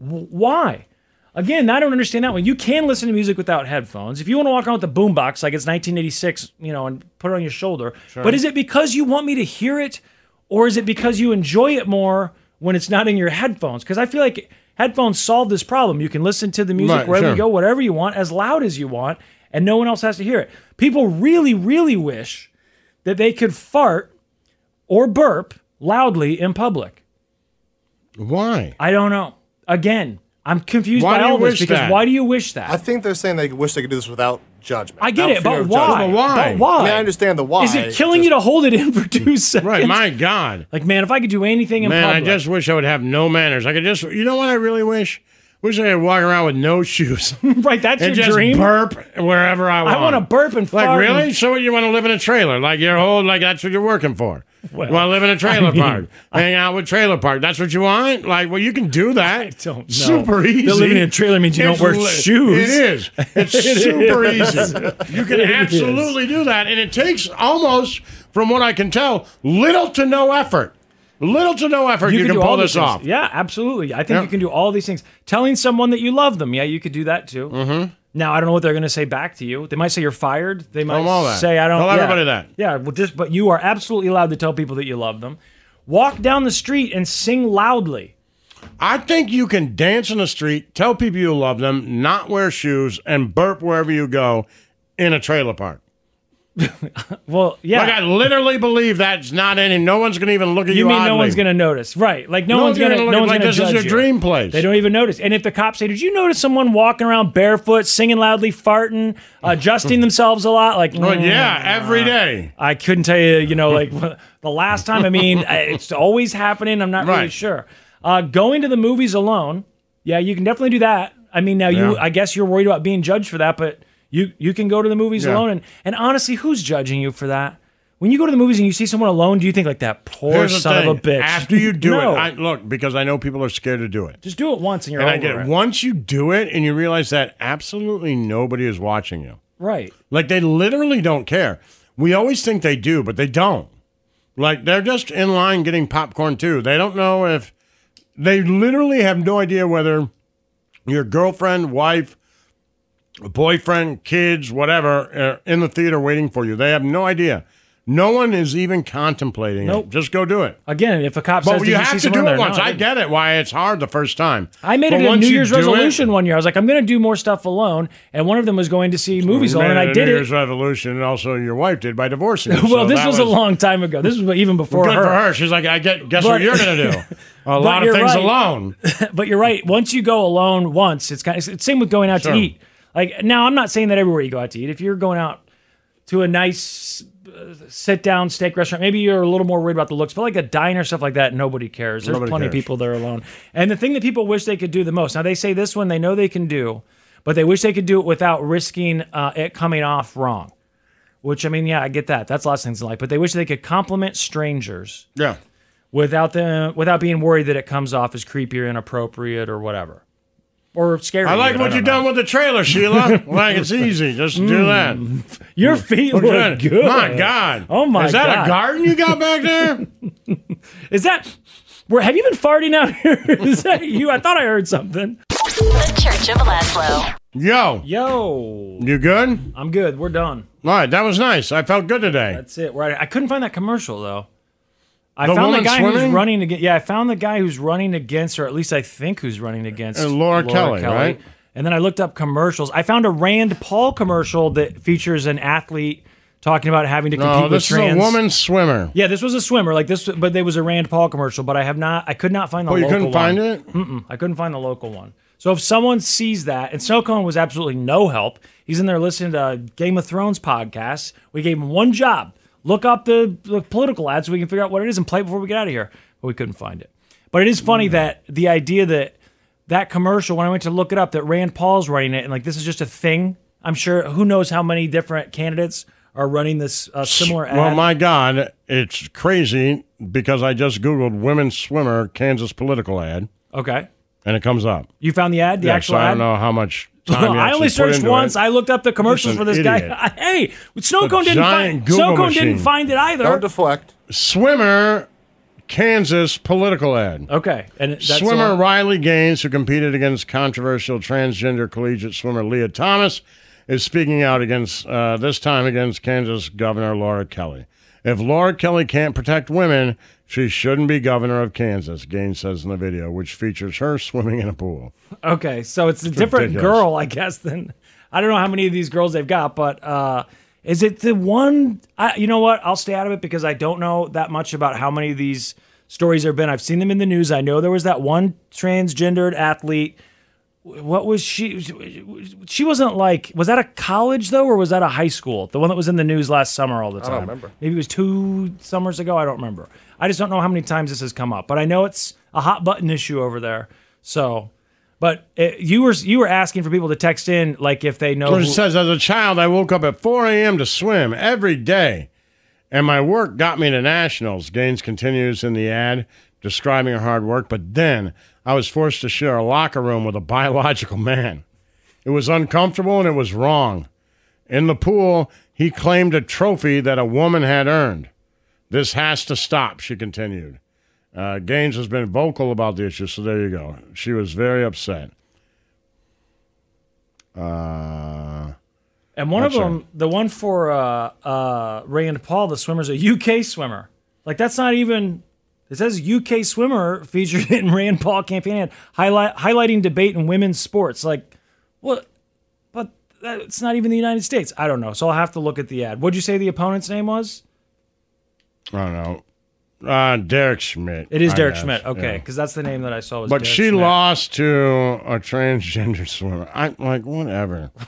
Why? Again, I don't understand that one. You can listen to music without headphones. If you want to walk around with a boombox like it's 1986, you know, and put it on your shoulder. Sure. But is it because you want me to hear it, or is it because you enjoy it more when it's not in your headphones? Because I feel like headphones solve this problem. You can listen to the music Right, wherever sure. you go, whatever you want, as loud as you want, and no one else has to hear it. People really, really wish that they could fart or burp loudly in public. Why? I don't know. Again, I'm confused Why by do you all this wish because that? why do you wish that? I think they're saying they wish they could do this without judgment. I get without it, fear but of why? judgment. But why? But why? I mean, I understand the why. Is it killing you to hold it in for two seconds? Right, my God. Like, man, if I could do anything in Man, public, I just wish I would have no manners. I could just, you know what I really wish? Wish I could walk around with no shoes. (laughs) right, that's and your just dream. burp wherever I want. I want to burp and fart. Like, really? and- So you want to live in a trailer? Like your whole, like that's what you're working for? Well, you want to live in a trailer I mean, park? Hang out with trailer park? That's what you want? Like, well, you can do that. I don't know. Super easy. Living in a trailer means you don't wear li- shoes. It is. It's (laughs) It super is. easy. You can (laughs) It absolutely do that, and it takes almost, from what I can tell, little to no effort. Little to no effort. You, can, do pull this off. Yeah, absolutely. I think Yeah. you can do all these things. Telling someone that you love them. Yeah, you could do that too. Mm-hmm. Now I don't know what they're going to say back to you. They might say you're fired. They might Tell 'em that. say I don't. Tell yeah. everybody that. Yeah, well, just but you are absolutely allowed to tell people that you love them. Walk down the street and sing loudly. I think you can dance in the street, tell people you love them, not wear shoes, and burp wherever you go in a trailer park. (laughs) Well, yeah. Like I literally believe that's not any. No one's gonna even look at you. You mean oddly. no one's going to notice, right? Like no, No one's going to. gonna look No one's like, going to this is your you. dream place. They don't even notice. And if the cops say, "Did you notice someone walking around barefoot, singing loudly, farting, (laughs) adjusting themselves a lot?" Like, Well, mm, yeah, every day. I couldn't tell you. You know, like (laughs) the last time. I mean, it's always happening. I'm not really sure. Uh, going to the movies alone. Yeah, you can definitely do that. I mean, now you. I guess you're worried about being judged for that, but you you can go to the movies Yeah. alone. And and honestly, who's judging you for that? When you go to the movies and you see someone alone, do you think like that poor Here's son of a bitch? After you do No. it, I, look because I know people are scared to do it. Just do it once and you're and I get it. Once you do it and you realize that absolutely nobody is watching you. Right. Like they literally don't care. We always think they do, but they don't. Like they're just in line getting popcorn too. They don't know if they literally have no idea whether your girlfriend, wife, boyfriend, kids, whatever, are in the theater waiting for you. They have no idea. No one is even contemplating Nope. it. Just go do it. Again, if a cop But says, you "Did have to do there?" it once. No, I didn't. get it. Why it's hard the first time. I made But it a New Year's do it- resolution one year. I was like, I'm going to do more stuff alone, and one of them was going to see movies alone, and I did New it. Year's resolution, and also your wife did by divorcing. you. (laughs) well, So this that was, a long time ago. This was even before Good her. for her. She's like, I get. Guess what you're gonna do? (laughs) A lot of things right. alone. (laughs) but you're right. Once you go alone once, it's kind of it's same with going out Sure. to eat. Like now, I'm not saying that everywhere you go out to eat. If you're going out to a nice uh, sit down steak restaurant, maybe you're a little more worried about the looks. But like a diner, stuff like that, nobody cares. There's Nobody plenty of cares. people there alone. And the thing that people wish they could do the most. Now they say this one they know they can do, but they wish they could do it without risking uh, it coming off wrong. Which I mean, yeah, I get that. That's lots of things in life. But they wish they could compliment strangers Yeah. without the without being worried that it comes off as creepy or inappropriate or whatever, or scary. I like what don't you've done with the trailer, Sheila. (laughs) like it's easy. Just do mm. that. Your feet Look look good. good. My God. Oh my god. Is that God. a garden you got back there? (laughs) Is that? Where have you been farting out here? (laughs) Is that you? I thought I heard something. The Church of Lazlo. Yo, Yo, you good? I'm good. We're done. All right, that was nice. I felt good today. That's it. Right. I couldn't find that commercial though. I The found the guy swimming? who's running against. Yeah, I found the guy who's running against, or at least I think who's running against Uh, Laura Kelly, right? And then I looked up commercials. I found a Rand Paul commercial that features an athlete talking about having to compete No, with this is a woman swimmer. Yeah, this was a swimmer like this, but there was a Rand Paul commercial. But I have not. I could not find the. Oh, you couldn't find it? Mm-mm, I couldn't find the local one. So if someone sees that, and Snow Cone was absolutely no help. He's in there listening to Game of Thrones podcasts. We gave him one job: look up the, the political ads so we can figure out what it is and play it before we get out of here. But we couldn't find it. But it is funny Mm. that the idea that that commercial, when I went to look it up, that Rand Paul's running it, and like this is just a thing. I'm sure who knows how many different candidates are running this uh, similar ad. Well, my God, it's crazy because I just Googled women swimmer Kansas political ad okay, and it comes up. you found the ad, the Yeah, actual so I ad. don't know how much time you (laughs) I only searched once. it. I looked up the commercials for this idiot. guy. (laughs) Hey, Snowcone A didn't find Google Snowcone didn't find it either. Don't deflect. Swimmer Kansas political ad. okay, and that's swimmer Riley Gaines, who competed against controversial transgender collegiate swimmer Lia Thomas, is speaking out against uh, this time against Kansas Governor Laura Kelly. If Laura Kelly can't protect women, she shouldn't be governor of Kansas. Gaines says in the video, which features her swimming in a pool. Okay, so it's a different ridiculous. girl, I guess. Than I don't know how many of these girls they've got, but uh, is it the one? I, you know what? I'll stay out of it because I don't know that much about how many of these stories there have been. I've seen them in the news. I know there was that one transgendered athlete what was she? She wasn't like. Was that a college though, or was that a high school? The one that was in the news last summer all the I time. don't remember. Maybe it was two summers ago. I don't remember. I just don't know how many times this has come up, but I know it's a hot button issue over there. So, but it, you were you were asking for people to text in like if they know. Who- says, as a child, I woke up at 4 a.m. to swim every day, and my work got me to nationals. Gaines continues in the ad, describing her hard work, but then I was forced to share a locker room with a biological man. It was uncomfortable and it was wrong. In the pool, he claimed a trophy that a woman had earned. This has to stop, she continued. Uh, Gaines has been vocal about the issue, so there you go. She was very upset. Uh, And one of them, the one for uh, uh, Rand Paul, the swimmer's a UK swimmer. Like that's not even. It says UK swimmer featured (laughs) in Rand Paul campaign ad, highlight, highlighting debate in women's sports. Like, what? But it's not even the United States. I don't know. So I'll have to look at the ad. What'd you say the opponent's name was? I don't know. Uh, Derek Schmidt. It is I Derek guess, Schmidt. Okay, because that's the name that I saw. Was But Derek she Schmidt. lost to a transgender swimmer. I'm like whatever. (laughs)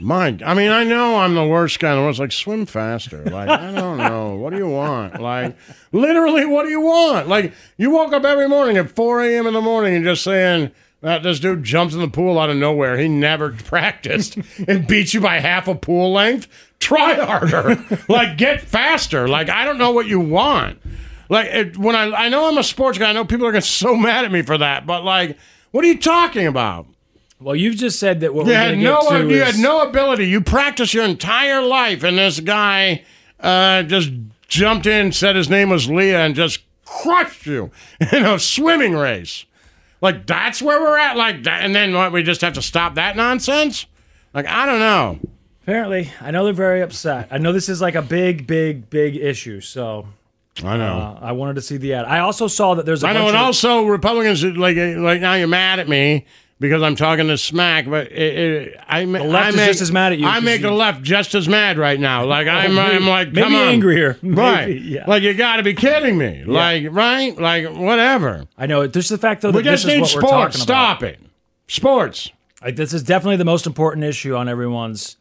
My, I mean, I know I'm the worst guy in the world. It's like swim faster. Like I don't know. What do you want? Like literally, what do you want? Like you woke up every morning at 4 a.m. in the morning and just saying that this dude jumps in the pool out of nowhere. He never (laughs) practiced and beats you by half a pool length. Try harder. (laughs) like get faster. Like I don't know what you want. Like it, when I I know I'm a sports guy. I know people are gonna so mad at me for that. But like, what are you talking about? Well, you've just said that what You we're had no, you is had no ability. You practiced your entire life, and this guy uh, just jumped in, said his name was Lia, and just crushed you (laughs) in a swimming race. Like that's where we're at. Like that, and then what? We just have to stop that nonsense. Like I don't know. Apparently, I know they're very upset. I know this is like a big, big, big issue. So I know. uh, I wanted to see the ad. I also saw that there's a I know, and of- also Republicans like like now you're mad at me because I'm talking to smack, but it, it, I The left I is make, just as mad at you I make the left just as mad right now. Like I'm, maybe- I'm like, maybe come on, angrier. (laughs) right? Maybe, yeah. Like you got to be kidding me. Like right? Like whatever. I know. Just the fact though we that just this is need what sports. Stop about. it. Sports. Like, this is definitely the most important issue on everyone's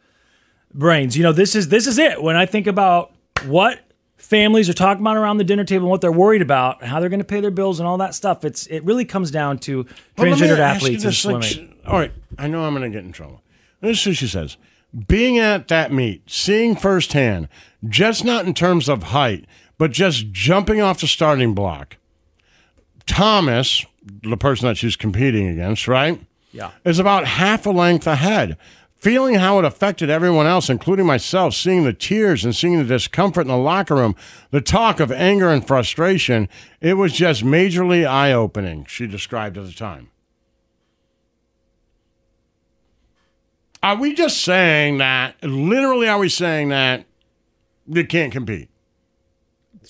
brains. You know, this is this is it. When I think about what families are talking about around the dinner table and what they're worried about, and how they're going to pay their bills and all that stuff, it's it really comes down to Well, transgendered athletes and this, like, swimming. sh- all right, I know I'm going to get in trouble. This is what she says. Being at that meet, seeing firsthand, just not in terms of height, but just jumping off the starting block. Thomas, the person that she's competing against, right? Yeah. Is about half a length ahead. Feeling how it affected everyone else, including myself, seeing the tears and seeing the discomfort in the locker room, the talk of anger and frustration, it was just majorly eye opening, she described at the time. Are we just saying that? Literally, are we saying that you can't compete?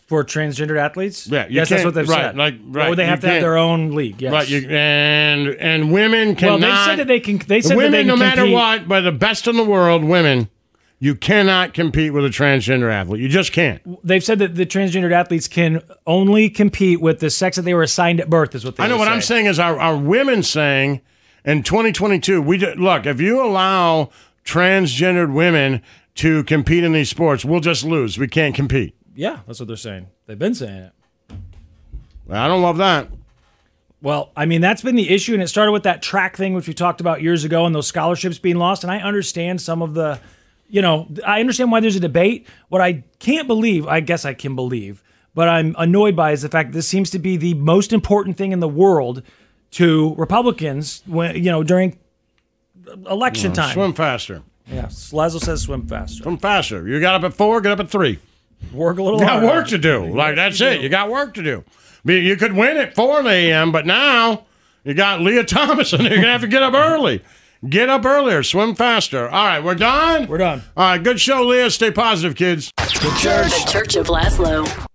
For transgendered athletes? Yeah, yes, that's what they've right, said. like, right, Or they have to have their own league. Yes. Right, you, and and women Well, they said that they can- they said that women, they can no matter compete- what, by the best in the world, women, you cannot compete with a transgender athlete. You just can't. They've said that the transgendered athletes can only compete with the sex that they were assigned at birth. Is what they. Said. I know what I'm saying. saying is our, our women saying in 2022, we look if you allow transgendered women to compete in these sports, we'll just lose. We can't compete. Yeah, that's what they're saying. They've been saying it. I don't love that. Well, I mean, that's been the issue, and it started with that track thing, which we talked about years ago, and those scholarships being lost. And I understand some of the, you know, I understand why there's a debate. What I can't believe, I guess I can believe, but I'm annoyed by is the fact that this seems to be the most important thing in the world to Republicans when, you know, during election Yeah, time. Swim faster. Yeah, Lazlo says swim faster. Swim faster. You got up at four, get up at three. Work a little You got harder. work to do. Like that's it. You got work to do. I mean, You could win at 4 a.m., but now you got Lia (laughs) Thomas, and you're gonna have to get up early. Get up earlier. Swim faster. All right, we're done. We're done. All right, good show, Leah. Stay positive, kids. The Church of Lazlo.